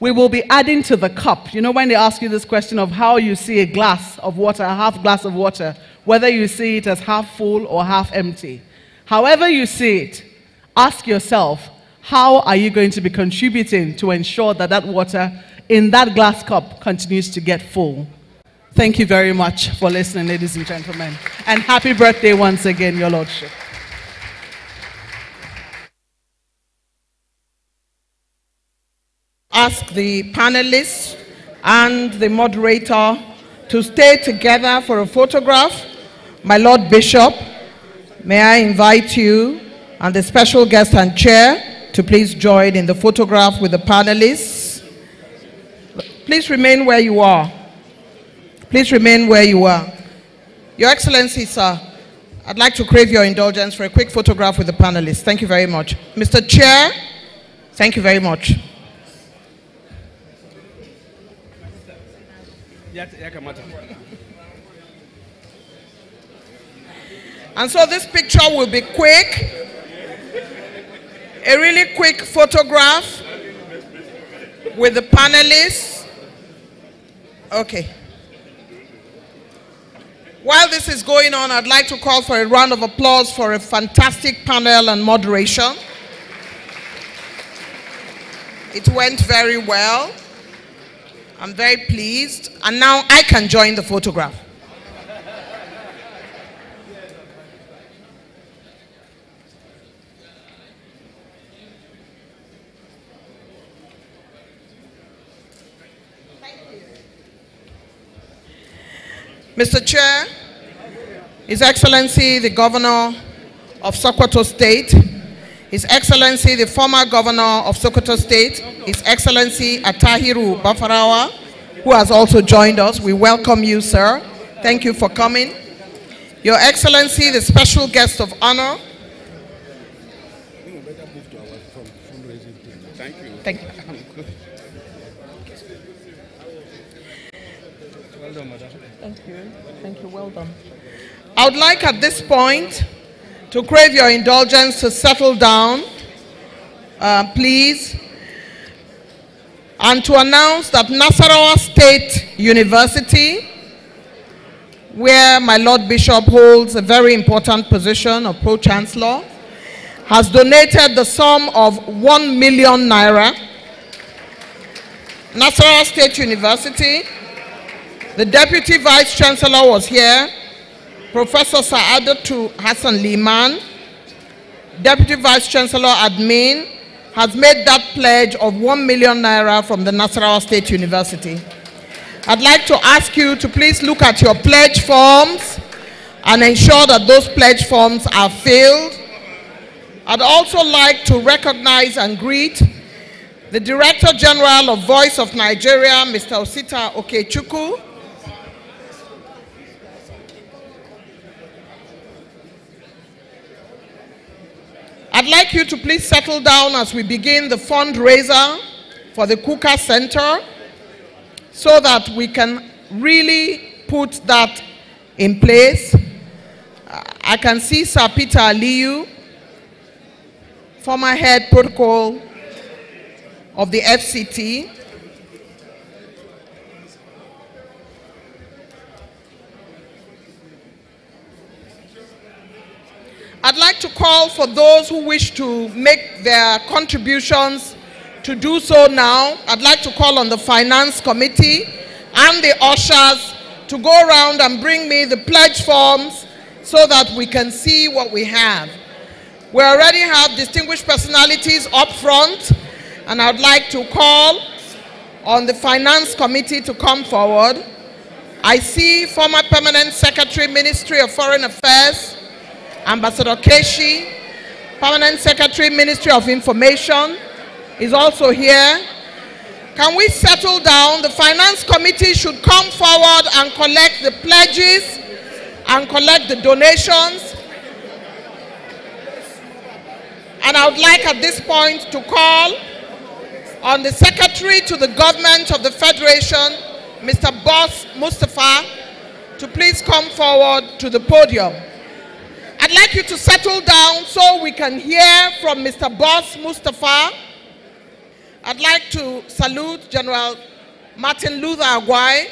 we will be adding to the cup. You know, when they ask you this question of how you see a glass of water, a half glass of water, whether you see it as half full or half empty. However you see it, ask yourself, how are you going to be contributing to ensure that that water in that glass cup continues to get full? Thank you very much for listening, ladies and gentlemen. And happy birthday once again, Your Lordship. Ask the panelists and the moderator to stay together for a photograph. My Lord Bishop, may I invite you and the special guest and chair to please join in the photograph with the panelists. Please remain where you are. Please remain where you are. Your Excellency, sir, I'd like to crave your indulgence for a quick photograph with the panelists. Thank you very much. Mr. Chair, thank you very much. And so this picture will be quick. A really quick photograph with the panelists. Okay. While this is going on, I'd like to call for a round of applause for a fantastic panel and moderation. It went very well. I'm very pleased. And now I can join the photograph. Mr. Chair, His Excellency the Governor of Sokoto State, His Excellency the former Governor of Sokoto State, His Excellency Atahiru Bafarawa, who has also joined us. We welcome you, sir. Thank you for coming. Your Excellency, the special guest of honor. Thank you. Well done, madam. Thank you. Well done. I would like at this point to crave your indulgence to settle down, uh, please, and to announce that Nasarawa State University, where my Lord Bishop holds a very important position of Pro-Chancellor, has donated the sum of 1 million naira. Nasarawa State University the Deputy Vice Chancellor was here, Professor Saadatu Hassan Liman, Deputy Vice Chancellor Admin, has made that pledge of 1 million naira from the Nasarawa State University. I'd like to ask you to please look at your pledge forms and ensure that those pledge forms are filled. I'd also like to recognize and greet the Director General of Voice of Nigeria, Mr. Osita Okechukwu, I'd like you to please settle down as we begin the fundraiser for the Kukah Center so that we can really put that in place. I can see Sir Peter Aliyu, former head protocol of the FCT. I'd like to call for those who wish to make their contributions to do so now. I'd like to call on the Finance Committee and the ushers to go around and bring me the pledge forms so that we can see what we have. We already have distinguished personalities up front, and I'd like to call on the Finance Committee to come forward. I see former Permanent Secretary, Ministry of Foreign Affairs, Ambassador Keshi, Permanent Secretary, Ministry of Information, is also here. Can we settle down? The Finance Committee should come forward and collect the pledges and collect the donations. And I would like at this point to call on the Secretary to the Government of the Federation, Mr. Boss Mustapha, to please come forward to the podium. I'd like you to settle down so we can hear from Mr. Boss Mustapha. I'd like to salute General Martin Luther Agwai,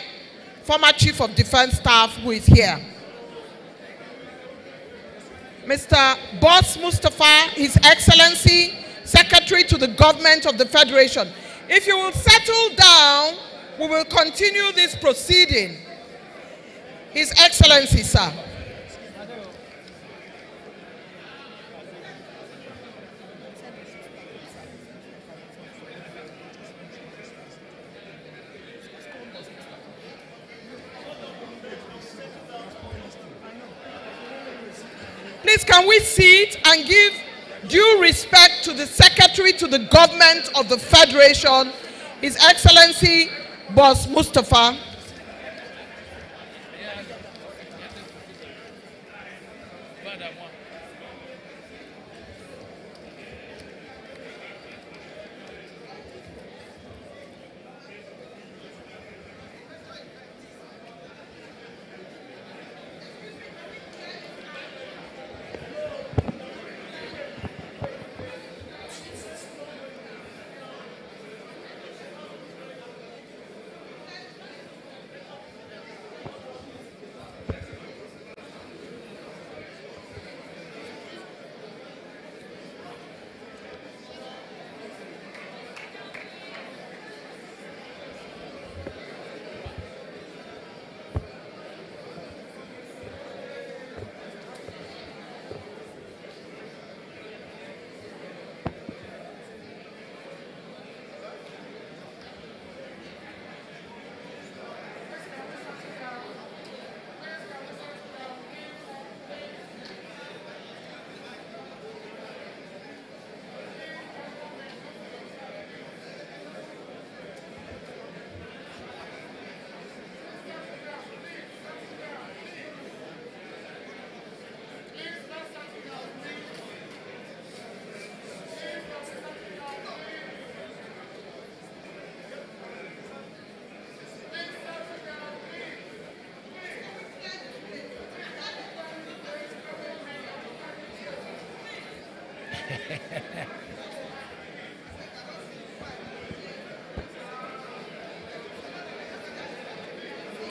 former Chief of Defense Staff, who is here. Mr. Boss Mustapha, His Excellency, Secretary to the Government of the Federation. If you will settle down, we will continue this proceeding. His Excellency, sir. Please, can we sit and give due respect to the Secretary to the Government of the Federation, His Excellency Boss Mustapha.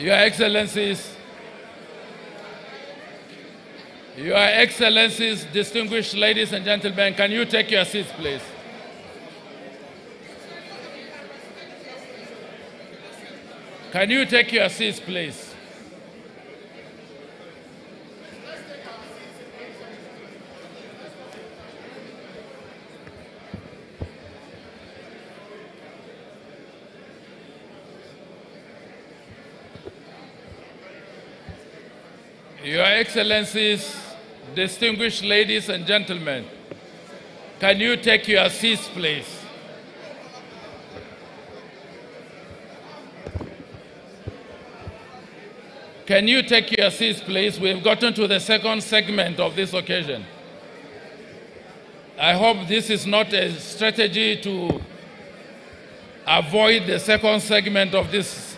Your Excellencies, Your Excellencies, distinguished ladies and gentlemen, can you take your seats, please? Can you take your seats, please? Your Excellencies, distinguished ladies and gentlemen, can you take your seats, please? Can you take your seats, please? We've gotten to the second segment of this occasion. I hope this is not a strategy to avoid the second segment of this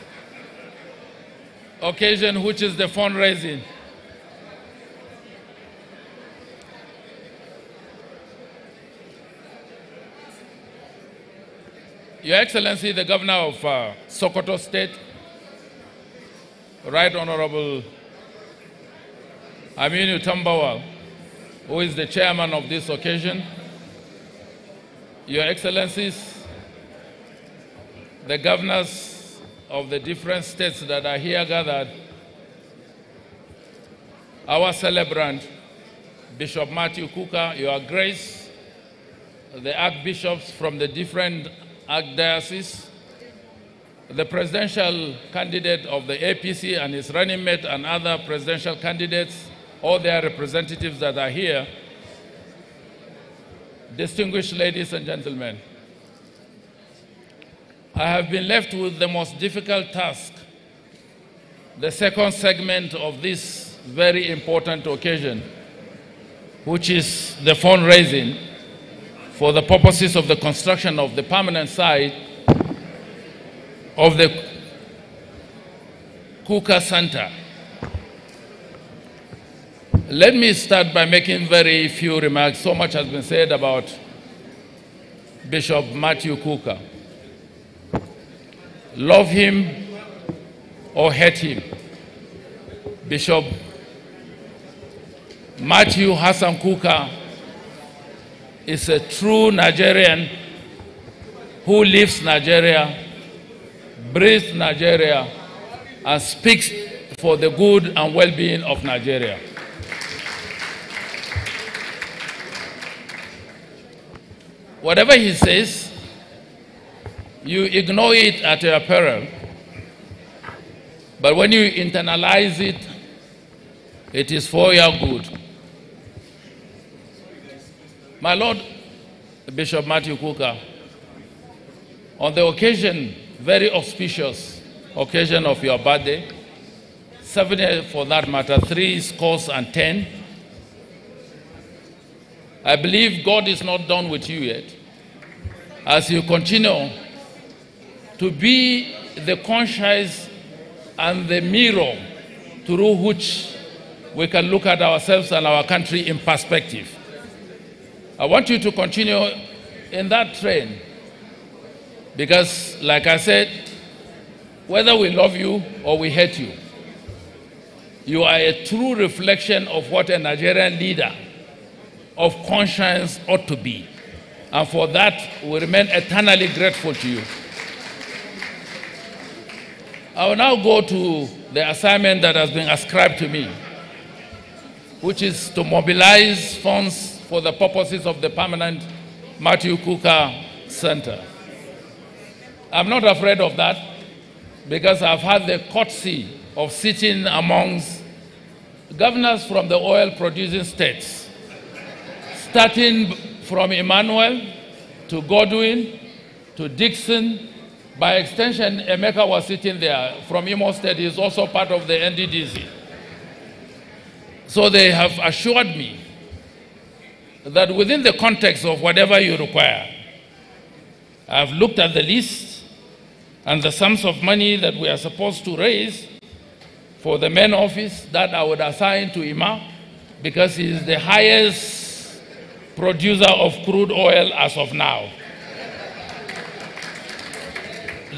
occasion, which is the fundraising. Your Excellency, the Governor of uh, Sokoto State, Right Honorable Aminu Tambuwal, who is the chairman of this occasion, Your Excellencies, the governors of the different states that are here gathered, our celebrant, Bishop Matthew Kukah, Your Grace, the archbishops from the different archdioceses, the presidential candidate of the APC and his running mate and other presidential candidates, all their representatives that are here, distinguished ladies and gentlemen, I have been left with the most difficult task, the second segment of this very important occasion, which is the fundraising for the purposes of the construction of the permanent site of the Kukah Center. Let me start by making very few remarks. So much has been said about Bishop Matthew Kukah. Love him or hate him. Bishop Matthew Hassan Kukah is a true Nigerian who lives Nigeria breathes Nigeria and speaks for the good and well-being of Nigeria. Whatever he says, you ignore it at your peril. But when you internalize it, it is for your good. My Lord Bishop Matthew Kukah, on the occasion very auspicious occasion of your birthday. Seven for that matter, three scores and ten. I believe God is not done with you yet. As you continue to be the conscience and the mirror through which we can look at ourselves and our country in perspective. I want you to continue in that train because, like I said, whether we love you or we hate you, you are a true reflection of what a Nigerian leader of conscience ought to be. And for that, we remain eternally grateful to you. I will now go to the assignment that has been ascribed to me, which is to mobilize funds for the purposes of the permanent Matthew Kukah Center. I'm not afraid of that because I've had the courtesy of sitting amongst governors from the oil producing states, starting from Emmanuel to Godwin to Dickson. By extension, Emeka was sitting there from Imo State. He's also part of the NDDC. So they have assured me that within the context of whatever you require, I've looked at the list and the sums of money that we are supposed to raise for the main office that I would assign to Ima because he is the highest producer of crude oil as of now.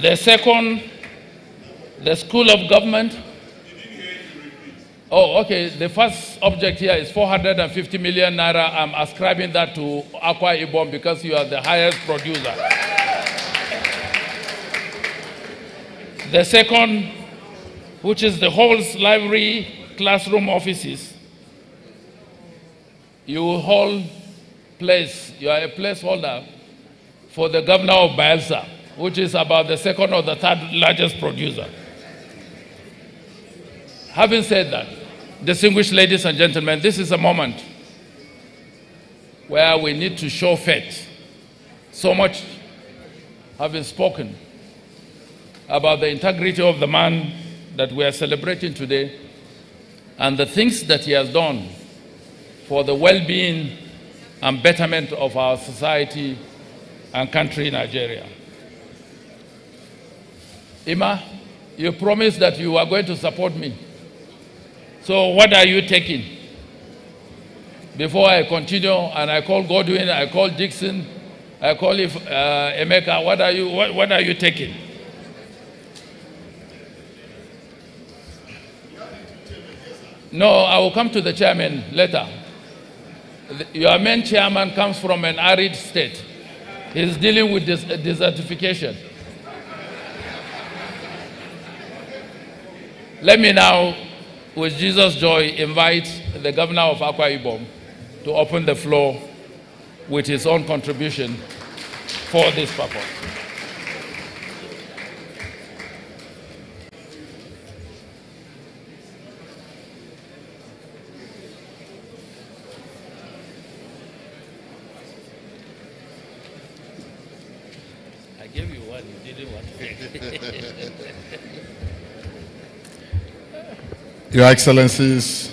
The second, the School of Government. Oh, okay. The first object here is 450 million naira. I'm ascribing that to Akwa Ibom because you are the highest producer. The second, which is the halls, library, classroom, offices, you hold place, you are a placeholder for the governor of Bayelsa, which is about the second or the third largest producer. Having said that, distinguished ladies and gentlemen, this is a moment where we need to show faith. So much have been spoken about the integrity of the man that we are celebrating today and the things that he has done for the well being and betterment of our society and country, Nigeria. Ima, you promised that you are going to support me. So what are you taking? Before I continue, and I call Godwin, I call Dickson, I call if, uh, Emeka, what are you, what, what are you taking? No, I will come to the chairman later. Your main chairman comes from an arid state. He's dealing with this, desertification. Let me now, with Jesus' joy, invite the governor of Akwa Ibom to open the floor with his own contribution for this purpose. I gave you one, you didn't want it. Your Excellencies,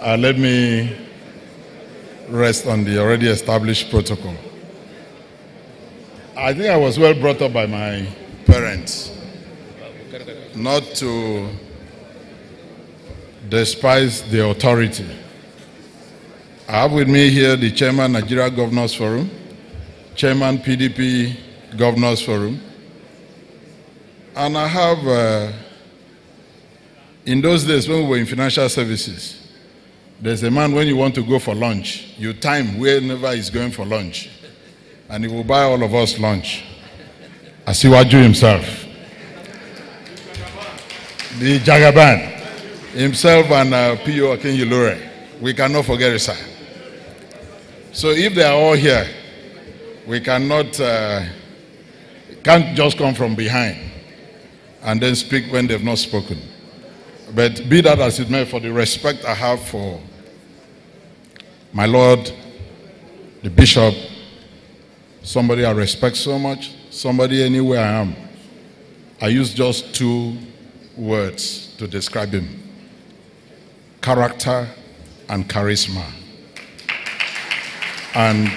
uh, let me rest on the already established protocol. I think I was well brought up by my parents not to despise the authority. I have with me here the chairman Nigeria Governors Forum, chairman PDP Governors Forum, and I have, uh, in those days when we were in financial services, there's a man when you want to go for lunch, you time whenever he's going for lunch, and he will buy all of us lunch. As he would Asiwaju himself. The Jagaban himself and uh, P.O. Akenyilore. We cannot forget it, sir. So if they are all here, we cannot, uh, can't just come from behind and then speak when they've not spoken. But be that as it may, for the respect I have for my Lord, the Bishop, somebody I respect so much, somebody anywhere I am, I use just two words to describe him character and charisma. And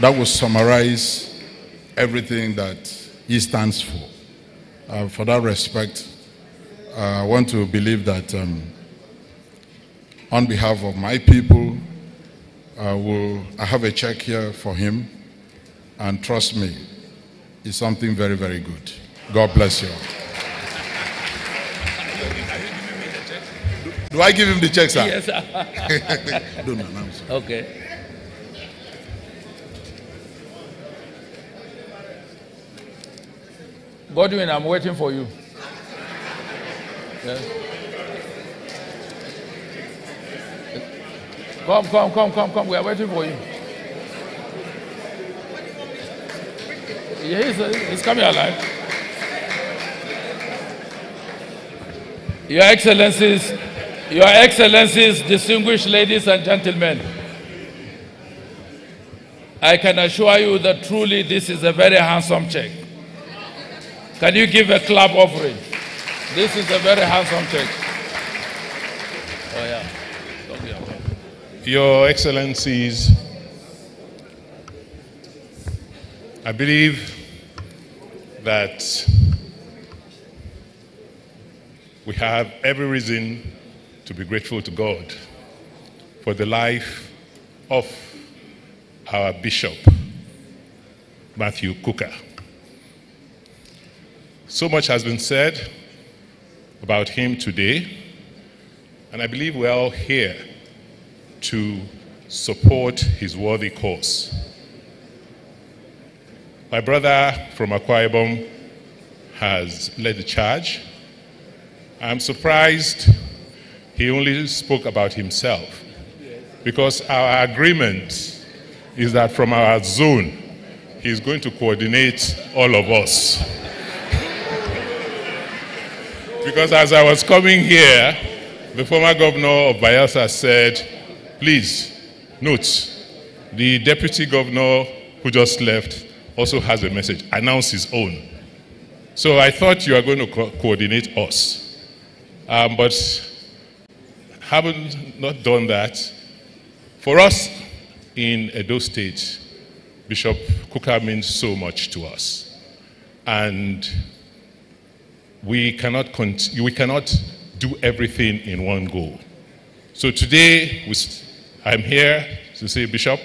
that will summarize everything that he stands for. Uh, for that respect, I want to believe that um, on behalf of my people, I will I have a check here for him, and trust me, it's something very, very good. God bless you. all. Do I give him the check, sir? Yes, sir. Don't announce. Okay. Godwin, I'm waiting for you. Come, come, come, come, come. We are waiting for you. Yeah, he's, uh, he's coming alive. Your Excellencies, Your Excellencies, distinguished ladies and gentlemen, I can assure you that truly this is a very handsome check. Can you give a clap offering? This is a very handsome check. Oh, yeah. Your Excellencies, I believe that we have every reason to be grateful to God for the life of our Bishop, Matthew Kukah. So much has been said about him today, and I believe we're all here to support his worthy cause. My brother from Akwa Ibom has led the charge. I'm surprised he only spoke about himself because our agreement is that from our zone, he's going to coordinate all of us. Because as I was coming here, the former governor of Bayelsa said, please note, the deputy governor who just left also has a message, announce his own. So I thought you were going to co- coordinate us. Um, but having not done that, for us in Edo State, Bishop Kukah means so much to us. And we cannot, we cannot do everything in one go. So today, I'm here to say, Bishop,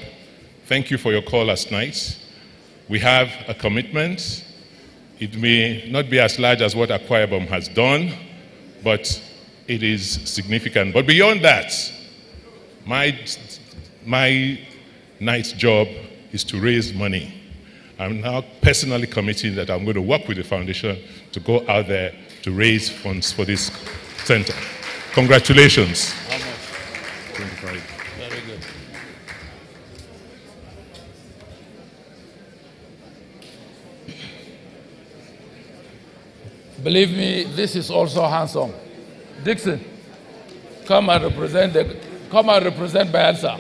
thank you for your call last night. We have a commitment. It may not be as large as what Ibom has done, but it is significant. But beyond that, my, my job is to raise money. I'm now personally committing that I'm going to work with the foundation to go out there to raise funds for this center. Congratulations. How much? 25. Very good. Believe me, this is also handsome. Dickson, come and represent the, come and represent Bayelsa.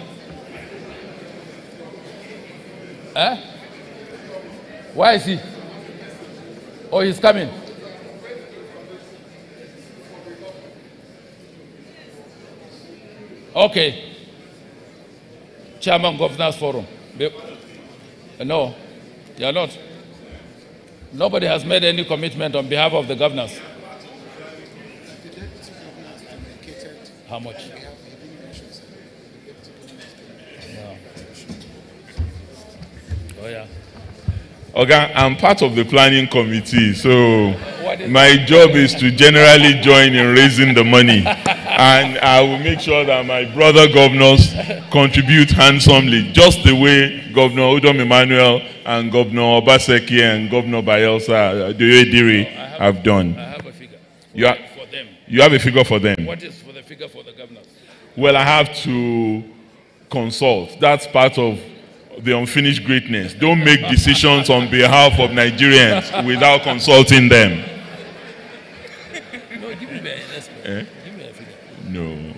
Eh? Why is he? Oh, he's coming. Okay. Chairman Governors Forum. No, you are not. Nobody has made any commitment on behalf of the governors. How much? No. Oh, yeah. Okay, I'm part of the planning committee, so my job is to generally join in raising the money. and I will make sure that my brother governors contribute handsomely, just the way Governor Udom Emmanuel and Governor Obaseki and Governor Bayelsa Douye Diri have done. I have a figure. You, for them. you have a figure for them? What is for the figure for the governors? Well, I have to consult. That's part of the unfinished greatness. Don't make decisions on behalf of Nigerians without consulting them. No, give me a Eh? Give me a figure. No.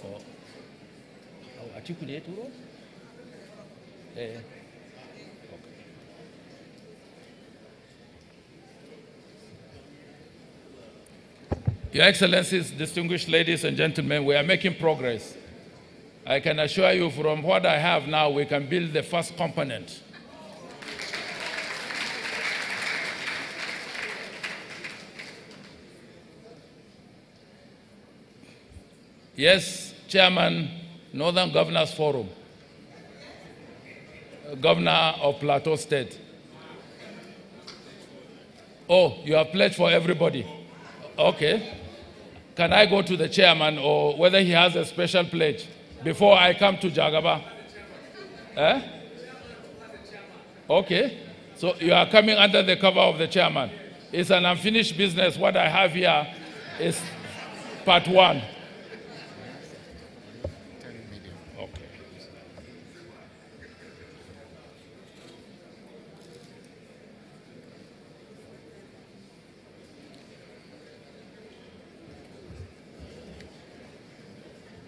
For oh, Atiku ne ya turo? Eh. Your Excellencies, distinguished ladies and gentlemen, we are making progress. I can assure you from what I have now, we can build the first component. Yes, Chairman, Northern Governors Forum, Governor of Plateau State. Oh, you have pledged for everybody. Okay. Can I go to the chairman or whether he has a special pledge before I come to Jagaba? Eh? Okay. So you are coming under the cover of the chairman. It's an unfinished business. What I have here is part one. Okay.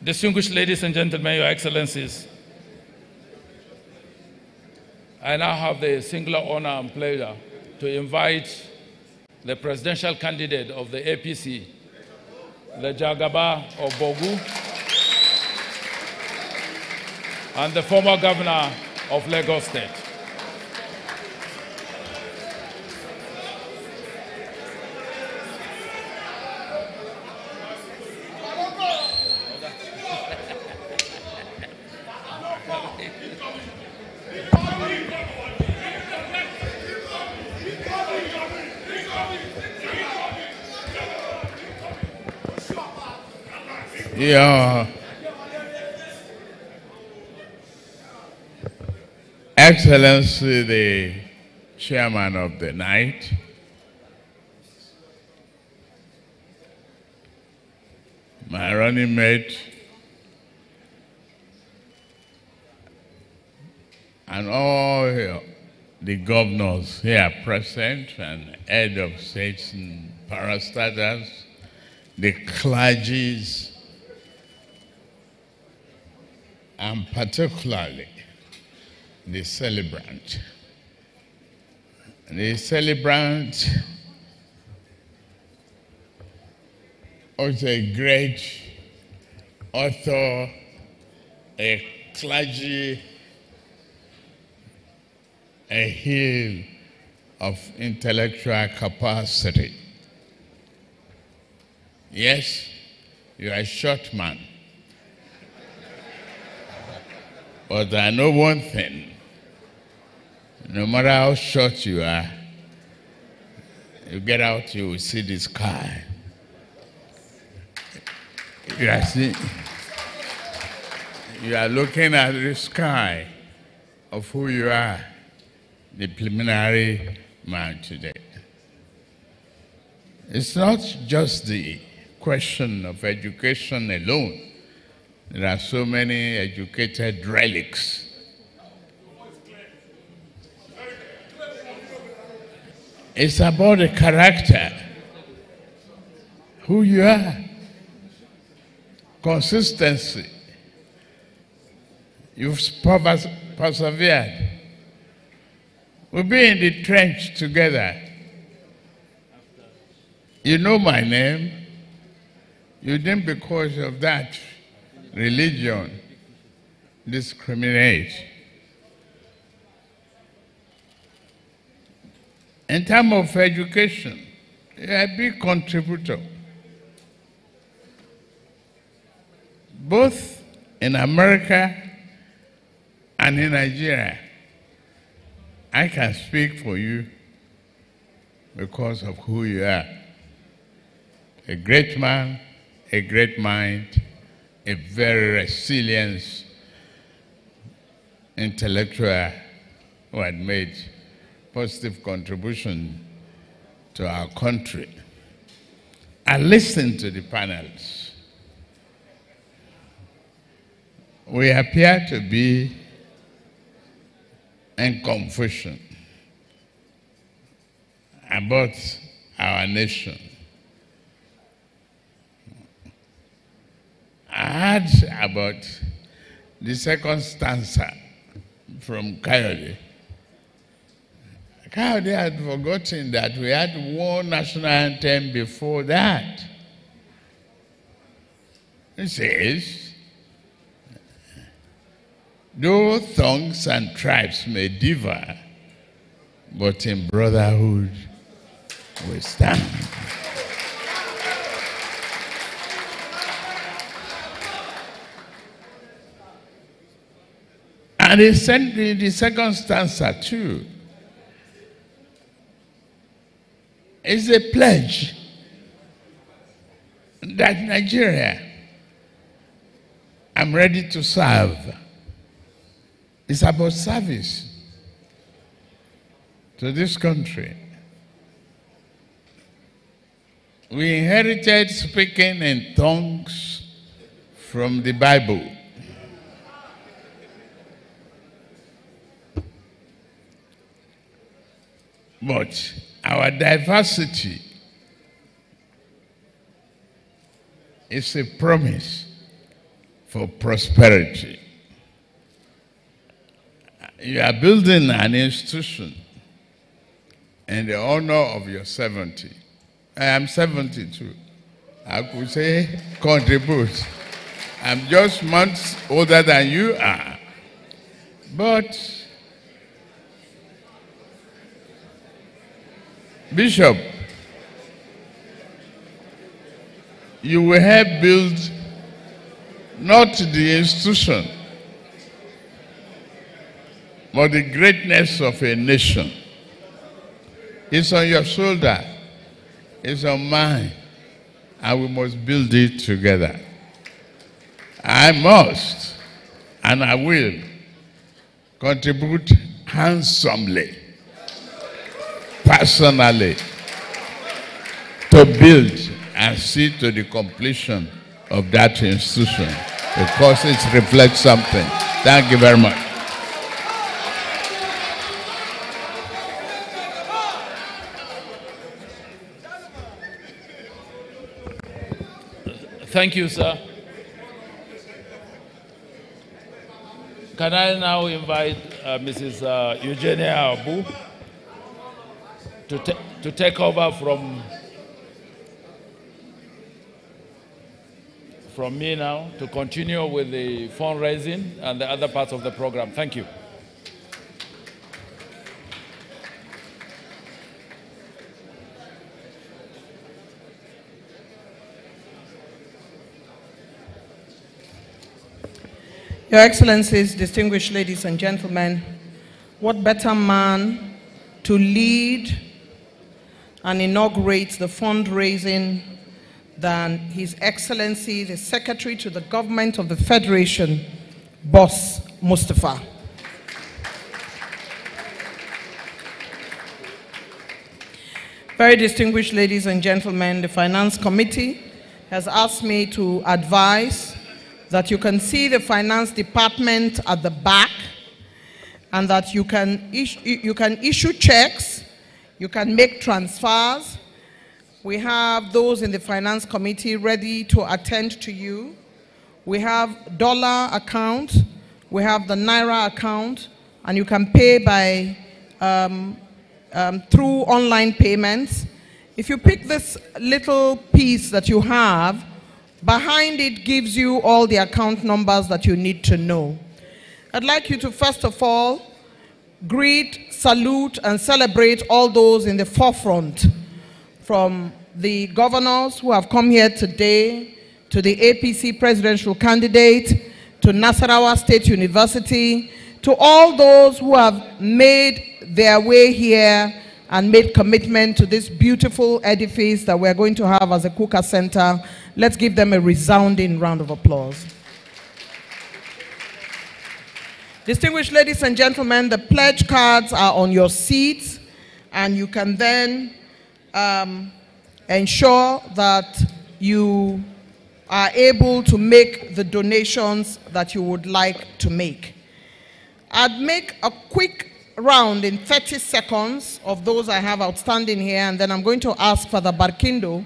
Distinguished ladies and gentlemen, your excellencies, I now have the singular honor and pleasure to invite the presidential candidate of the APC, the Jagaba of Borgu, and the former governor of Lagos State. Your Excellency, the chairman of the night, my running mate, and all the governors here present and head of states and parastatals, the clergies, and particularly the celebrant. The celebrant was a great author, a clergy, a hill of intellectual capacity. Yes, you are a short man. But I know one thing. No matter how short you are, you get out, you will see the sky. You are, see, you are looking at the sky of who you are, the preliminary man today. It's not just the question of education alone. There are so many educated relics. It's about the character, who you are, consistency. You've persevered. We'll be in the trench together. You know my name. You didn't, because of that religion, discriminate. In terms of education, a big contributor. Both in America and in Nigeria. I can speak for you because of who you are. A great man, a great mind, a very resilient intellectual who had made positive contribution to our country. I listened to the panels. We appear to be in confusion about our nation. I heard about the second stanza from Coyote. Coyote had forgotten that we had one national anthem before that. It says, Though tongues and tribes may differ, but in brotherhood we stand. And he sent me the second stanza too. It's a pledge that Nigeria, I'm ready to serve. It's about service to this country. We inherited speaking in tongues from the Bible. But our diversity is a promise for prosperity. You are building an institution in the honor of your 70. I am 72. I could say contribute. I'm just months older than you are. But Bishop, you will help build not the institution, but the greatness of a nation. It's on your shoulder, it's on mine, and we must build it together. I must, and I will, contribute handsomely personally to build and see to the completion of that institution because it reflects something. Thank you very much. Thank you, sir. can I now invite uh, Mrs. Uh, Eugenia Abu to, ta to take over from, from me now to continue with the fundraising and the other parts of the program. Thank you. Your Excellencies, distinguished ladies and gentlemen, what better man to lead and inaugurate the fundraising than His Excellency, the Secretary to the Government of the Federation, Boss Mustapha. Very distinguished ladies and gentlemen, the Finance Committee has asked me to advise that you can see the finance department at the back and that you can, you can issue checks, you can make transfers. We have those in the finance committee ready to attend to you. We have dollar account, we have the Naira account, and you can pay by um, um, through online payments. If you pick this little piece that you have, Behind it gives you all the account numbers that you need to know. I'd like you to first of all greet, salute, and celebrate all those in the forefront from the governors who have come here today, to the APC presidential candidate, to Nasarawa State University, to all those who have made their way here and made commitment to this beautiful edifice that we're going to have as a KUKAH Center. Let's give them a resounding round of applause. Distinguished ladies and gentlemen, the pledge cards are on your seats, and you can then um, ensure that you are able to make the donations that you would like to make. I'd make a quick round in 30 seconds of those I have outstanding here, and then I'm going to ask Father Barkindo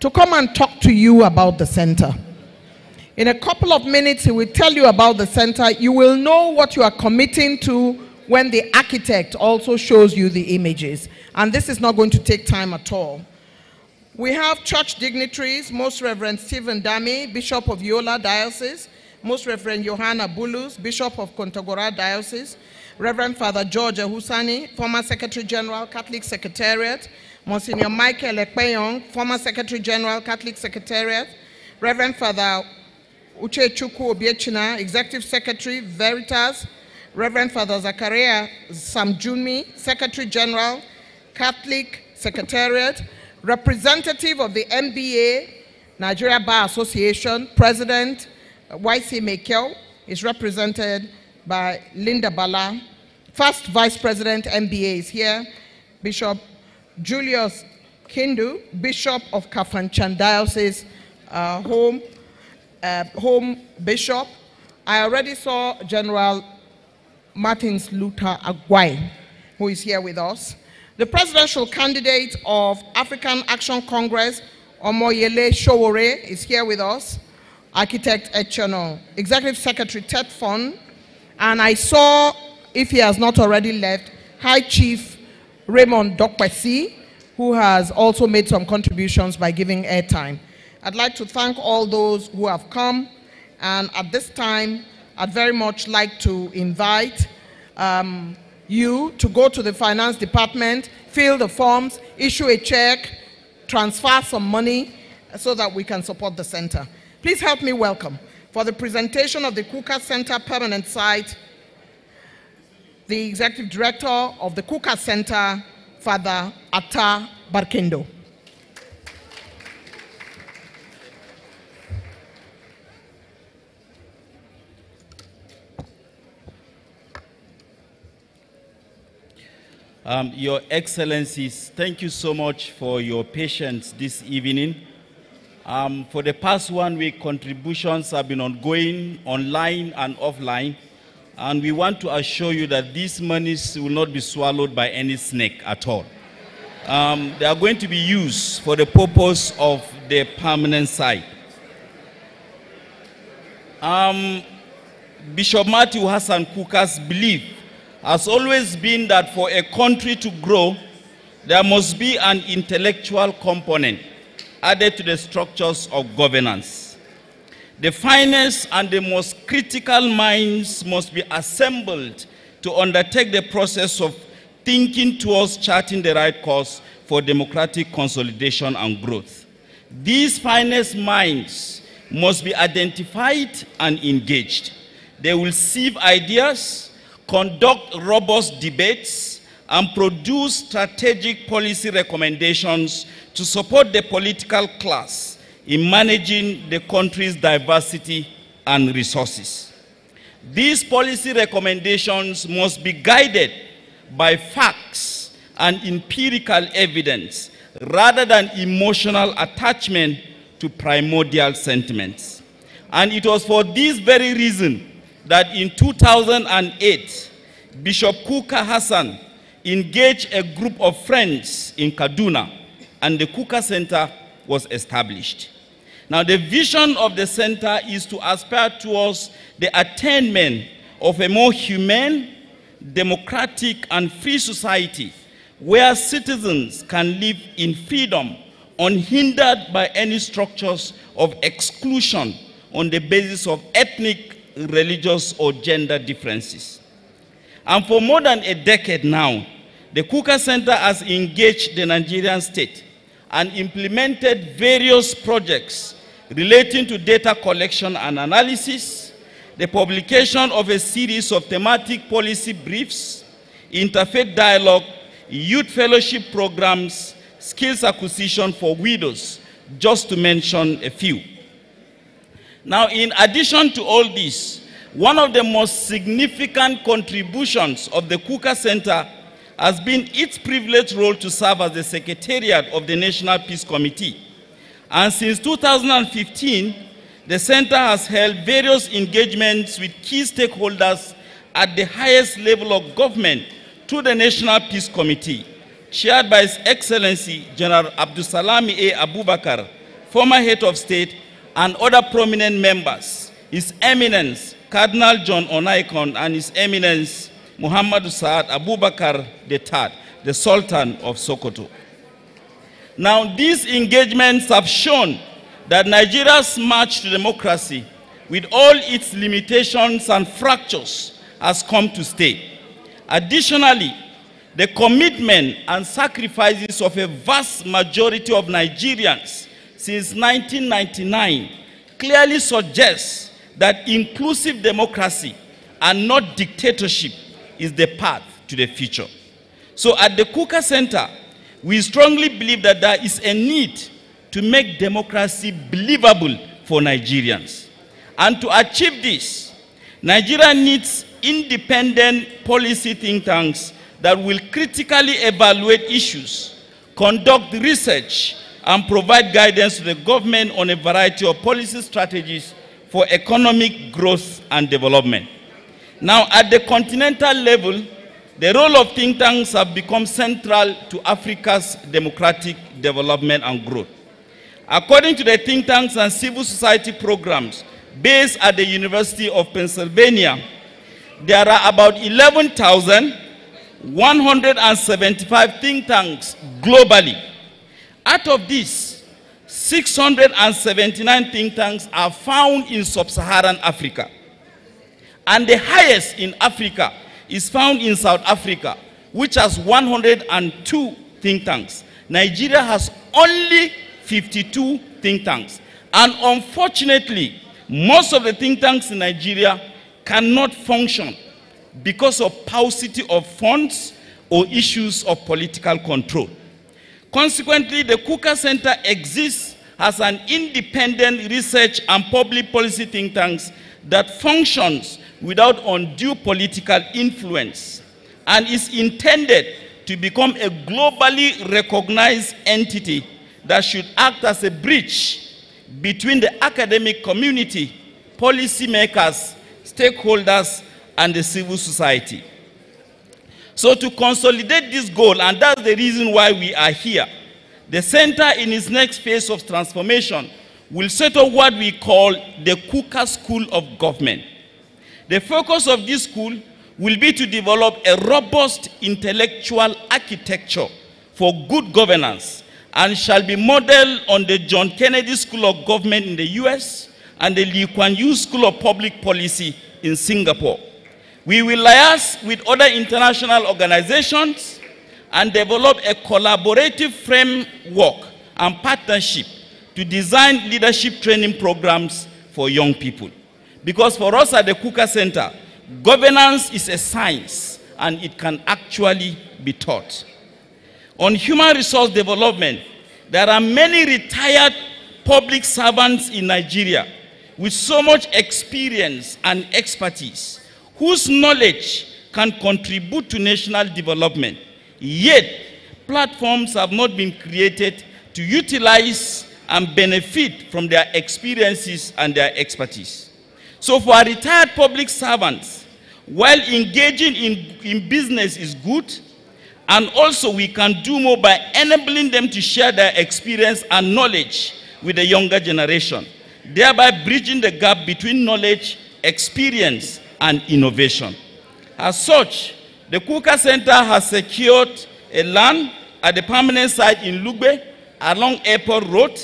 to come and talk to you about the center. In a couple of minutes, he will tell you about the center. You will know what you are committing to when the architect also shows you the images. And this is not going to take time at all. We have church dignitaries, Most Reverend Stephen Dami, Bishop of Yola Diocese, Most Reverend Johanna Bulus, Bishop of Kontagora Diocese, Reverend Father George Husani, former Secretary General, Catholic Secretariat, Monsignor Michael Ekpenyong, former Secretary General, Catholic Secretariat, Reverend Father Uche Chuku Obiechina, Executive Secretary, Veritas, Reverend Father Zachariah Samjumi, Secretary General, Catholic Secretariat, representative of the NBA, Nigeria Bar Association, President YC Mekel is represented by Linda Bala. First Vice President MBA is here. Bishop Julius Kindu, Bishop of Kafanchan Diocese, uh, home, uh, home bishop. I already saw General Martins Luther Agwai, who is here with us. The presidential candidate of African Action Congress, Omoyele Showore, is here with us. Architect Echono, Executive Secretary TETFund, and I saw, if he has not already left, High Chief Raymond Dokpesi, who has also made some contributions by giving airtime. I'd like to thank all those who have come, and at this time, I'd very much like to invite um, you to go to the finance department, fill the forms, issue a check, transfer some money so that we can support the center. Please help me welcome for the presentation of the KUKAH Center permanent site, the Executive Director of the KUKAH Center, Father Atta Barkindo. Um, your Excellencies, thank you so much for your patience this evening. Um, for the past one week, contributions have been ongoing online and offline, and we want to assure you that these monies will not be swallowed by any snake at all. Um, they are going to be used for the purpose of the permanent site. Um, Bishop Matthew Hassan Kukah's belief has always been that for a country to grow, there must be an intellectual component added to the structures of governance. The finest and the most critical minds must be assembled to undertake the process of thinking towards charting the right course for democratic consolidation and growth. These finest minds must be identified and engaged. They will sieve ideas, conduct robust debates, and produce strategic policy recommendations to support the political class in managing the country's diversity and resources. These policy recommendations must be guided by facts and empirical evidence rather than emotional attachment to primordial sentiments. And it was for this very reason that in 2008, Bishop Kukah Hassan engaged a group of friends in Kaduna and the Kukah Center was established. Now, the vision of the center is to aspire towards the attainment of a more humane, democratic, and free society where citizens can live in freedom, unhindered by any structures of exclusion on the basis of ethnic, religious, or gender differences. And for more than a decade now, the Kukah Center has engaged the Nigerian state and implemented various projects relating to data collection and analysis, the publication of a series of thematic policy briefs, interfaith dialogue, youth fellowship programs, skills acquisition for widows, just to mention a few. Now, in addition to all this, one of the most significant contributions of the Kukah Center has been its privileged role to serve as the Secretariat of the National Peace Committee. And since 2015, the center has held various engagements with key stakeholders at the highest level of government through the National Peace Committee, chaired by His Excellency General Abdulsalami A. Abubakar, former head of state, and other prominent members, His Eminence Cardinal John Onaiyekan and His Eminence Muhammad Saad Abubakar III, the Sultan of Sokoto. Now, these engagements have shown that Nigeria's march to democracy, with all its limitations and fractures, has come to stay. Additionally, the commitment and sacrifices of a vast majority of Nigerians since 1999 clearly suggests that inclusive democracy and not dictatorship is the path to the future. So at the Kukah Center, we strongly believe that there is a need to make democracy believable for Nigerians. And to achieve this, Nigeria needs independent policy think tanks that will critically evaluate issues, conduct research, and provide guidance to the government on a variety of policy strategies for economic growth and development. Now, at the continental level, the role of think tanks have become central to Africa's democratic development and growth. According to the think tanks and civil society programs based at the University of Pennsylvania, there are about 11,175 think tanks globally. Out of these, 679 think tanks are found in sub-Saharan Africa. And the highest in Africa is found in South Africa, which has 102 think tanks. Nigeria has only 52 think tanks. And unfortunately, most of the think tanks in Nigeria cannot function because of paucity of funds or issues of political control. Consequently, the Kukah Center exists as an independent research and public policy think tank that functions without undue political influence and is intended to become a globally recognized entity that should act as a bridge between the academic community, policymakers, stakeholders, and the civil society. So to consolidate this goal, and that's the reason why we are here, the center in its next phase of transformation will set up what we call the Kukah School of Government. The focus of this school will be to develop a robust intellectual architecture for good governance and shall be modeled on the John Kennedy School of Government in the US and the Lee Kuan Yew School of Public Policy in Singapore. We will liaise with other international organizations and develop a collaborative framework and partnership to design leadership training programs for young people. Because for us at the Kukah Center, governance is a science and it can actually be taught. On human resource development, there are many retired public servants in Nigeria with so much experience and expertise whose knowledge can contribute to national development. Yet, platforms have not been created to utilize and benefit from their experiences and their expertise. So for retired public servants, while engaging in, in business is good, and also we can do more by enabling them to share their experience and knowledge with the younger generation, thereby bridging the gap between knowledge, experience, and innovation. As such, the Kukah Center has secured a land at the permanent site in Lugbe along Airport Road,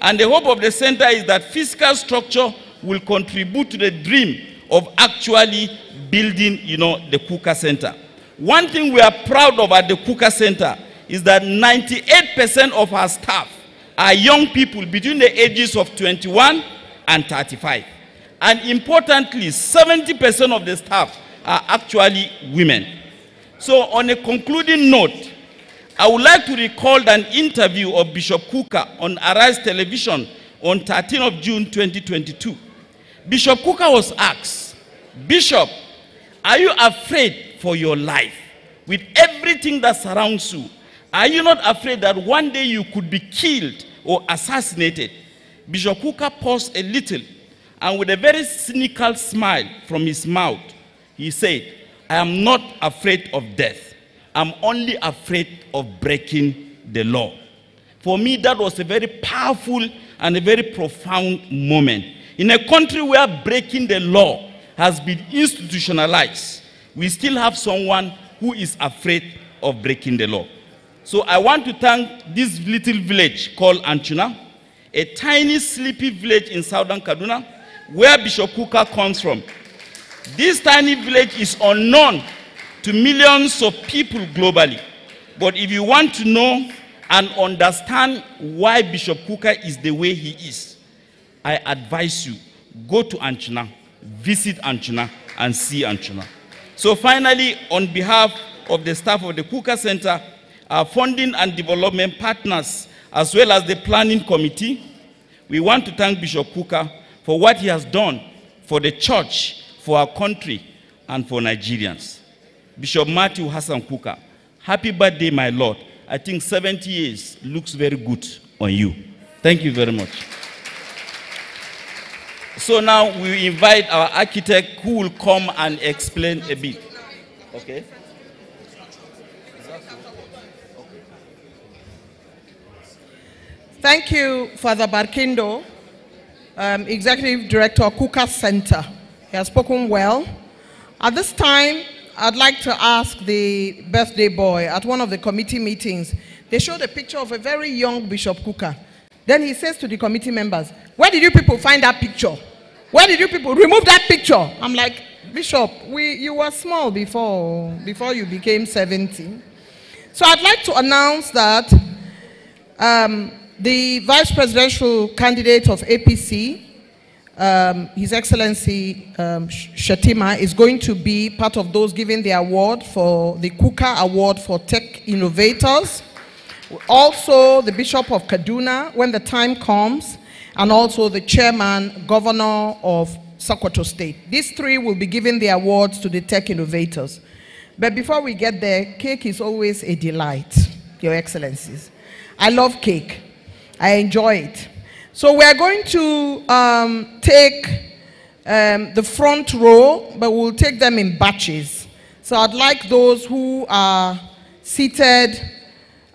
and the hope of the center is that fiscal structure will contribute to the dream of actually building, you know, the Kukah Center. One thing we are proud of at the Kuka Center is that 98% of our staff are young people between the ages of 21 and 35. And importantly, 70% of the staff are actually women. So on a concluding note, I would like to recall an interview of Bishop Kukah on Arise Television on 13 of June 2022. Bishop Kukah was asked, Bishop, are you afraid for your life with everything that surrounds you? Are you not afraid that one day you could be killed or assassinated? Bishop Kukah paused a little and with a very cynical smile from his mouth, he said, I am not afraid of death. I'm only afraid of breaking the law. For me, that was a very powerful and a very profound moment. In a country where breaking the law has been institutionalized, we still have someone who is afraid of breaking the law. So I want to thank this little village called Anchuna, a tiny sleepy village in southern Kaduna, where Bishop Kukah comes from. This tiny village is unknown to millions of people globally. But if you want to know and understand why Bishop Kukah is the way he is, I advise you, go to Anchuna, visit Anchuna, and see Anchuna. So finally, on behalf of the staff of the Kukah Center, our funding and development partners, as well as the planning committee, we want to thank Bishop Kukah for what he has done for the church, for our country, and for Nigerians. Bishop Matthew Hassan Kukah, happy birthday, my Lord. I think 70 years looks very good on you. Thank you very much. So now we invite our architect who will come and explain a bit. Okay? Thank you, Father Barkindo, um, Executive Director, Kukah Center. He has spoken well. At this time, I'd like to ask the birthday boy at one of the committee meetings. They showed a picture of a very young Bishop Kukah. Then he says to the committee members, Where did you people find that picture? Where did you people remove that picture? I'm like, Bishop, we, you were small before, before you became 17. So I'd like to announce that um, the vice presidential candidate of APC, um, His Excellency um, Shettima, is going to be part of those giving the award for the Kukah Award for Tech Innovators. Also, the Bishop of Kaduna, when the time comes, and also the Chairman, Governor of Sokoto State. These three will be giving the awards to the tech innovators. But before we get there, cake is always a delight, Your Excellencies. I love cake. I enjoy it. So we are going to um, take um, the front row, but we'll take them in batches. So I'd like those who are seated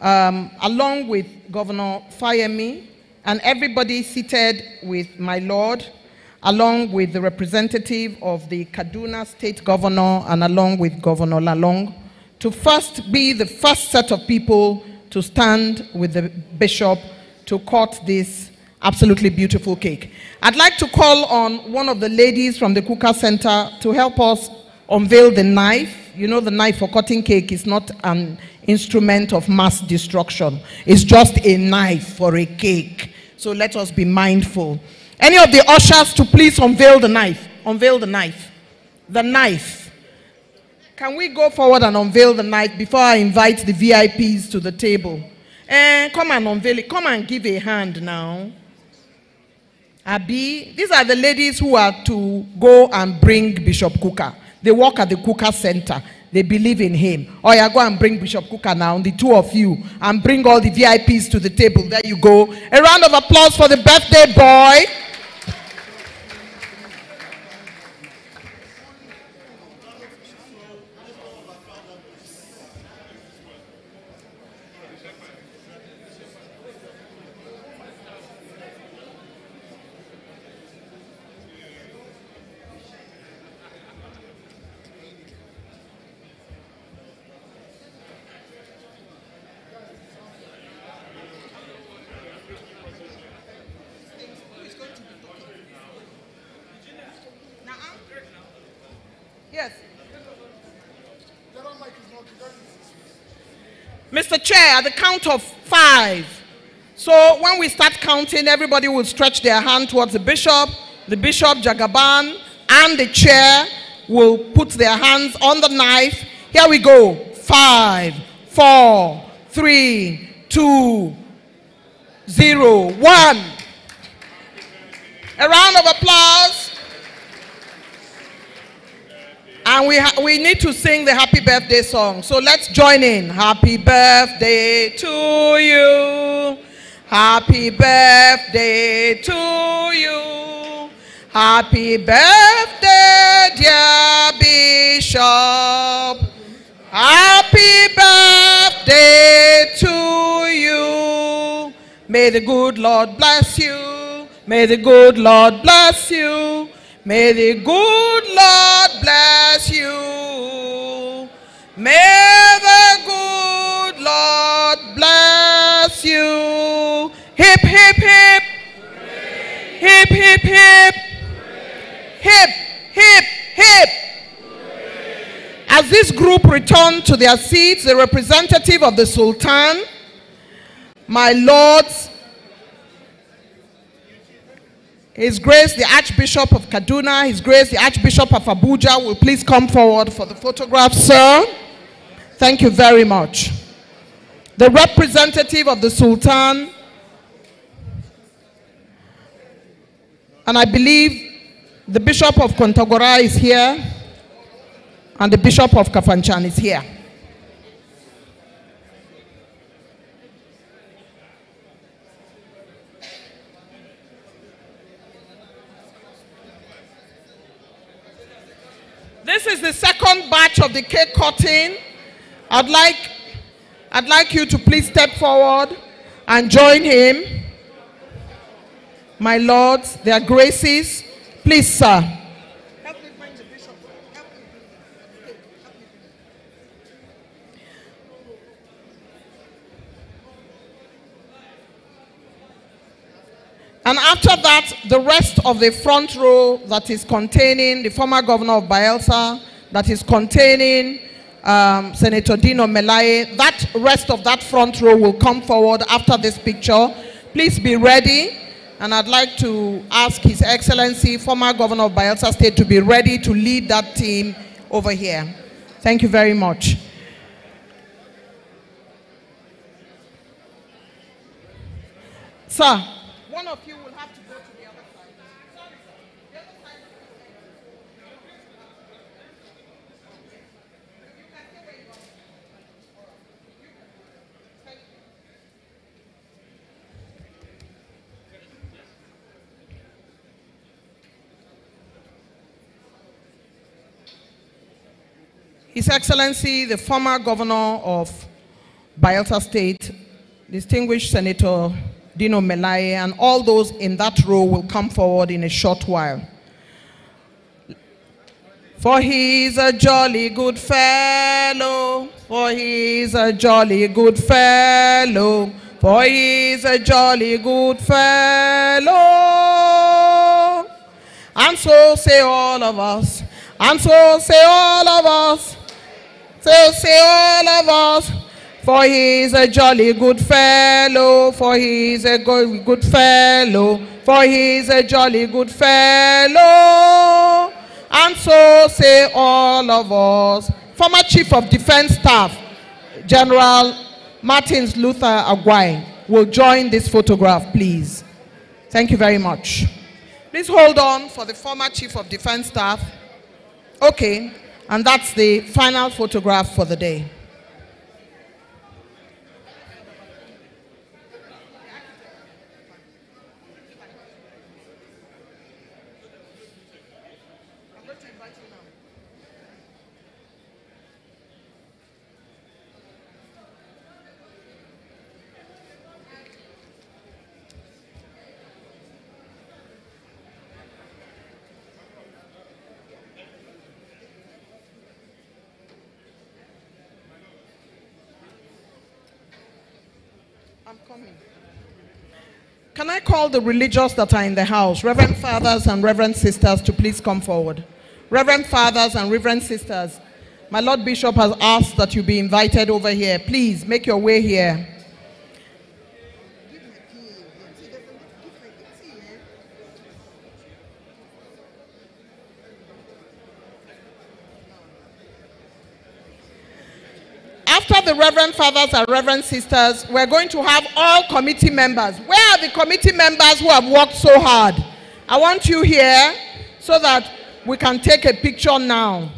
um, along with Governor Fayemi and everybody seated with my Lord. along with the representative of the Kaduna State Governor and along with Governor Lalong, to first be the first set of people to stand with the bishop to cut this absolutely beautiful cake. I'd like to call on one of the ladies from the Kukah Center to help us unveil the knife. You know, the knife for cutting cake is not an instrument of mass destruction, it's just a knife for a cake. So let us be mindful. Any of the ushers to please unveil the knife. Unveil the knife. The knife. Can we go forward and unveil the knife before I invite the VIPs to the table? And come and unveil it. Come and give a hand now. Abi, these are the ladies who are to go and bring Bishop Kukah. They work at the Kukah Center. They believe in him. Oh, yeah, go and bring Bishop Kukah now, the two of you, and bring all the VIPs to the table. There you go. A round of applause for the birthday boy. Five. So when we start counting, everybody will stretch their hand towards the bishop. The bishop, Jagaban, and the chair will put their hands on the knife. Here we go. Five, four, three, two, zero, one. A round of applause. And we, we need to sing the happy birthday song. So let's join in. Happy birthday to you. Happy birthday to you. Happy birthday, dear Bishop. Happy birthday to you. May the good Lord bless you. May the good Lord bless you. May the good Lord bless you. May the good Lord bless you. Hip, hip, hip. Hip, hip, hip. Hip, hip, hip. As this group returned to their seats, the representative of the Sultan, my lords, His Grace the Archbishop of Kaduna, His Grace the Archbishop of Abuja will please come forward for the photograph, sir. Thank you very much. The representative of the Sultan, and I believe the Bishop of Kontagora is here, and the Bishop of Kafanchan is here. This is the second batch of the cake cutting. I'd like, I'd like you to please step forward and join him. My lords, their graces. Please, sir. And after that, the rest of the front row that is containing the former governor of Bayelsa, that is containing um, Senator Dino Melaye, that rest of that front row will come forward after this picture. Please be ready. And I'd like to ask His Excellency, former governor of Bayelsa State, to be ready to lead that team over here. Thank you very much. Sir, one of you will have to go to the other side. Sorry, sir. The other side. You can stay where you are. Thank you. His Excellency, the former governor of Bayelsa State, distinguished Senator Dino Melaye, and all those in that row will come forward in a short while. For he is a jolly good fellow, for he is a jolly good fellow, for he is a jolly good fellow. And so say all of us, and so say all of us, so say all of us, for he is a jolly good fellow, for he is a good, good fellow, for he is a jolly good fellow. And so say all of us. Former Chief of Defense Staff, General Martins Luther Agwai, will join this photograph, please. Thank you very much. Please hold on for the former Chief of Defense Staff. Okay, and that's the final photograph for the day. Can I call the religious that are in the house, Reverend Fathers and Reverend Sisters, to please come forward? Reverend Fathers and Reverend Sisters, my Lord Bishop has asked that you be invited over here. Please make your way here. After the Reverend Fathers and Reverend Sisters, we're going to have all committee members. Where are the committee members who have worked so hard? I want you here so that we can take a picture now.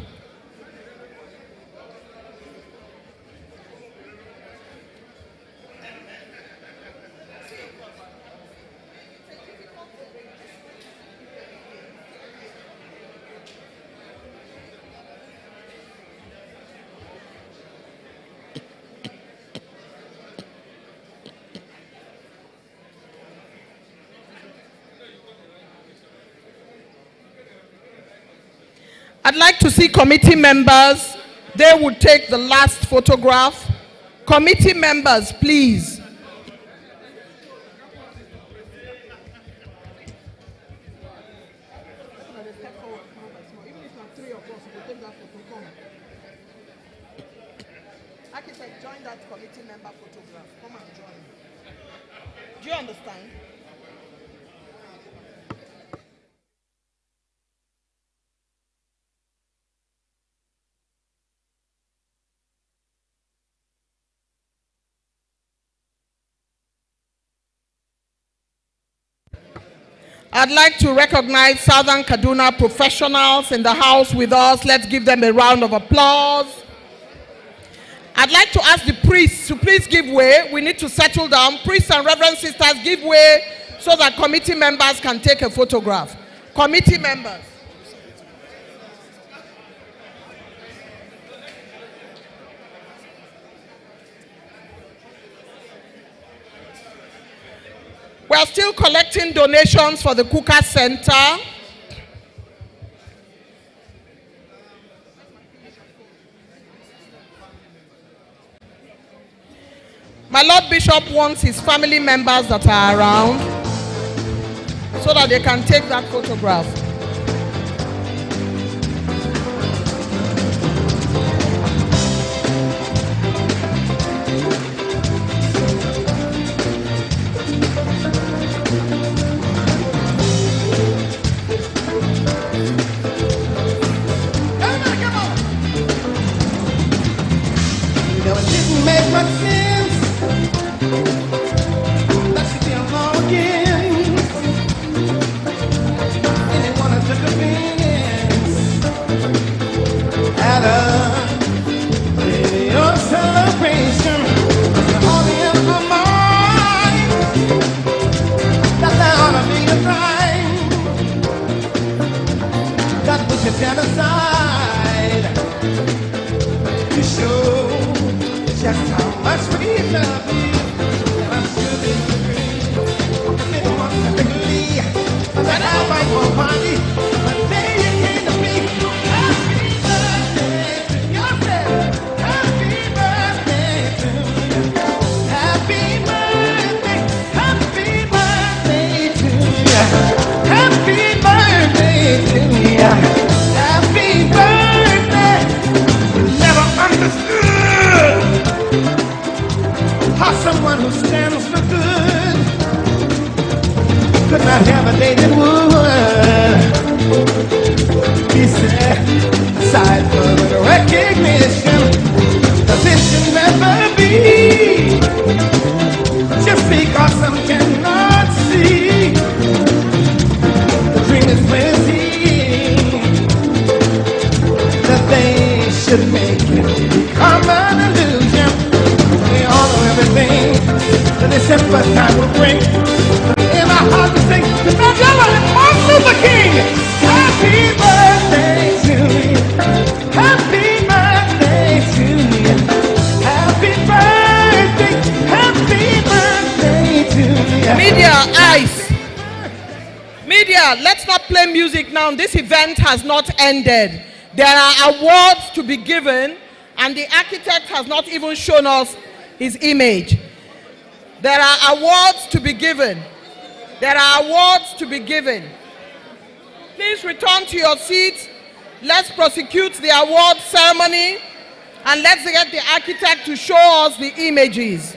I'd like to see committee members. They would take the last photograph. Committee members, please. Architect, join that committee member photograph. Come and join. Do you understand? I'd like to recognize Southern Kaduna professionals in the house with us. Let's give them a round of applause. I'd like to ask the priests to please give way. We need to settle down. Priests and reverend sisters, give way so that committee members can take a photograph. Committee members. We are still collecting donations for the Kukah Center. My Lord Bishop wants his family members that are around so that they can take that photograph. His image. There are awards to be given. There are awards to be given. Please return to your seats. Let's prosecute the award ceremony, and let's get the architect to show us the images.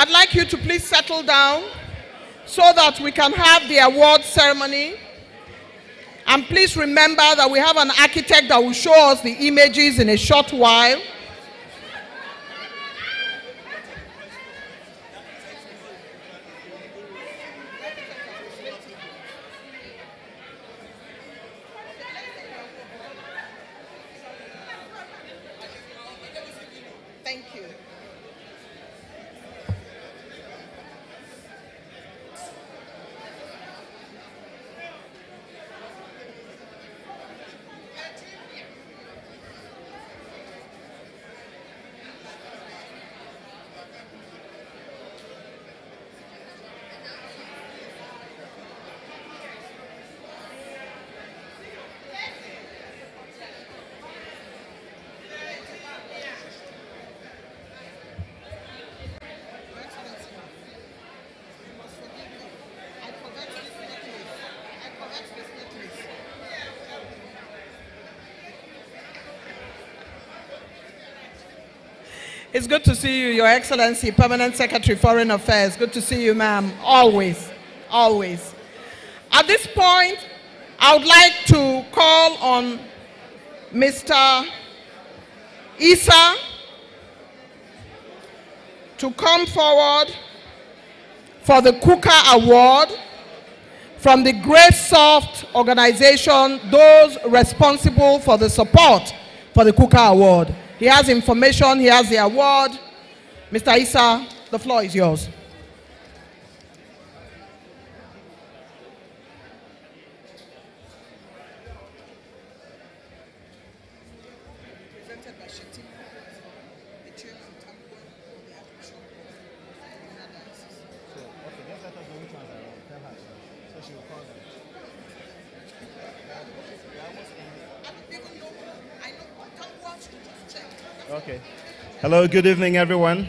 I'd like you to please settle down so that we can have the award ceremony. And please remember that we have an architect that will show us the images in a short while. Good to see you, Your Excellency, Permanent Secretary, Foreign Affairs. Good to see you, ma'am. Always, always. At this point, I would like to call on Mr. Issa to come forward for the Kukah Award from the Greysoft organization, those responsible for the support for the Kukah Award. He has information, he has the award. Mr. Issa, the floor is yours. Okay. Hello, good evening, everyone.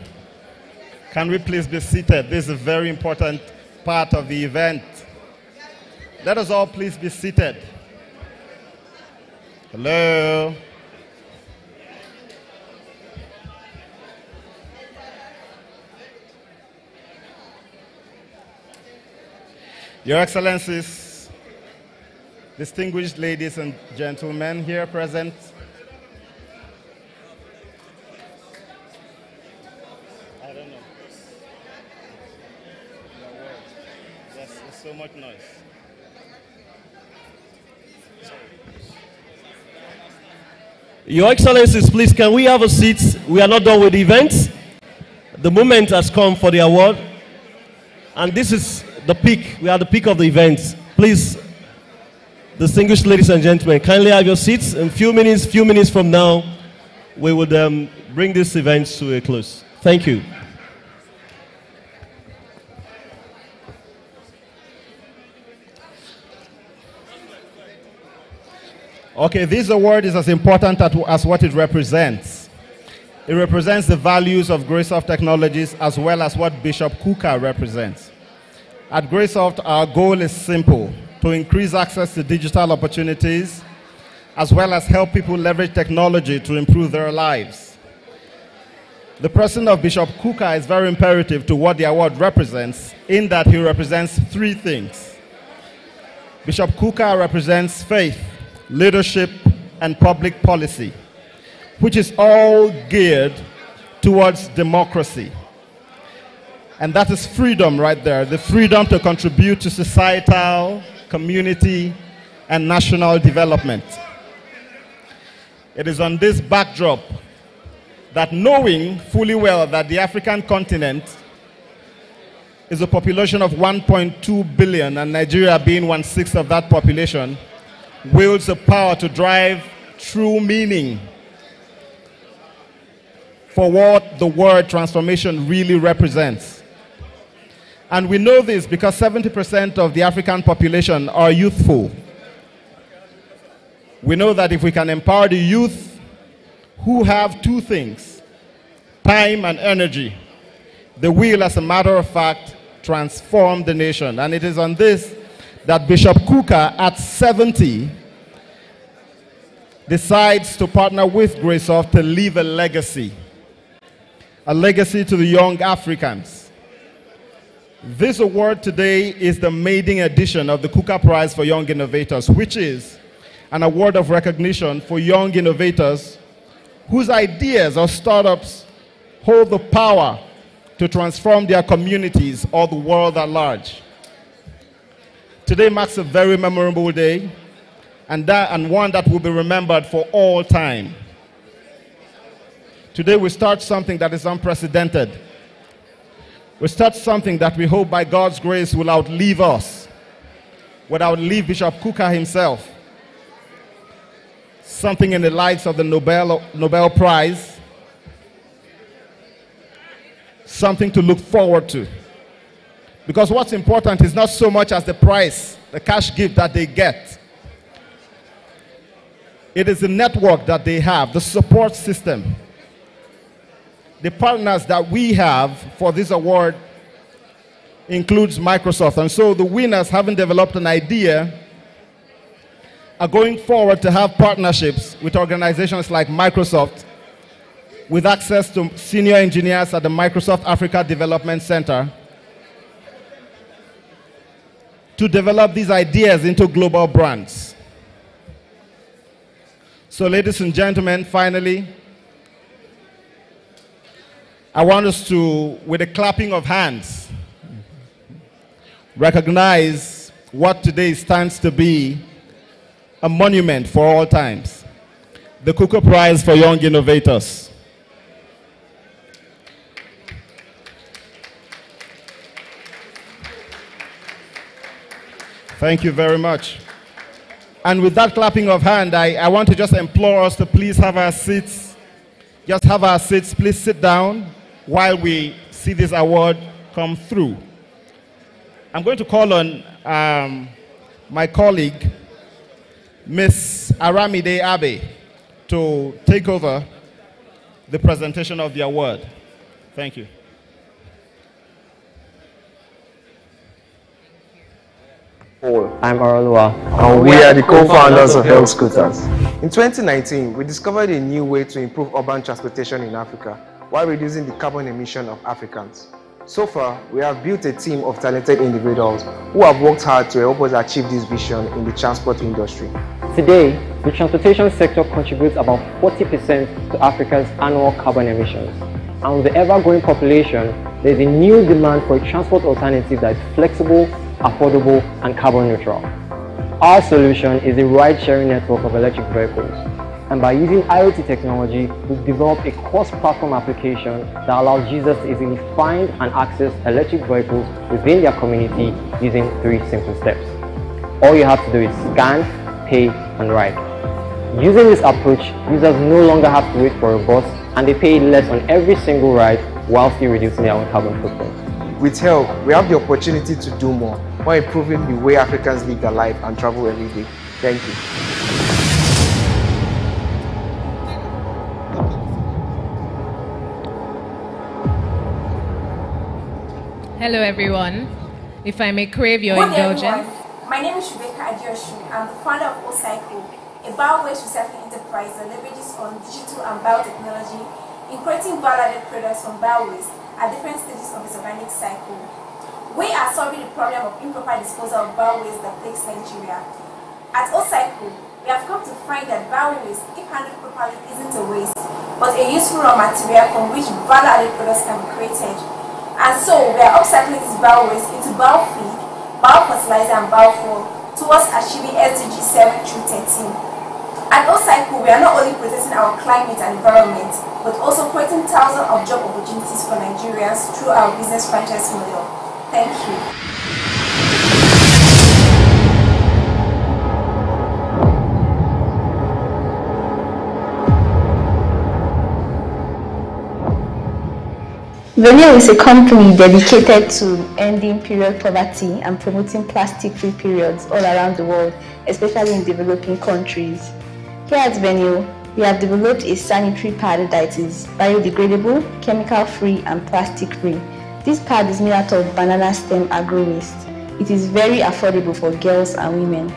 Can we please be seated? This is a very important part of the event. Let us all please be seated. Hello. Your Excellencies, distinguished ladies and gentlemen here present, much noise. Your Excellencies, please, can we have a seat? We are not done with the event. The moment has come for the award. And this is the peak. We are the peak of the event. Please, distinguished ladies and gentlemen, kindly have your seats. In few minutes, few minutes from now, we would um, bring this event to a close. Thank you. Okay, this award is as important as what it represents. It represents the values of Greysoft Technologies as well as what Bishop Kukah represents. At Greysoft, our goal is simple to increase access to digital opportunities as well as help people leverage technology to improve their lives. The person of Bishop Kukah is very imperative to what the award represents, in that he represents three things. Bishop Kukah represents faith, leadership, and public policy, which is all geared towards democracy. And that is freedom right there the freedom to contribute to societal, community, and national development. It is on this backdrop that knowing fully well that the African continent is a population of 1.2 billion and Nigeria being one sixth of that population, wields the power to drive true meaning for what the word transformation really represents. And we know this because 70% of the African population are youthful. We know that if we can empower the youth who have two things time and energy, they will, as a matter of fact, transform the nation. And it is on this that Bishop Kukah, at 70, decides to partner with Greysoft to leave a legacy, a legacy to the young Africans. This award today is the maiden edition of the Kukah Prize for Young Innovators, which is an award of recognition for young innovators whose ideas or startups hold the power to transform their communities or the world at large. Today marks a very memorable day and, that, and one that will be remembered for all time. Today we start something that is unprecedented. We start something that we hope by God's grace will outlive us, would outlive Bishop Kukah himself something in the likes of the Nobel, Nobel Prize, something to look forward to. Because what's important is not so much as the price, the cash gift that they get. It is the network that they have, the support system. The partners that we have for this award includes Microsoft. And so the winners haven't developed an idea are going forward to have partnerships with organizations like Microsoft with access to senior engineers at the Microsoft Africa Development Center to develop these ideas into global brands. So, ladies and gentlemen, finally, I want us to, with a clapping of hands, recognize what today stands to be a monument for all times. The Kukah Prize for Young Innovators. Thank you very much. And with that clapping of hand, I, I want to just implore us to please have our seats. Just have our seats. Please sit down while we see this award come through. I'm going to call on um, my colleague, Ms. Aramide Abe to take over the presentation of the award. Thank you. I'm Aralua, and we are the co-founders of Health Scooters. In 2019, we discovered a new way to improve urban transportation in Africa while reducing the carbon emission of Africans. So far, we have built a team of talented individuals who have worked hard to help us achieve this vision in the transport industry. Today, the transportation sector contributes about 40% to Africa's annual carbon emissions. And with the ever-growing population, there is a new demand for a transport alternative that is flexible, affordable, and carbon neutral. Our solution is a ride-sharing network of electric vehicles and by using IoT technology, we've developed a cross-platform application that allows users to easily find and access electric vehicles within their community using three simple steps. All you have to do is scan, pay, and ride. Using this approach, users no longer have to wait for a bus and they pay less on every single ride while still reducing their own carbon footprint. With help, we have the opportunity to do more by improving the way Africans live their life and travel every day. Thank you. Hello, everyone. If I may crave your indulgence. Everyone. My name is Shubeka Adeoshun. I'm the founder of OCycle, a bio-waste recycling enterprise that leverages on digital and biotechnology in creating value-added products from bio-waste at different stages of its organic cycle we are solving the problem of improper disposal of bio-waste that plagues Nigeria. At Ocycle, we have come to find that bio-waste, if handled properly, isn't a waste, but a useful raw material from which value-added products can be created. And so we are upcycling this bio-waste into bio-feed, bio-fertilizer and bio-fuel towards achieving SDG 7 through 13. At Ocycle, we are not only protecting our climate and environment, but also creating thousands of job opportunities for Nigerians through our business franchise model. Thank you. Venue is a company dedicated to ending period poverty and promoting plastic-free periods all around the world, especially in developing countries. Here at Venue, we have developed a sanitary pad that is biodegradable, chemical-free, and plastic-free. This pad is made out of banana stem agro waste. It is very affordable for girls and women.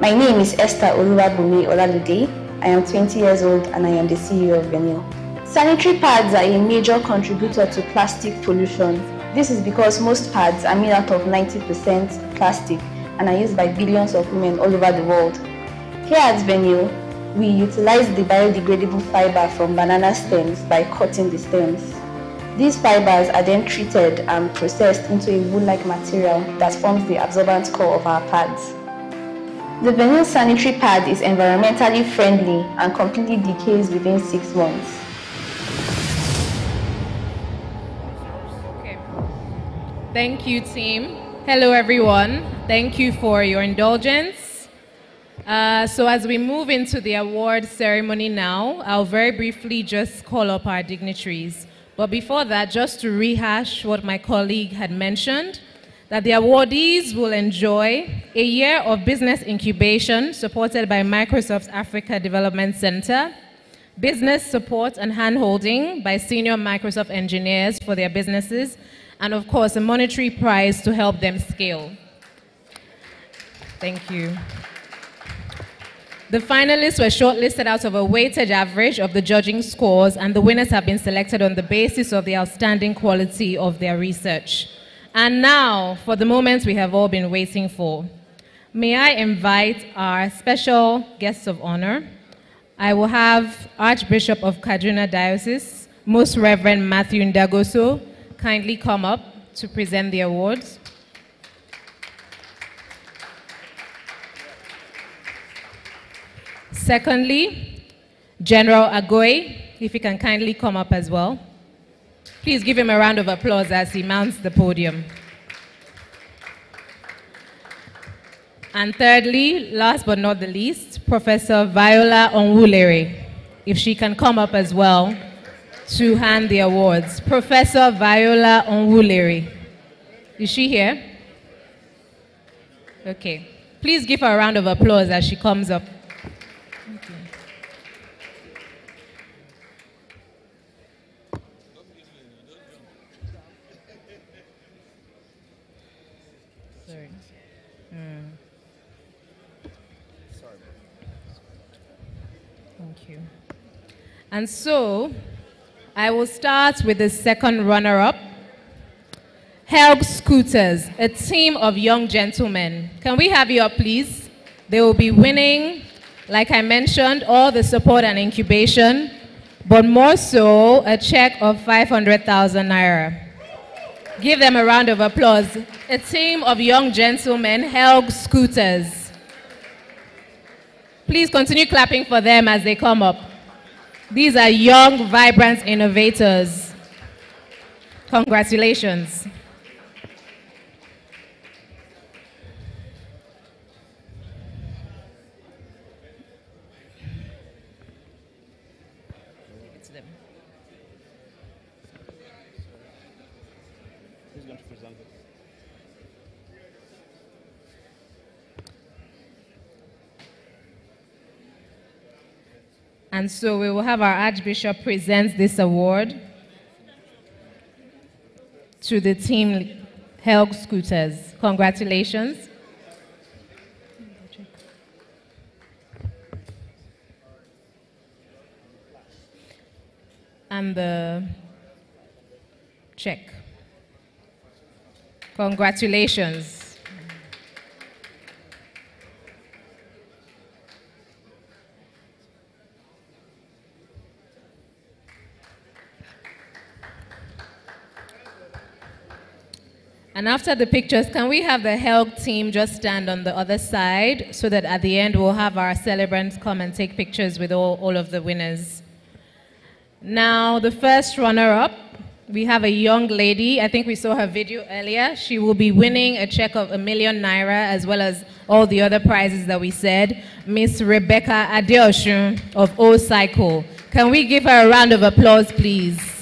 My name is Esther Oluwabumi Olalude. I am 20 years old and I am the CEO of Venue. Sanitary pads are a major contributor to plastic pollution. This is because most pads are made out of 90% plastic and are used by billions of women all over the world. Here at Venue, we utilize the biodegradable fiber from banana stems by cutting the stems. These fibers are then treated and processed into a wool-like material that forms the absorbent core of our pads. The Venue sanitary pad is environmentally friendly and completely decays within six months. Thank you, team. Hello, everyone. Thank you for your indulgence. Uh, so, as we move into the award ceremony now, I'll very briefly just call up our dignitaries. But before that, just to rehash what my colleague had mentioned, that the awardees will enjoy a year of business incubation supported by Microsoft's Africa Development Center, business support and handholding by senior Microsoft engineers for their businesses, and of course, a monetary prize to help them scale. Thank you. The finalists were shortlisted out of a weighted average of the judging scores, and the winners have been selected on the basis of the outstanding quality of their research. And now, for the moment we have all been waiting for. May I invite our special guests of honor. I will have Archbishop of Kaduna Diocese, Most Reverend Matthew Ndagoso, kindly come up to present the awards. Secondly, General Agwai, if he can kindly come up as well. Please give him a round of applause as he mounts the podium. And thirdly, last but not the least, Professor Viola Onwuliri, if she can come up as well to hand the awards. Professor Viola Onwuliri. Is she here? Okay. Please give her a round of applause as she comes up. Sorry. Mm. Thank you. And so, I will start with the second runner-up. Help Scooters, a team of young gentlemen. Can we have you up, please? They will be winning, like I mentioned, all the support and incubation, but more so, a check of 500,000 naira. Give them a round of applause. A team of young gentlemen, Helg Scooters. Please continue clapping for them as they come up. These are young, vibrant innovators. Congratulations. And so we will have our Archbishop present this award to the team Helg Scooters. Congratulations. And the check. Congratulations. And after the pictures, can we have the HELG team just stand on the other side so that at the end we'll have our celebrants come and take pictures with all, all of the winners. Now, the first runner-up, we have a young lady. I think we saw her video earlier. She will be winning a check of a million naira as well as all the other prizes that we said. Miss Rebecca Adeoshun of O Cycle. Can we give her a round of applause, please?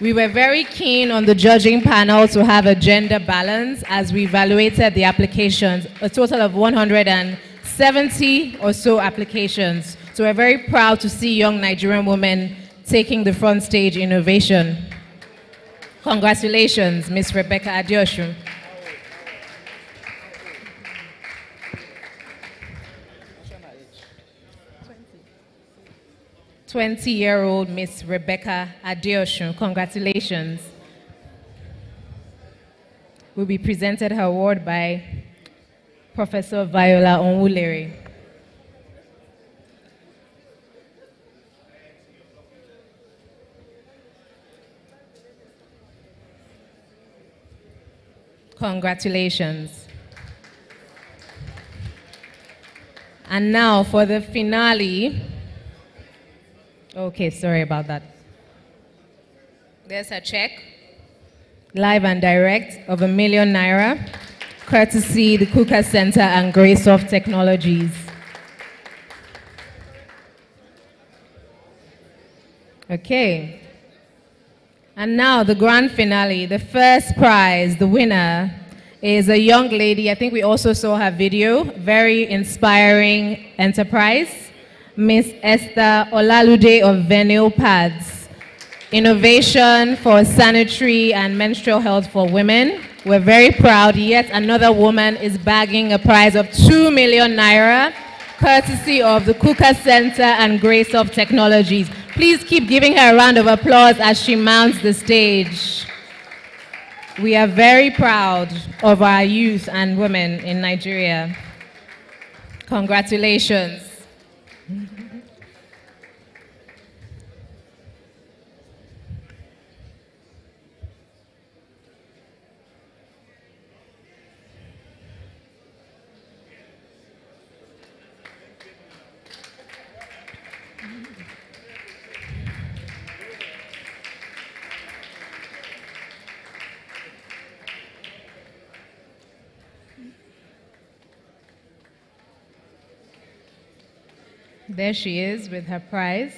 We were very keen on the judging panel to have a gender balance as we evaluated the applications, a total of 170 or so applications. So we're very proud to see young Nigerian women taking the front stage innovation. Congratulations, Ms. Rebecca Adeoshun. 20 year old Miss Rebecca Adeoshun. Congratulations. Will be presented her award by Professor Viola Onwuliri. Congratulations. And now for the finale. Okay, sorry about that. There's a check, live and direct, of a million naira, courtesy the KUKAH Center and Greysoft Technologies. Okay. And now the grand finale, the first prize, the winner is a young lady. I think we also saw her video. Very inspiring enterprise. Miss Esther Olalude of Venue Pads. Innovation for sanitary and menstrual health for women. We're very proud yet another woman is bagging a prize of 2 million naira, courtesy of the KUKAH Center and Greysoft Technologies. Please keep giving her a round of applause as she mounts the stage. We are very proud of our youth and women in Nigeria. Congratulations. There she is with her prize.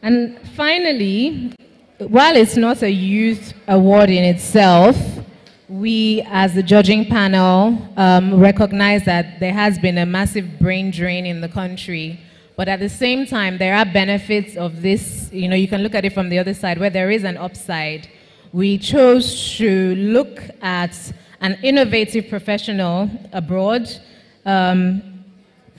And finally, while it's not a youth award in itself, we as the judging panel um, recognize that there has been a massive brain drain in the country. But at the same time, there are benefits of this. You know, you can look at it from the other side where there is an upside. We chose to look at an innovative professional abroad um,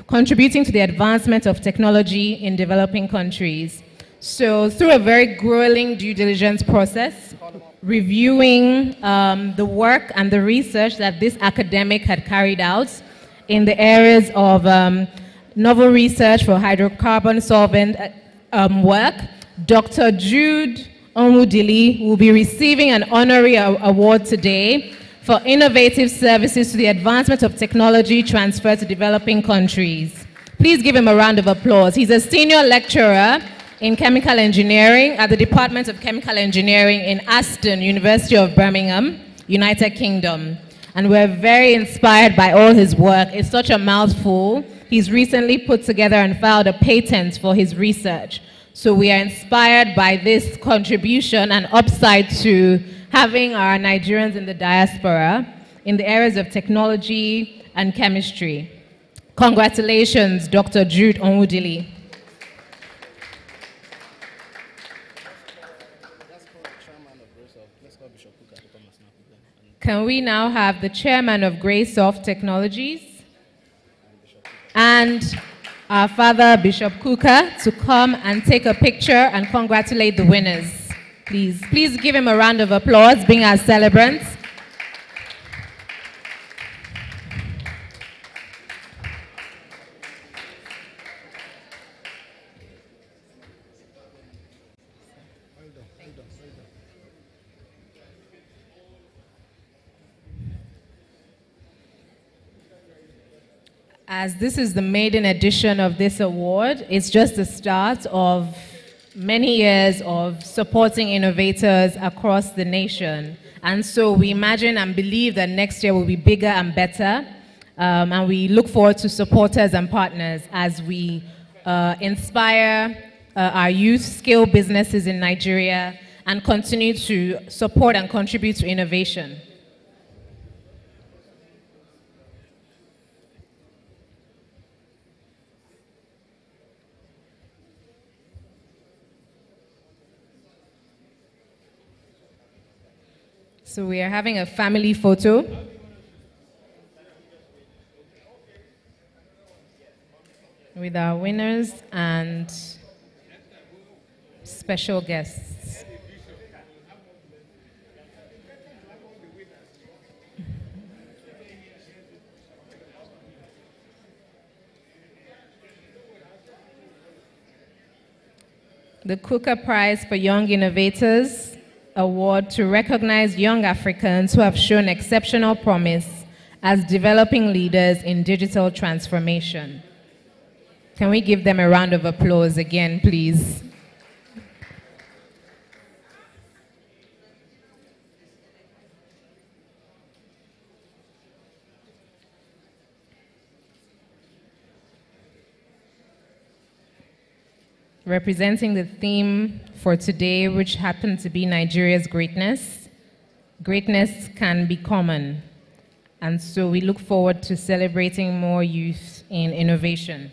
contributing to the advancement of technology in developing countries. So through a very grueling due diligence process, reviewing um, the work and the research that this academic had carried out in the areas of um, novel research for hydrocarbon solvent uh, um, work, Dr. Jude Onwudili will be receiving an honorary award today for innovative services to the advancement of technology transfer to developing countries. Please give him a round of applause. He's a senior lecturer in chemical engineering at the Department of Chemical Engineering in Aston, University of Birmingham, United Kingdom. And we're very inspired by all his work. It's such a mouthful. He's recently put together and filed a patent for his research. So we are inspired by this contribution and upside to having our Nigerians in the diaspora in the areas of technology and chemistry. Congratulations, Dr. Jude Onwudili. Can we now have the chairman of Greysoft Technologies and our father, Bishop Kukah, to come and take a picture and congratulate the winners? Please, please give him a round of applause, being our celebrants. As this is the maiden edition of this award, it's just the start of many years of supporting innovators across the nation. And so we imagine and believe that next year will be bigger and better. Um, and we look forward to supporters and partners as we uh, inspire uh, our youth, scale businesses in Nigeria, and continue to support and contribute to innovation. So we are having a family photo. With our winners and special guests. The Kukah Prize for Young Innovators Award to recognize young Africans who have shown exceptional promise as developing leaders in digital transformation. Can we give them a round of applause again, please? representing the theme for today, which happened to be Nigeria's greatness. Greatness can be common. And so we look forward to celebrating more youth in innovation.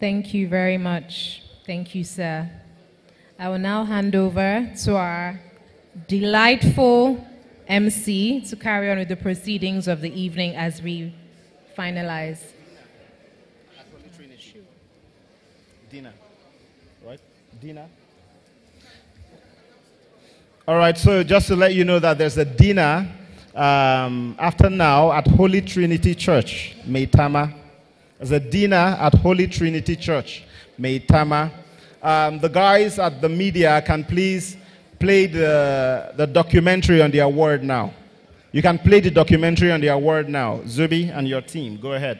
Thank you very much. Thank you, sir. I will now hand over to our delightful MC to carry on with the proceedings of the evening as we finalize. Dina, right? Dina. All right, so just to let you know that there's a dinner um, after now at Holy Trinity Church, Maitama. There's a dinner at Holy Trinity Church, Maitama. Um, the guys at the media can please play the, the documentary on the award now. You can play the documentary on the award now. Zubi and your team, go ahead.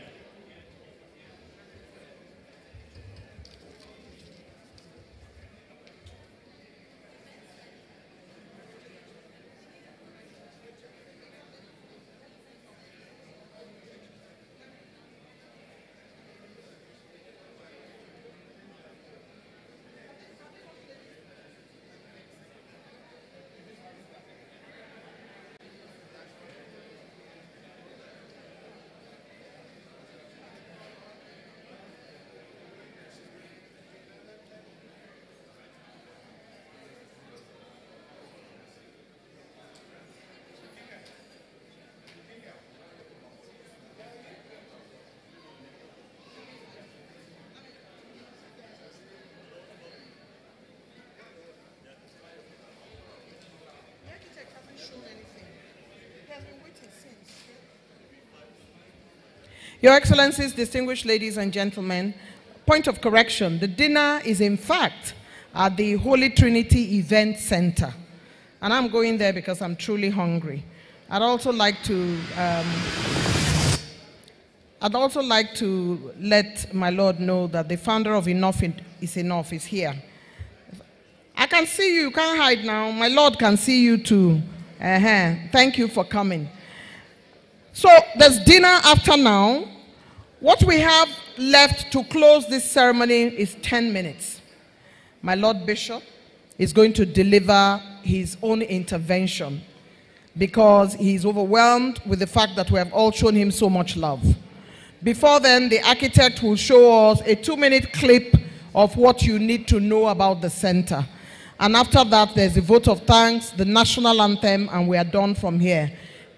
Your Excellencies, distinguished ladies and gentlemen, point of correction, the dinner is in fact at the Holy Trinity Event Center. And I'm going there because I'm truly hungry. I'd also like to, um, I'd also like to let my Lord know that the founder of Enough is Enough is here. I can see you, you can't hide now. My Lord can see you too. Uh-huh. Thank you for coming. So there's dinner after now. What we have left to close this ceremony is 10 minutes. My Lord Bishop is going to deliver his own intervention because he's overwhelmed with the fact that we have all shown him so much love. Before then, the architect will show us a two minute clip of what you need to know about the center. And after that, there's a vote of thanks, the national anthem, and we are done from here.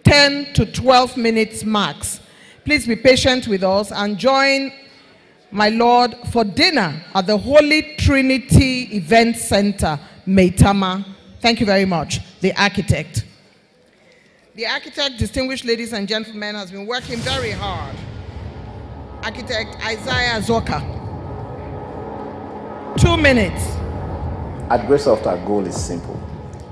10 to 12 minutes max. Please be patient with us and join my Lord for dinner at the Holy Trinity Event Center, Maitama. Thank you very much. The architect. The architect, distinguished ladies and gentlemen, has been working very hard. Architect Isaiah Zoka. Two minutes. At Greysoft, our goal is simple.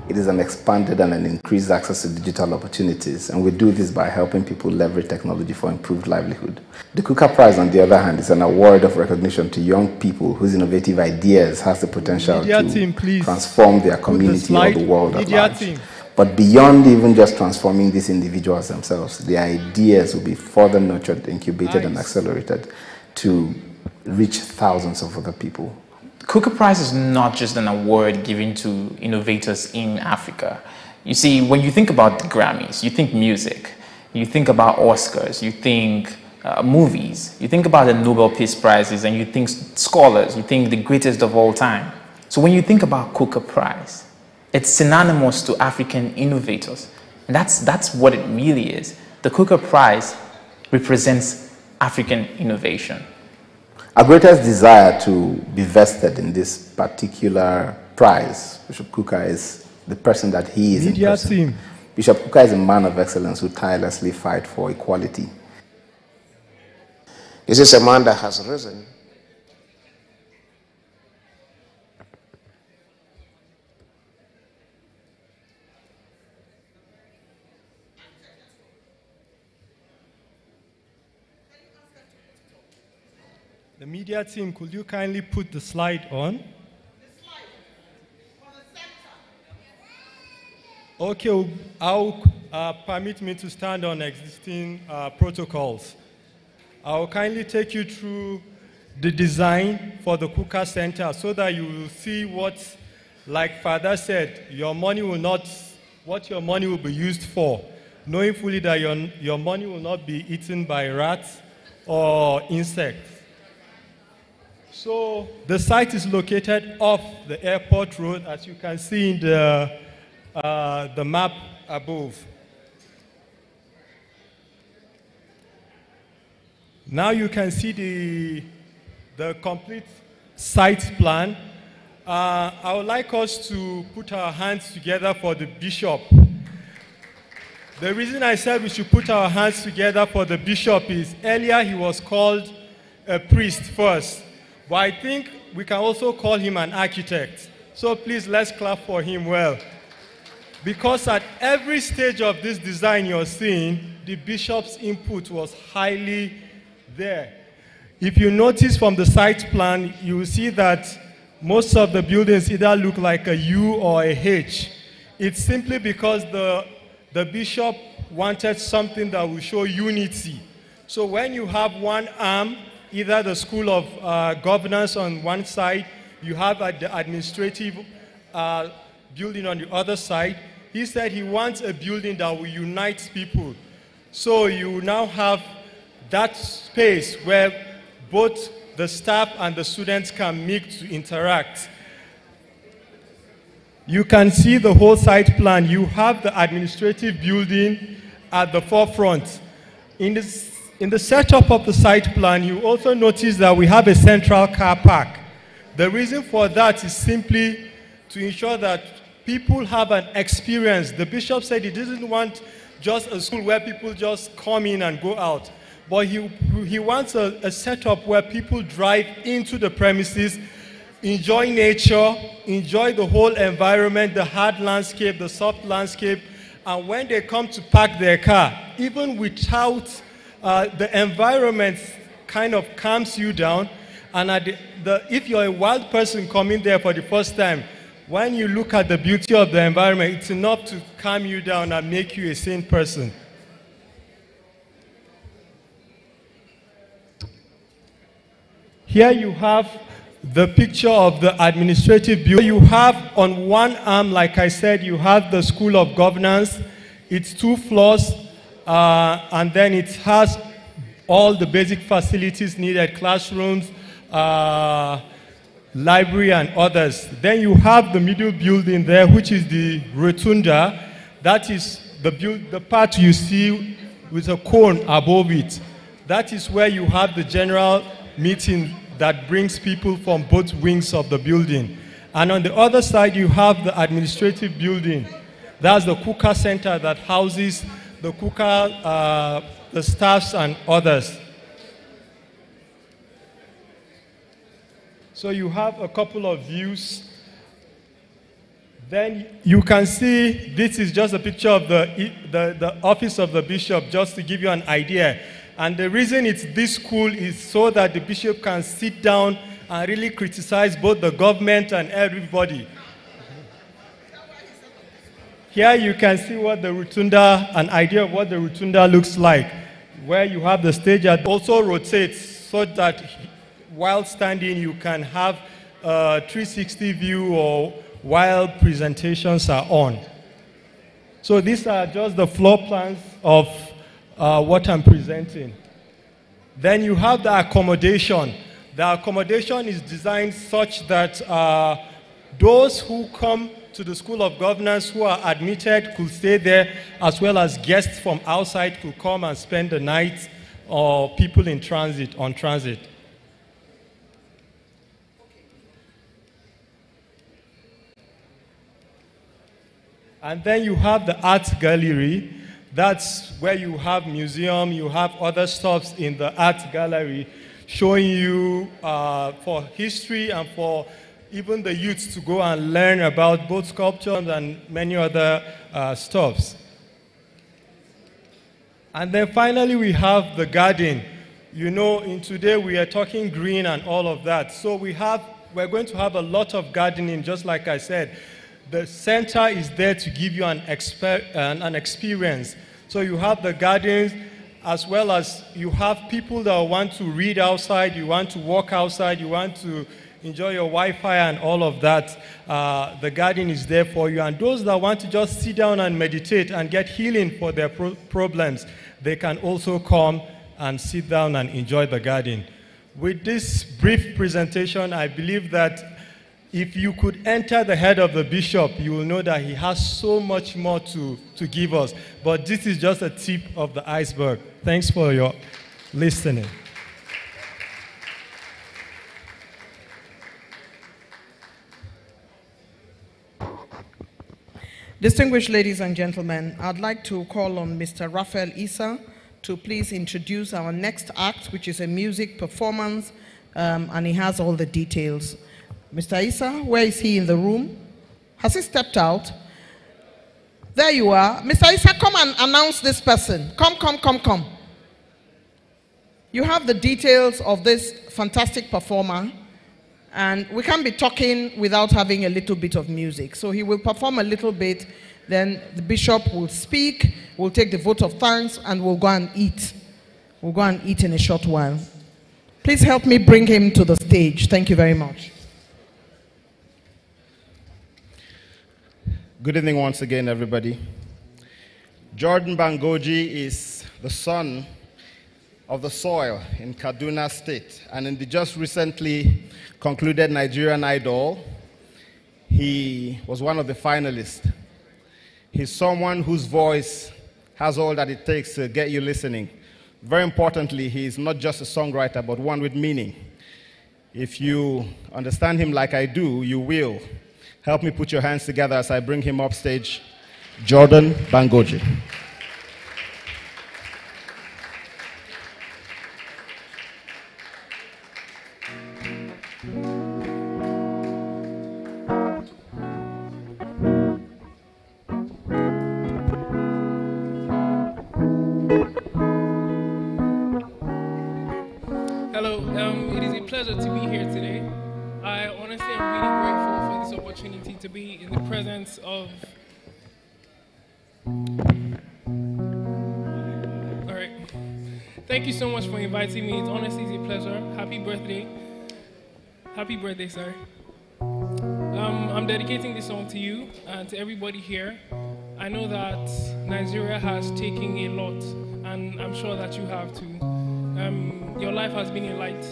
It is an expanded and an increased access to digital opportunities, and we do this by helping people leverage technology for improved livelihood. The Kukah Prize, on the other hand, is an award of recognition to young people whose innovative ideas has the potential Media to team, transform their Put the community or the world at large. team. But beyond even just transforming these individuals themselves, the ideas will be further nurtured, incubated, and accelerated to reach thousands of other people. Kukah Prize is not just an award given to innovators in Africa. You see, when you think about the Grammys, you think music, you think about Oscars, you think uh, movies, you think about the Nobel Peace Prizes, and you think scholars, you think the greatest of all time. So when you think about Kukah Prize, it's synonymous to African innovators. And that's, that's what it really is. The Kukah Prize represents African innovation. Our greatest desire to be vested in this particular prize, Bishop Kukah is the person that he is in Media person. team. Bishop Kukah is a man of excellence who tirelessly fight for equality. This is a man that has risen. Media team, could you kindly put the slide on? Okay, I'll uh, permit me to stand on existing uh, protocols. I'll kindly take you through the design for the Kukah Center so that you will see what, like Father said, your money will not, what your money will be used for, knowing fully that your, your money will not be eaten by rats or insects. So the site is located off the airport road, as you can see in the, uh, the map above. Now you can see the, the complete site plan. Uh, I would like us to put our hands together for the bishop. The reason I said we should put our hands together for the bishop is earlier he was called a priest first, but I think we can also call him an architect. So please let's clap for him well. Because at every stage of this design you're seeing, the bishop's input was highly there. If you notice from the site plan, you will see that most of the buildings either look like a U or a H. It's simply because the, the bishop wanted something that will show unity. So when you have one arm, either the School of uh, Governance on one side, you have the administrative uh, building on the other side, he said he wants a building that will unite people. So you now have that space where both the staff and the students can meet to interact. You can see the whole site plan. You have the administrative building at the forefront. In, this, in the setup of the site plan, you also notice that we have a central car park. The reason for that is simply to ensure that people have an experience. The bishop said he didn't want just a school where people just come in and go out but he, he wants a, a setup where people drive into the premises, enjoy nature, enjoy the whole environment, the hard landscape, the soft landscape, and when they come to park their car, even without uh, the environment kind of calms you down, and the, the, if you're a wild person coming there for the first time, when you look at the beauty of the environment, it's enough to calm you down and make you a sane person. Here you have the picture of the administrative building. You have on one arm, like I said, you have the School of Governance. It's two floors, uh, and then it has all the basic facilities needed, classrooms, uh, library, and others. Then you have the middle building there, which is the rotunda. That is the, build, the part you see with a cone above it. That is where you have the general meeting that brings people from both wings of the building. And on the other side, you have the administrative building. That's the KUKAH Center that houses the KUKAH, uh, the staffs, and others. So you have a couple of views. Then you can see this is just a picture of the, the, the office of the bishop, just to give you an idea. And the reason it's this cool is so that the bishop can sit down and really criticize both the government and everybody. Here you can see what the rotunda, an idea of what the rotunda looks like, where you have the stage that also rotates so that while standing you can have a 360 view or while presentations are on. So these are just the floor plans of uh, what I'm presenting. Then you have the accommodation. The accommodation is designed such that uh, those who come to the School of Governance who are admitted could stay there, as well as guests from outside could come and spend the night, or people in transit, on transit. And then you have the art gallery. That's where you have museum, you have other stops in the art gallery showing you uh, for history and for even the youth to go and learn about both sculptures and many other uh, stuffs. And then finally we have the garden. You know, in today we are talking green and all of that. So we have, we're going to have a lot of gardening, just like I said. The center is there to give you an, exper- an, an experience. So you have the gardens, as well as you have people that want to read outside, you want to walk outside, you want to enjoy your Wi-Fi and all of that. Uh, the garden is there for you. And those that want to just sit down and meditate and get healing for their pro- problems, they can also come and sit down and enjoy the garden. with this brief presentation, I believe that if you could enter the head of the bishop, you will know that he has so much more to, to give us. But this is just a tip of the iceberg. Thanks for your listening. Distinguished ladies and gentlemen, I'd like to call on Mr. Raphael Issa to please introduce our next act, which is a music performance, um, and he has all the details. Mr. Issa, where is he in the room? Has he stepped out? There you are. Mr. Issa, come and announce this person. Come, come, come, come. You have the details of this fantastic performer. And we can't be talking without having a little bit of music. So he will perform a little bit, then the bishop will speak, we'll take the vote of thanks, and we'll go and eat. We'll go and eat in a short while. Please help me bring him to the stage. Thank you very much. Good evening once again, everybody. Jordan Bangoji is the son of the soil in Kaduna State. And in the just recently concluded Nigerian Idol, he was one of the finalists. He's someone whose voice has all that it takes to get you listening. Very importantly, he's not just a songwriter, but one with meaning. If you understand him like I do, you will. Help me put your hands together as I bring him up stage. Jordan Bangoji. To be in the presence of. All right. Thank you so much for inviting me. It's honestly a pleasure. Happy birthday. Happy birthday, sir. Um, I'm dedicating this song to you and to everybody here. I know that Nigeria has taken a lot, and I'm sure that you have too. Um, your life has been a light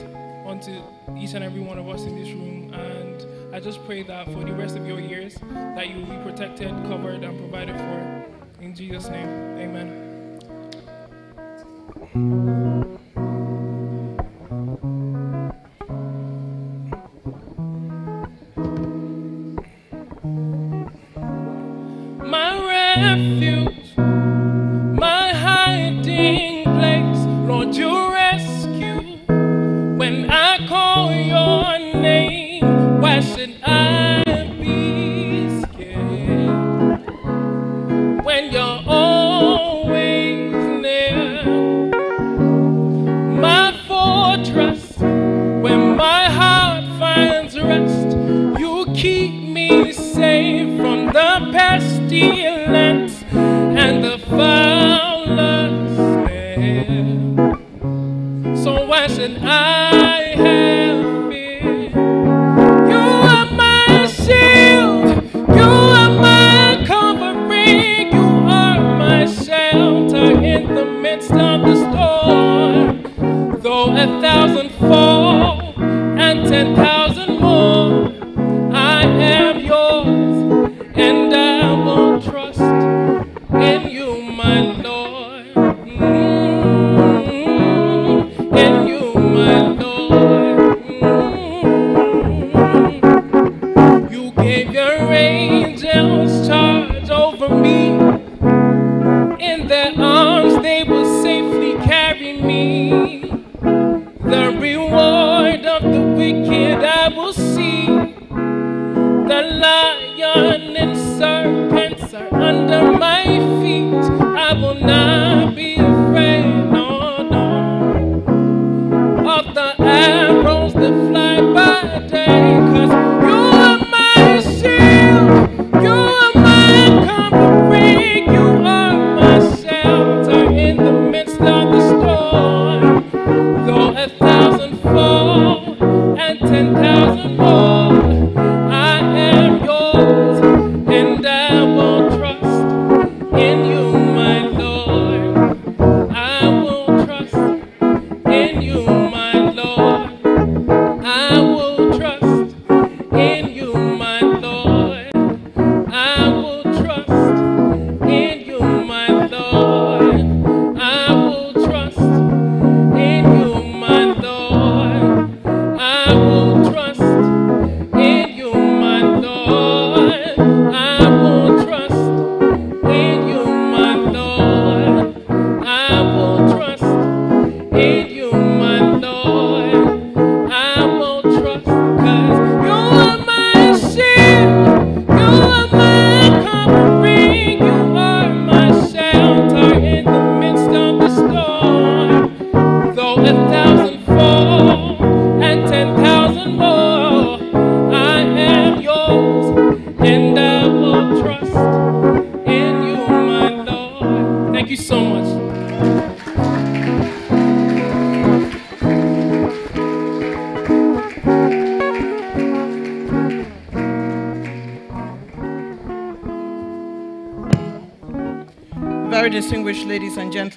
unto each and every one of us in this room, and I just pray that for the rest of your years, that you will be protected, covered, and provided for. In Jesus' name, Amen.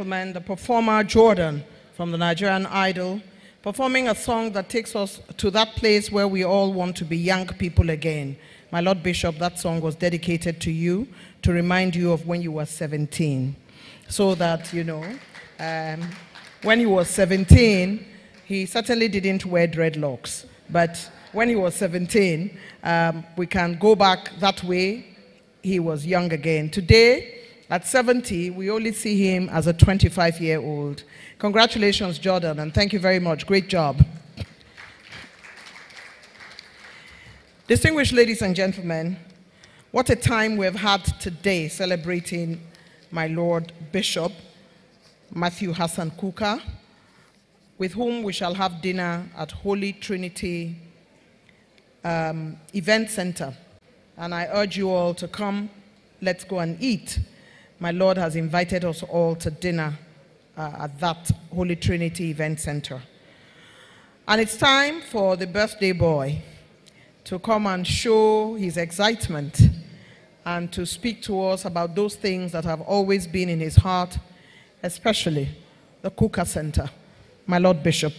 The performer Jordan from the Nigerian Idol, performing a song that takes us to that place where we all want to be young people again. My Lord Bishop, that song was dedicated to you to remind you of when you were 17. So that, you know, um, when he was 17, he certainly didn't wear dreadlocks. But when he was 17, um, we can go back that way. He was young again. Today, at 70, we only see him as a 25 year old. Congratulations, Jordan, and thank you very much. Great job. Distinguished ladies and gentlemen, what a time we've had today celebrating my Lord Bishop Matthew Hassan Kukah, with whom we shall have dinner at Holy Trinity um, Event Center. And I urge you all to come, let's go and eat my Lord has invited us all to dinner uh, at that Holy Trinity Event Center. And it's time for the birthday boy to come and show his excitement and to speak to us about those things that have always been in his heart, especially the Kukah Center. My Lord Bishop.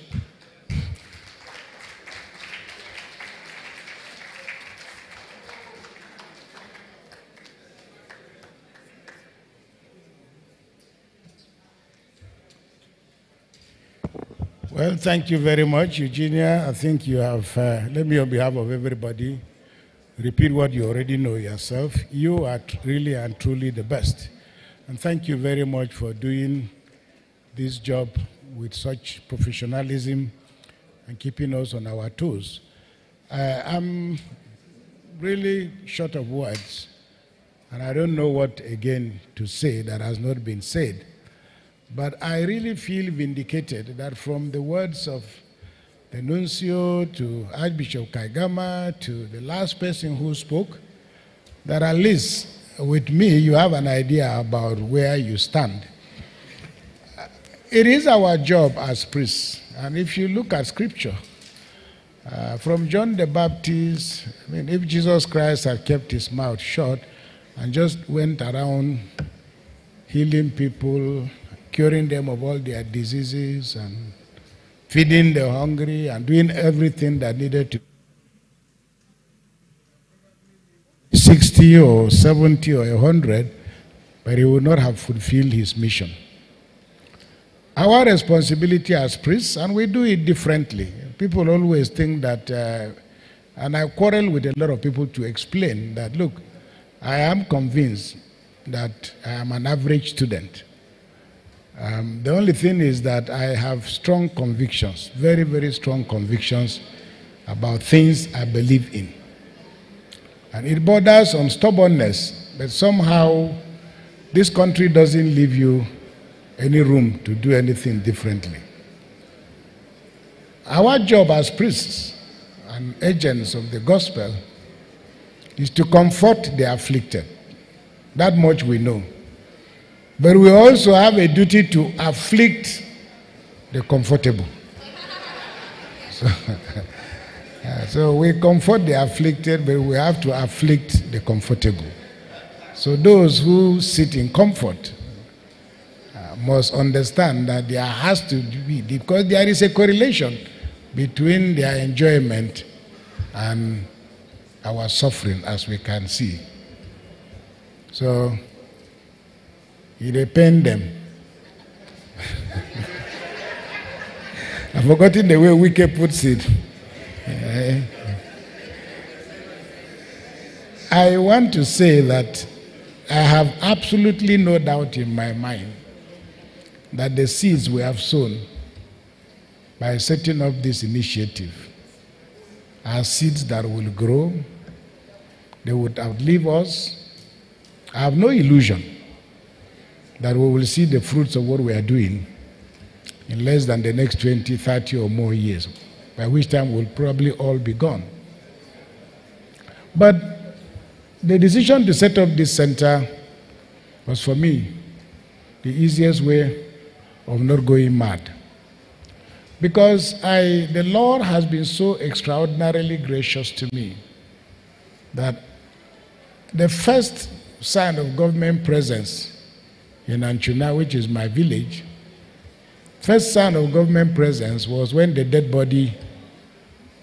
Well, thank you very much, Eugenia. I think you have, uh, let me on behalf of everybody, repeat what you already know yourself. You are really and truly the best. And thank you very much for doing this job with such professionalism and keeping us on our toes. Uh, I'm really short of words, and I don't know what again to say that has not been said. But I really feel vindicated that from the words of the nuncio to Archbishop Kaigama to the last person who spoke, that at least with me you have an idea about where you stand. It is our job as priests, and if you look at scripture, uh, from John the Baptist, I mean, if Jesus Christ had kept his mouth shut and just went around healing people, curing them of all their diseases and feeding the hungry and doing everything that needed to 60 or 70 or 100, but he would not have fulfilled his mission. Our responsibility as priests, and we do it differently. People always think that, uh, and I quarrel with a lot of people to explain that, look, I am convinced that I am an average student. Um, the only thing is that I have strong convictions, very, very strong convictions about things I believe in. And it borders on stubbornness, but somehow this country doesn't leave you any room to do anything differently. Our job as priests and agents of the gospel is to comfort the afflicted. That much we know. But we also have a duty to afflict the comfortable. So, so, we comfort the afflicted, but we have to afflict the comfortable. So those who sit in comfort uh, must understand that there has to be, because there is a correlation between their enjoyment and our suffering, as we can see. So he repent them. I've forgotten the way Wike puts it. Eh? I want to say that I have absolutely no doubt in my mind that the seeds we have sown by setting up this initiative are seeds that will grow, they would outlive us. I have no illusion that we will see the fruits of what we are doing in less than the next 20, 30 or more years, by which time we'll probably all be gone. But the decision to set up this center was for me the easiest way of not going mad. Because I, the Lord has been so extraordinarily gracious to me that the first sign of government presence in Anchuna, which is my village, first sign of government presence was when the dead body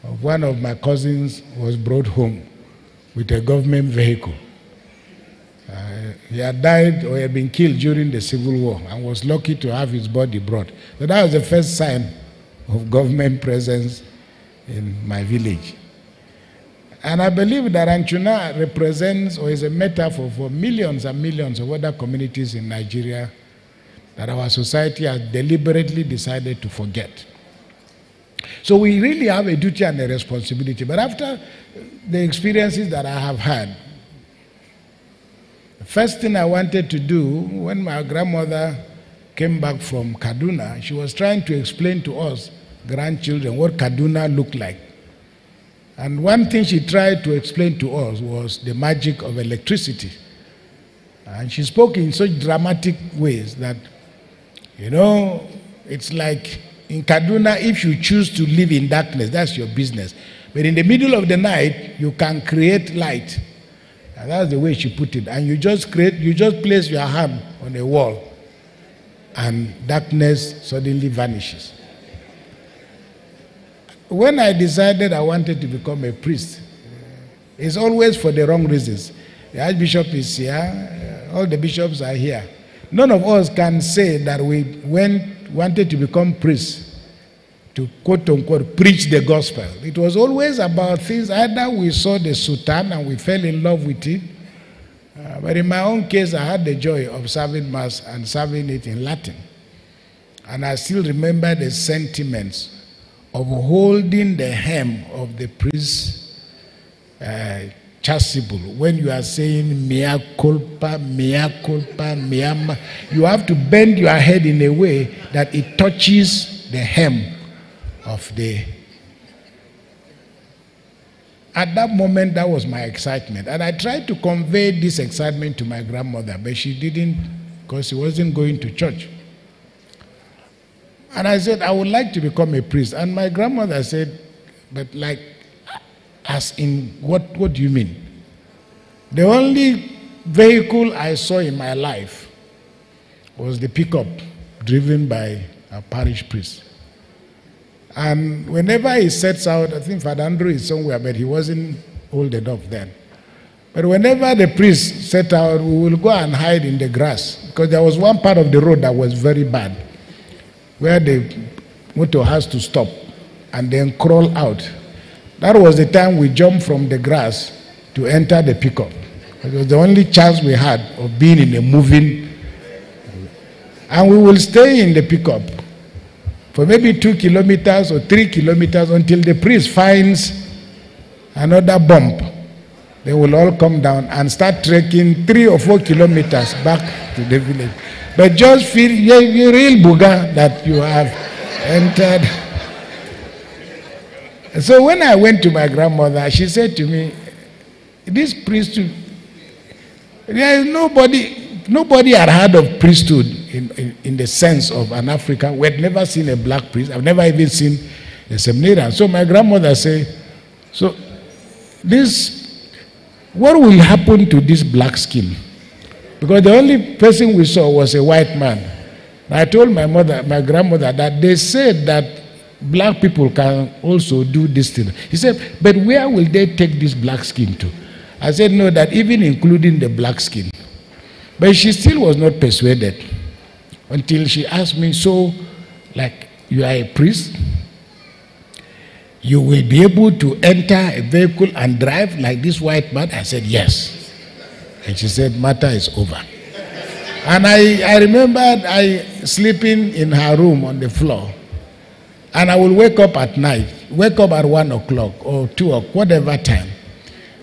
of one of my cousins was brought home with a government vehicle. Uh, he had died or had been killed during the Civil War and was lucky to have his body brought. So that was the first sign of government presence in my village. And I believe that Anchuna represents or is a metaphor for millions and millions of other communities in Nigeria that our society has deliberately decided to forget. So we really have a duty and a responsibility. But after the experiences that I have had, the first thing I wanted to do when my grandmother came back from Kaduna, she was trying to explain to us, grandchildren, what Kaduna looked like. And one thing she tried to explain to us was the magic of electricity. And she spoke in such dramatic ways that, you know, it's like in Kaduna, if you choose to live in darkness, that's your business. But in the middle of the night, you can create light. And that's the way she put it. And you just create, you just place your hand on a wall, and darkness suddenly vanishes. When I decided I wanted to become a priest, it's always for the wrong reasons. The Archbishop is here, all the bishops are here. None of us can say that we went, wanted to become priests to quote unquote preach the gospel. It was always about things either we saw the sultan and we fell in love with it, uh, but in my own case, I had the joy of serving Mass and serving it in Latin. And I still remember the sentiments of holding the hem of the priest's uh, chasuble when you are saying mea culpa, mea culpa, mea. You have to bend your head in a way that it touches the hem of the. At that moment, that was my excitement. And I tried to convey this excitement to my grandmother, but she didn't because she wasn't going to church. And I said, I would like to become a priest. And my grandmother said, But like, as in, what, what do you mean? The only vehicle I saw in my life was the pickup driven by a parish priest. And whenever he sets out, I think Father Andrew is somewhere, but he wasn't old enough then. But whenever the priest set out, we will go and hide in the grass because there was one part of the road that was very bad where the motor has to stop and then crawl out. That was the time we jumped from the grass to enter the pickup. It was the only chance we had of being in a moving. And we will stay in the pickup for maybe two kilometers or three kilometers until the priest finds another bump. They will all come down and start trekking three or four kilometers back to the village. But just feel you're, you're real booger that you have entered. So when I went to my grandmother, she said to me, This priesthood, there is nobody, nobody had heard of priesthood in, in, in, the sense of an African. We had never seen a black priest. I've never even seen a seminarian. So my grandmother said, So this, what will happen to this black skin? Because the only person we saw was a white man. I told my mother, my grandmother, that they said that black people can also do this thing. He said, but where will they take this black skin to? I said, no, that even including the black skin. But she still was not persuaded until she asked me, so, like, you are a priest? You will be able to enter a vehicle and drive like this white man? I said, yes. And she said, matter is over. And I, I remembered I sleeping in her room on the floor. And I will wake up at night, wake up at one o'clock or two o'clock, whatever time.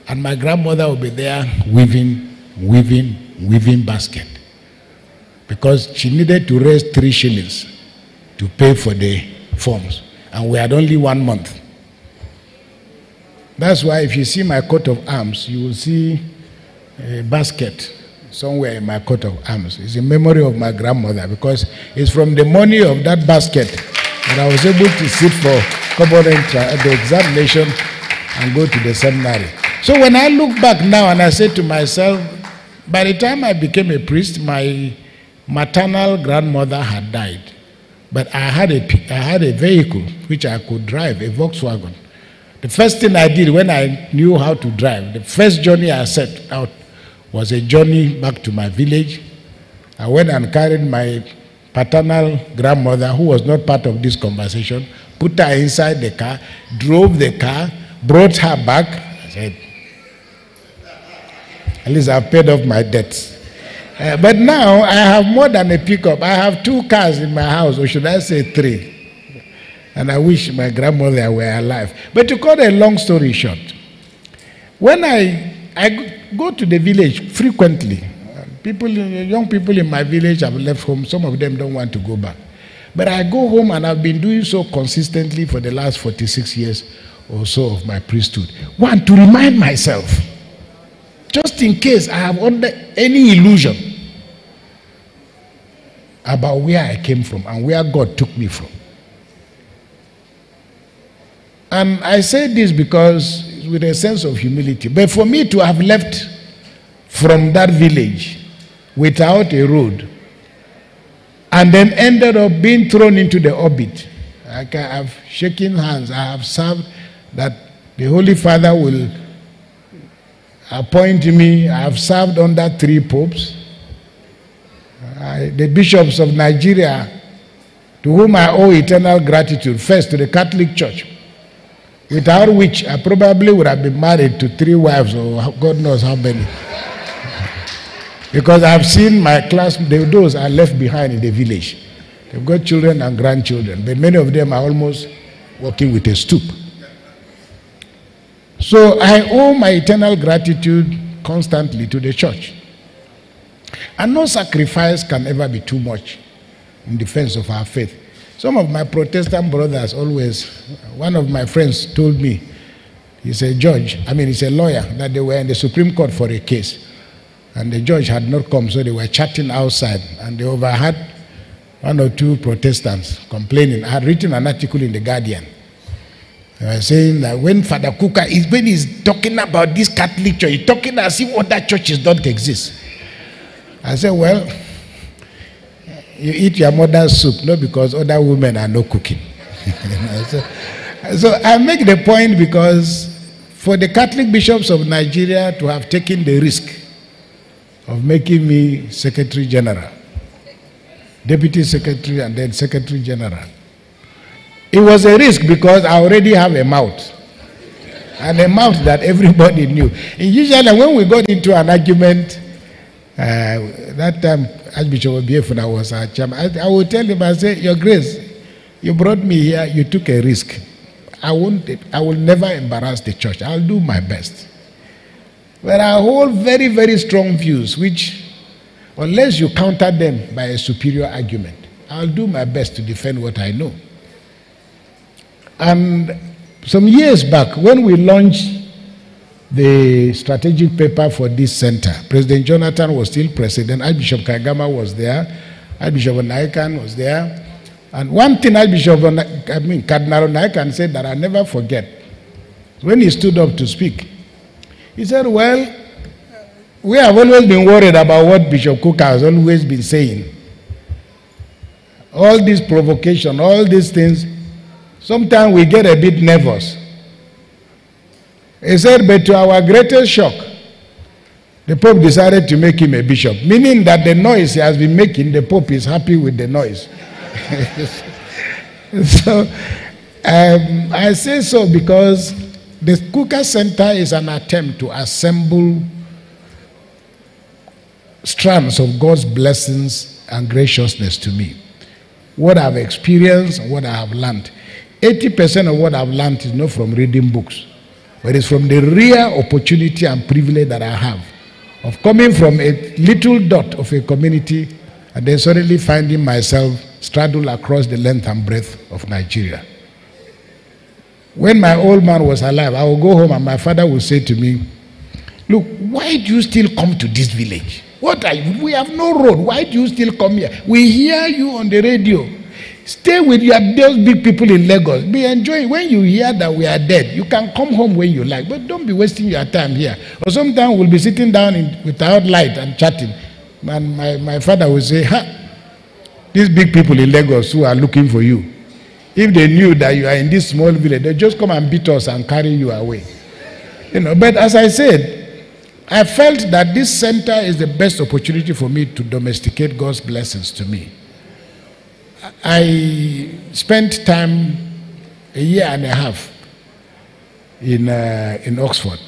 And my grandmother will be there weaving, weaving, weaving basket. Because she needed to raise three shillings to pay for the forms. And we had only one month. That's why if you see my coat of arms, you will see a basket somewhere in my coat of arms. It's in memory of my grandmother because it's from the money of that basket that I was able to sit for component uh, at the examination and go to the seminary. So when I look back now and I say to myself, by the time I became a priest, my maternal grandmother had died, but I had a, I had a vehicle which I could drive, a Volkswagen. The first thing I did when I knew how to drive, the first journey I set out was a journey back to my village. I went and carried my paternal grandmother, who was not part of this conversation, put her inside the car, drove the car, brought her back. I said, at least I've paid off my debts. Uh, but now I have more than a pickup. I have two cars in my house, or should I say three? And I wish my grandmother were alive. But to cut a long story short, when I, I go to the village frequently, people, young people in my village have left home. Some of them don't want to go back. But I go home and I've been doing so consistently for the last 46 years or so of my priesthood. One, to remind myself just in case I have under any illusion about where I came from and where God took me from. And I say this because with a sense of humility. But for me to have left from that village without a road and then ended up being thrown into the orbit, I have shaken hands, I have served that the Holy Father will appoint me. I have served under three popes. I, the bishops of Nigeria, to whom I owe eternal gratitude, first to the Catholic Church, without which I probably would have been married to three wives or God knows how many. because I've seen my class, those are left behind in the village. They've got children and grandchildren, but many of them are almost working with a stoop. So I owe my eternal gratitude constantly to the church. And no sacrifice can ever be too much in defense of our faith. Some of my Protestant brothers always, one of my friends told me, he's a judge, I mean, he's a lawyer, that they were in the Supreme Court for a case. And the judge had not come, so they were chatting outside. And they overheard one or two Protestants complaining. I had written an article in The Guardian I was saying that when Father Kukah is when he's talking about this Catholic church, he's talking as if other churches don't exist. I said, Well, you eat your mother's soup, not because other women are not cooking. so, so I make the point because for the Catholic bishops of Nigeria to have taken the risk of making me Secretary General, Deputy Secretary, and then Secretary General it was a risk because I already have a mouth. And a mouth that everybody knew. And usually when we got into an argument, uh, that time Archbishop Obiefuna was our chairman, I, I would tell him, I say, Your Grace, you brought me here, you took a risk. I won't, I will never embarrass the church. I'll do my best. But I hold very, very strong views, which, unless you counter them by a superior argument, I'll do my best to defend what I know. And some years back, when we launched the strategic paper for this center, President Jonathan was still president, Archbishop Kaigama was there, Archbishop Onaiyekan was there. And one thing Archbishop, I mean, Cardinal Onaiyekan said that I never forget, when he stood up to speak, he said, Well, we have always been worried about what Bishop Kukah has always been saying. All this provocation, all these things, Sometimes we get a bit nervous. He said, but to our greatest shock, the Pope decided to make him a bishop, meaning that the noise he has been making, the Pope is happy with the noise. so um, I say so because the Kukah Center is an attempt to assemble strands of God's blessings and graciousness to me. What I've experienced, what I have learned. 80% of what I've learned is not from reading books, but it's from the rare opportunity and privilege that I have of coming from a little dot of a community and then suddenly finding myself straddled across the length and breadth of Nigeria. When my old man was alive, I would go home and my father would say to me, Look, why do you still come to this village? What are you? We have no road. Why do you still come here? We hear you on the radio. Stay with your, those big people in Lagos. Be enjoying. When you hear that we are dead, you can come home when you like. But don't be wasting your time here. Or sometimes we'll be sitting down in, without light and chatting. And my, my father would say, ha, these big people in Lagos who are looking for you, if they knew that you are in this small village, they just come and beat us and carry you away. You know, but as I said, I felt that this center is the best opportunity for me to domesticate God's blessings to me. I spent time a year and a half in, uh, in Oxford.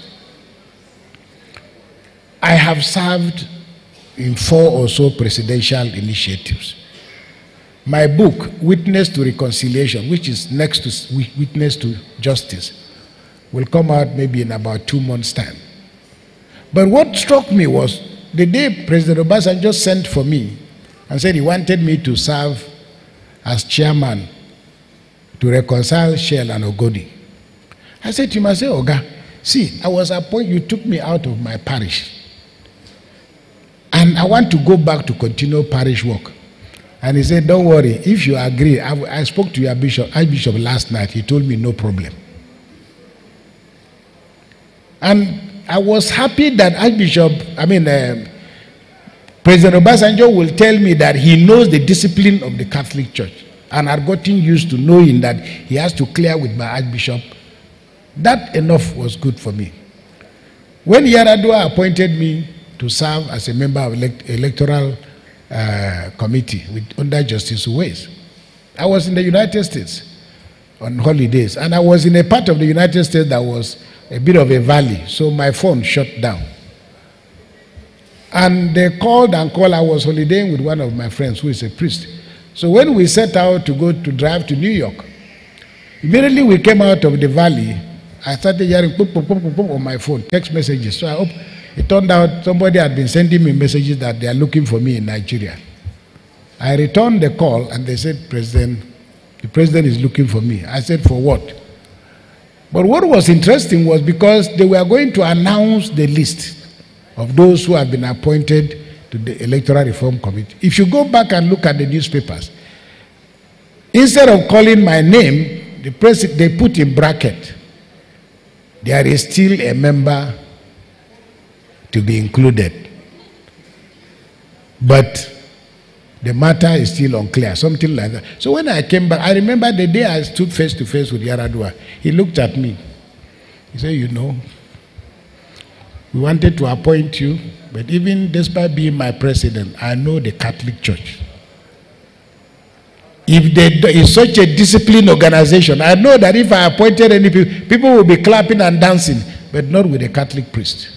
I have served in four or so presidential initiatives. My book, Witness to Reconciliation, which is next to Witness to Justice, will come out maybe in about two months' time. But what struck me was the day President Obasanjo sent for me and said he wanted me to serve as chairman to reconcile Shell and Ogoni. I said to him, I said, Oga, see, I was appointed, you took me out of my parish. And I want to go back to continue parish work. And he said, Don't worry, if you agree, I, I spoke to your bishop, Archbishop last night. He told me no problem. And I was happy that Archbishop, I mean, uh, President Obasanjo will tell me that he knows the discipline of the Catholic Church and had gotten used to knowing that he has to clear with my Archbishop. That enough was good for me. When Yaradua appointed me to serve as a member of elect electoral uh, committee with, under Justice Uwais, I was in the United States on holidays, and I was in a part of the United States that was a bit of a valley, so my phone shut down. And they called and called. I was holidaying with one of my friends who is a priest. So when we set out to go to drive to New York, immediately we came out of the valley. I started hearing boom, boom, boom, boom, on my phone, text messages. So I hope it turned out somebody had been sending me messages that they are looking for me in Nigeria. I returned the call and they said, President, the president is looking for me. I said, For what? But what was interesting was because they were going to announce the list of those who have been appointed to the Electoral Reform Committee. If you go back and look at the newspapers, instead of calling my name, the press, they put in bracket, there is still a member to be included. But the matter is still unclear, something like that. So when I came back, I remember the day I stood face to face with Yaradua, he looked at me. He said, You know, we wanted to appoint you, but even despite being my president, I know the Catholic Church. If there is such a disciplined organization, I know that if I appointed any people, people will be clapping and dancing, but not with a Catholic priest.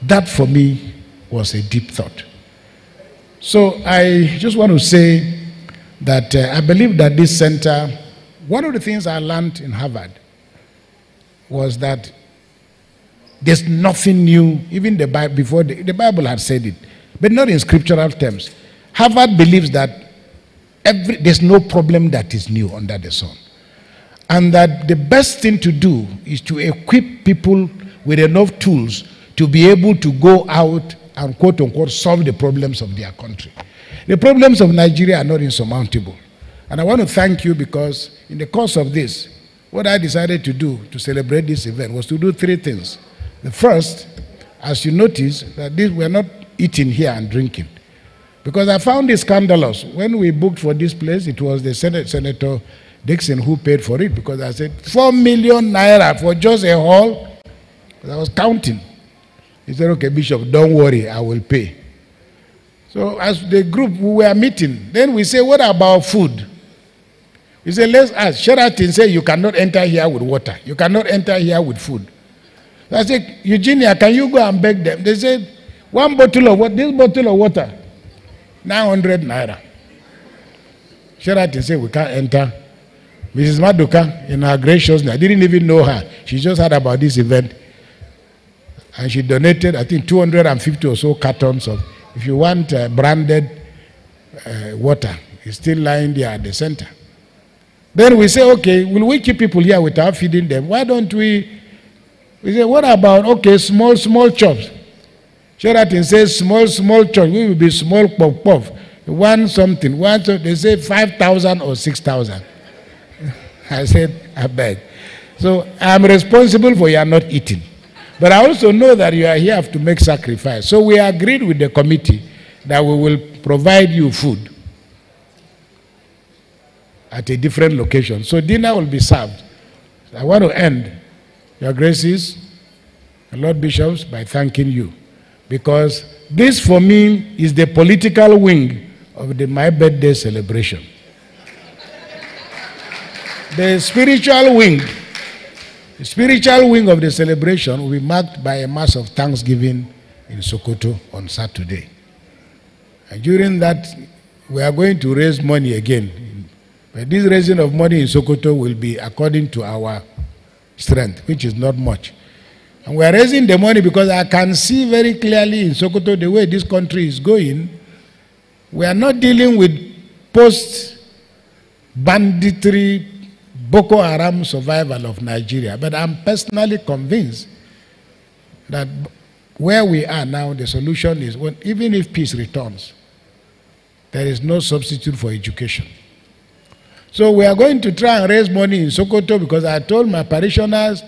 That for me was a deep thought. So I just want to say that uh, I believe that this center, one of the things I learned in Harvard was that there's nothing new, even the Bible, before the, the Bible had said it, but not in scriptural terms. Harvard believes that every, there's no problem that is new under the sun. And that the best thing to do is to equip people with enough tools to be able to go out and quote unquote solve the problems of their country. The problems of Nigeria are not insurmountable. And I want to thank you because in the course of this, what I decided to do to celebrate this event was to do three things. The first, as you notice, that this, we're not eating here and drinking. Because I found it scandalous. When we booked for this place, it was the Senate, Senator Dickson who paid for it because I said, four million naira for just a hall. I was counting. He said, okay, Bishop, don't worry, I will pay. So as the group, we were meeting. Then we say, what about food? He said, let's ask. Sheraton said, you cannot enter here with water. You cannot enter here with food. So I said, Eugenia, can you go and beg them? They said, one bottle of what? This bottle of water, 900 naira. Sheraton said, we can't enter. Mrs. Maduka, in her graciousness, I didn't even know her. She just heard about this event. And she donated, I think, 250 or so cartons of, if you want uh, branded uh, water, it's still lying there at the center. Then we say, okay, will we keep people here without feeding them? Why don't we? We say, what about, okay, small, small chops? Sheraton says, small, small chops. We will be small puff puff. One something. One, so they say 5,000 or 6,000. I said, I beg. So I'm responsible for your not eating. But I also know that you are here to make sacrifice. So we agreed with the committee that we will provide you food at a different location. So dinner will be served. I want to end, Your Graces, Lord Bishops, by thanking you. Because this for me is the political wing of the my birthday celebration. the spiritual wing, the spiritual wing of the celebration will be marked by a mass of thanksgiving in Sokoto on Saturday. And during that, we are going to raise money again. But this raising of money in Sokoto will be according to our strength, which is not much. And we are raising the money because I can see very clearly in Sokoto the way this country is going. We are not dealing with post banditry Boko Haram survival of Nigeria. But I'm personally convinced that where we are now, the solution is when, even if peace returns, there is no substitute for education. So we are going to try and raise money in Sokoto because I told my parishioners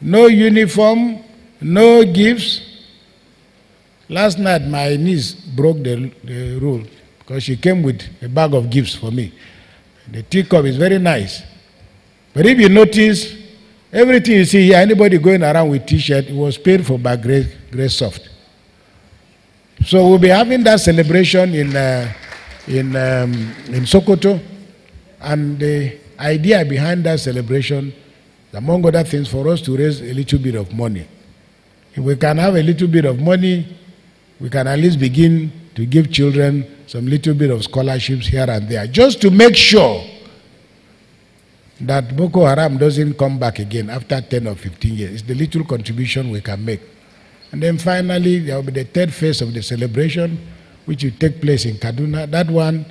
no uniform, no gifts. Last night, my niece broke the, the rule because she came with a bag of gifts for me. The teacup is very nice. But if you notice, everything you see here, anybody going around with t-shirt, it was paid for by Grace, Greysoft. So we'll be having that celebration in, uh, in, um, in Sokoto. And the idea behind that celebration, among other things, for us to raise a little bit of money. If we can have a little bit of money, we can at least begin to give children some little bit of scholarships here and there, just to make sure that Boko Haram doesn't come back again after 10 or 15 years. It's the little contribution we can make. And then finally, there will be the third phase of the celebration, which will take place in Kaduna. That one,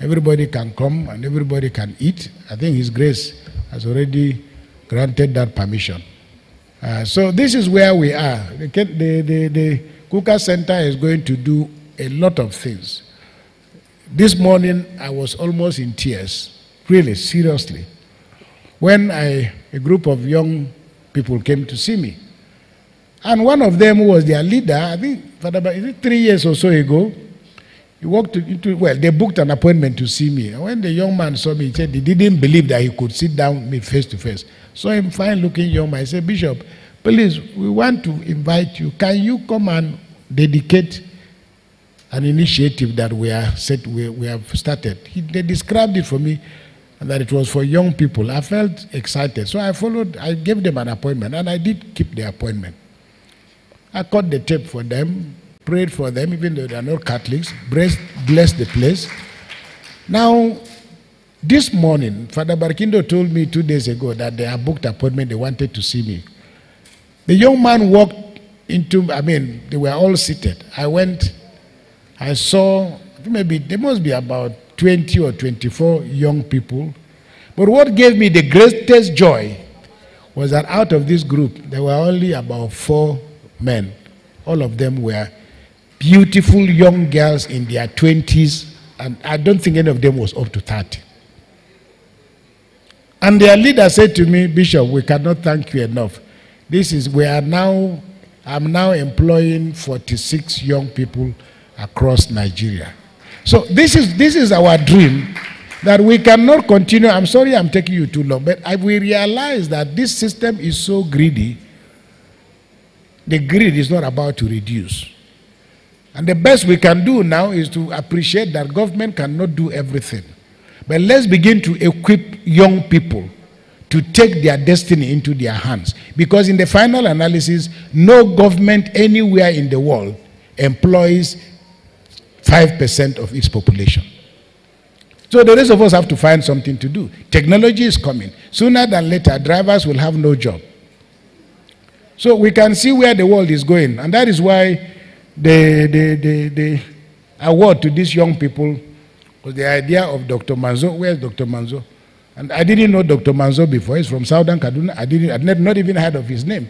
everybody can come and everybody can eat. I think His Grace has already granted that permission. Uh, so this is where we are. The, the, the, the Kukah Center is going to do a lot of things. This morning, I was almost in tears, really, seriously when I, a group of young people came to see me. And one of them was their leader, I think, is it three years or so ago? He walked into, well, they booked an appointment to see me. And when the young man saw me, he said he didn't believe that he could sit down with me face to face. So him fine looking young man. I said, Bishop, please, we want to invite you. Can you come and dedicate an initiative that we, are set, we, we have started? He, they described it for me and that it was for young people. I felt excited. So I followed, I gave them an appointment, and I did keep the appointment. I cut the tape for them, prayed for them, even though they are not Catholics, blessed, blessed the place. Now, this morning, Father Barkindo told me two days ago that they had booked appointment, they wanted to see me. The young man walked into, I mean, they were all seated. I went, I saw, maybe there must be about 20 or 24 young people. But what gave me the greatest joy was that out of this group, there were only about four men. All of them were beautiful young girls in their 20s, and I don't think any of them was up to 30. And their leader said to me, Bishop, we cannot thank you enough. This is, we are now, I'm now employing 46 young people across Nigeria. So this is, this is our dream that we cannot continue. I'm sorry I'm taking you too long, but I, we realize that this system is so greedy. The greed is not about to reduce. And the best we can do now is to appreciate that government cannot do everything. But let's begin to equip young people to take their destiny into their hands. Because in the final analysis, no government anywhere in the world employs 5% of its population. So the rest of us have to find something to do. Technology is coming. Sooner than later, drivers will have no job. So we can see where the world is going. And that is why the, the, the, the award to these young people was the idea of Dr. Manzo. Where's Dr. Manzo? And I didn't know Dr. Manzo before. He's from Southern Kaduna. I didn't, I'd not even heard of his name.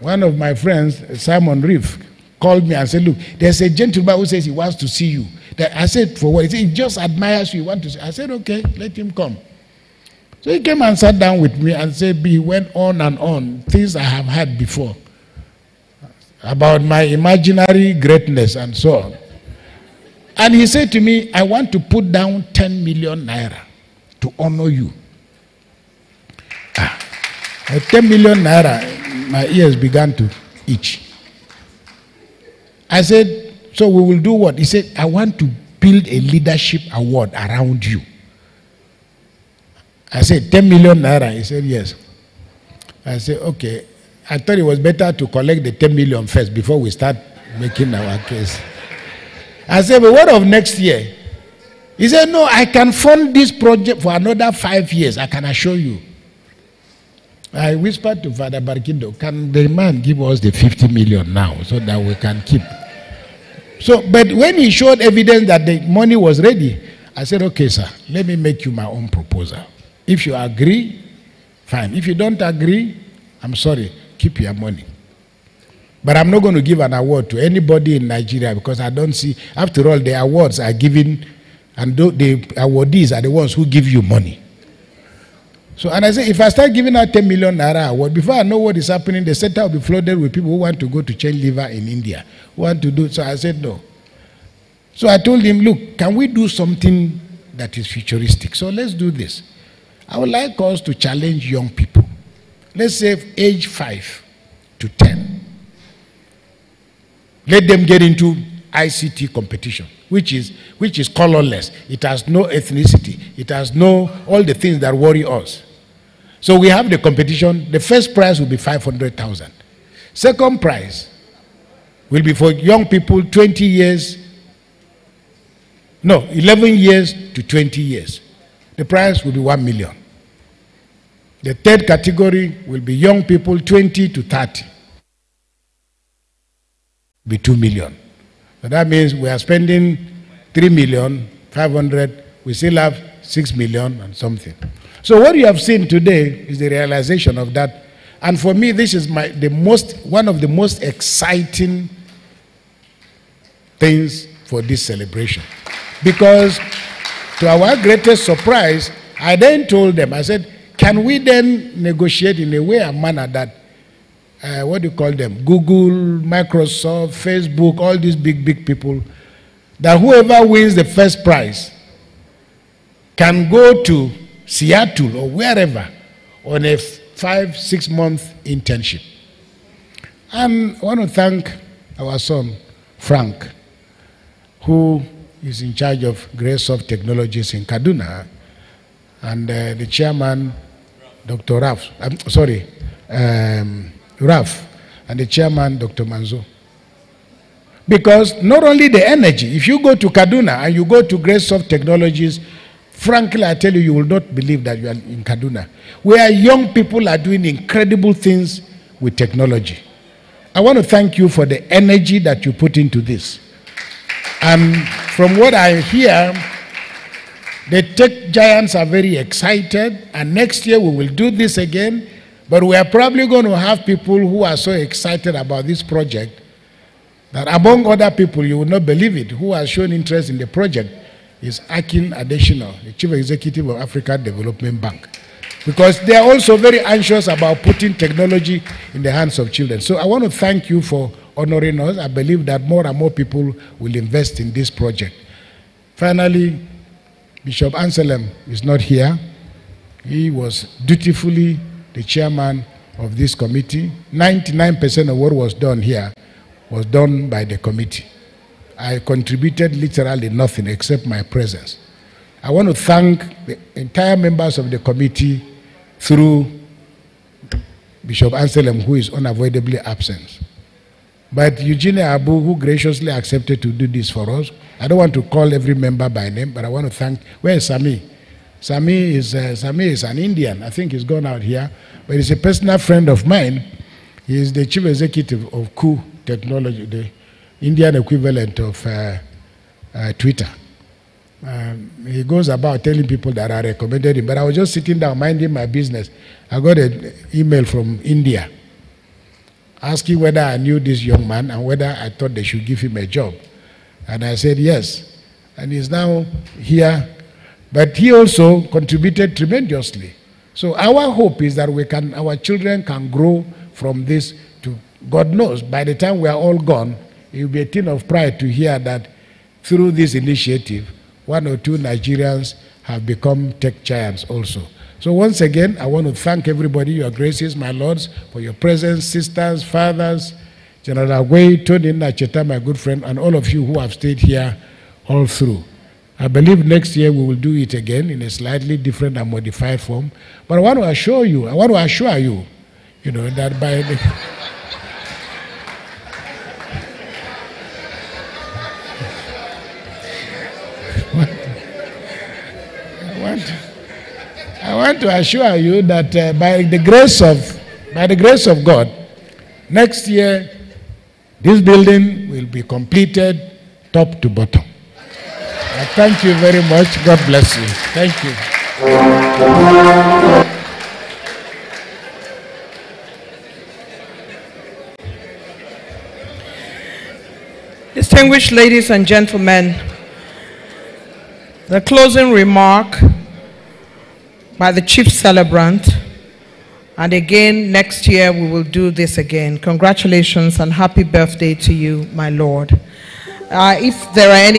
One of my friends, Simon Reeve, called me and said, Look, there's a gentleman who says he wants to see you. I said, For what? He said, He just admires you. He want to see. I said, Okay, let him come. So he came and sat down with me and said, He went on and on, things I have heard before about my imaginary greatness and so on. And he said to me, I want to put down 10 million naira to honor you. Ah, 10 million naira, my ears began to itch. I said, So we will do what? He said, I want to build a leadership award around you. I said, 10 million naira. He said, Yes. I said, Okay. I thought it was better to collect the 10 million first before we start making our case. I said, But what of next year? He said, No, I can fund this project for another five years. I can assure you. I whispered to Father Barkindo, Can the man give us the 50 million now so that we can keep? So, but when he showed evidence that the money was ready, I said, Okay, sir, let me make you my own proposal. If you agree, fine. If you don't agree, I'm sorry, keep your money. But I'm not going to give an award to anybody in Nigeria because I don't see, after all, the awards are given, and the awardees are the ones who give you money. So, and I say, if I start giving out 10 million naira award, before I know what is happening, the center will be flooded with people who want to go to change liver in India, who want to do. So I said, no. So I told him, look, can we do something that is futuristic? So let's do this. I would like us to challenge young people. Let's say age 5 to 10. Let them get into ICT competition, which is, which is colorless. It has no ethnicity. It has no, all the things that worry us. So we have the competition. The first prize will be 500,000. Second prize will be for young people 20 years, no, 11 years to 20 years. The prize will be 1 million. The third category will be young people 20 to 30. Be 2 million. So that means we are spending 3 million, 500, we still have 6 million and something. So what you have seen today is the realization of that. And for me, this is my, the most, one of the most exciting things for this celebration. Because to our greatest surprise, I then told them, I said, can we then negotiate in a way and manner that, uh, what do you call them, Google, Microsoft, Facebook, all these big, big people, that whoever wins the first prize can go to Seattle or wherever on a five, six month internship. And I want to thank our son, Frank, who is in charge of Greysoft Technologies in Kaduna, and uh, the chairman, Dr. Raf, I'm sorry, um, Raf, and the chairman, Dr. Manzo. Because not only the energy, if you go to Kaduna and you go to Greysoft Technologies, frankly, I tell you, you will not believe that you are in Kaduna, where young people are doing incredible things with technology. I want to thank you for the energy that you put into this. And from what I hear, the tech giants are very excited, and next year we will do this again. But we are probably going to have people who are so excited about this project that, among other people, you will not believe it, who has shown interest in the project is Akin Adesina, the Chief Executive of Africa Development Bank. Because they are also very anxious about putting technology in the hands of children. So I want to thank you for honoring us. I believe that more and more people will invest in this project. Finally, Bishop Anselm is not here. He was dutifully the chairman of this committee. 99% of what was done here was done by the committee. I contributed literally nothing except my presence. I want to thank the entire members of the committee through Bishop Anselm, who is unavoidably absent. But Eugenia Abu, who graciously accepted to do this for us, I don't want to call every member by name, but I want to thank. Where is Sami? Sami is uh, Sami is an Indian. I think he's gone out here, but he's a personal friend of mine. He is the chief executive of Koo Technology, the Indian equivalent of uh, uh, Twitter. Um, he goes about telling people that I recommended him, but I was just sitting down minding my business. I got an email from India asking whether I knew this young man and whether I thought they should give him a job. And I said yes. And he's now here. But he also contributed tremendously. So our hope is that we can, our children can grow from this to God knows, by the time we are all gone, it will be a thing of pride to hear that through this initiative, one or two Nigerians have become tech giants also. So once again, I want to thank everybody, your graces, my lords, for your presence, sisters, fathers, General Agwai, Tony Nacheta, my good friend, and all of you who have stayed here all through. I believe next year we will do it again in a slightly different and modified form. But I want to assure you, I want to assure you, you know, that by the I want, I want to assure you that uh, by the grace of by the grace of God, next year this building will be completed top to bottom. I thank you very much. God bless you. Thank you. Distinguished ladies and gentlemen, the closing remark by the chief celebrant, and again next year we will do this again. Congratulations and happy birthday to you, my Lord. Uh, if there are any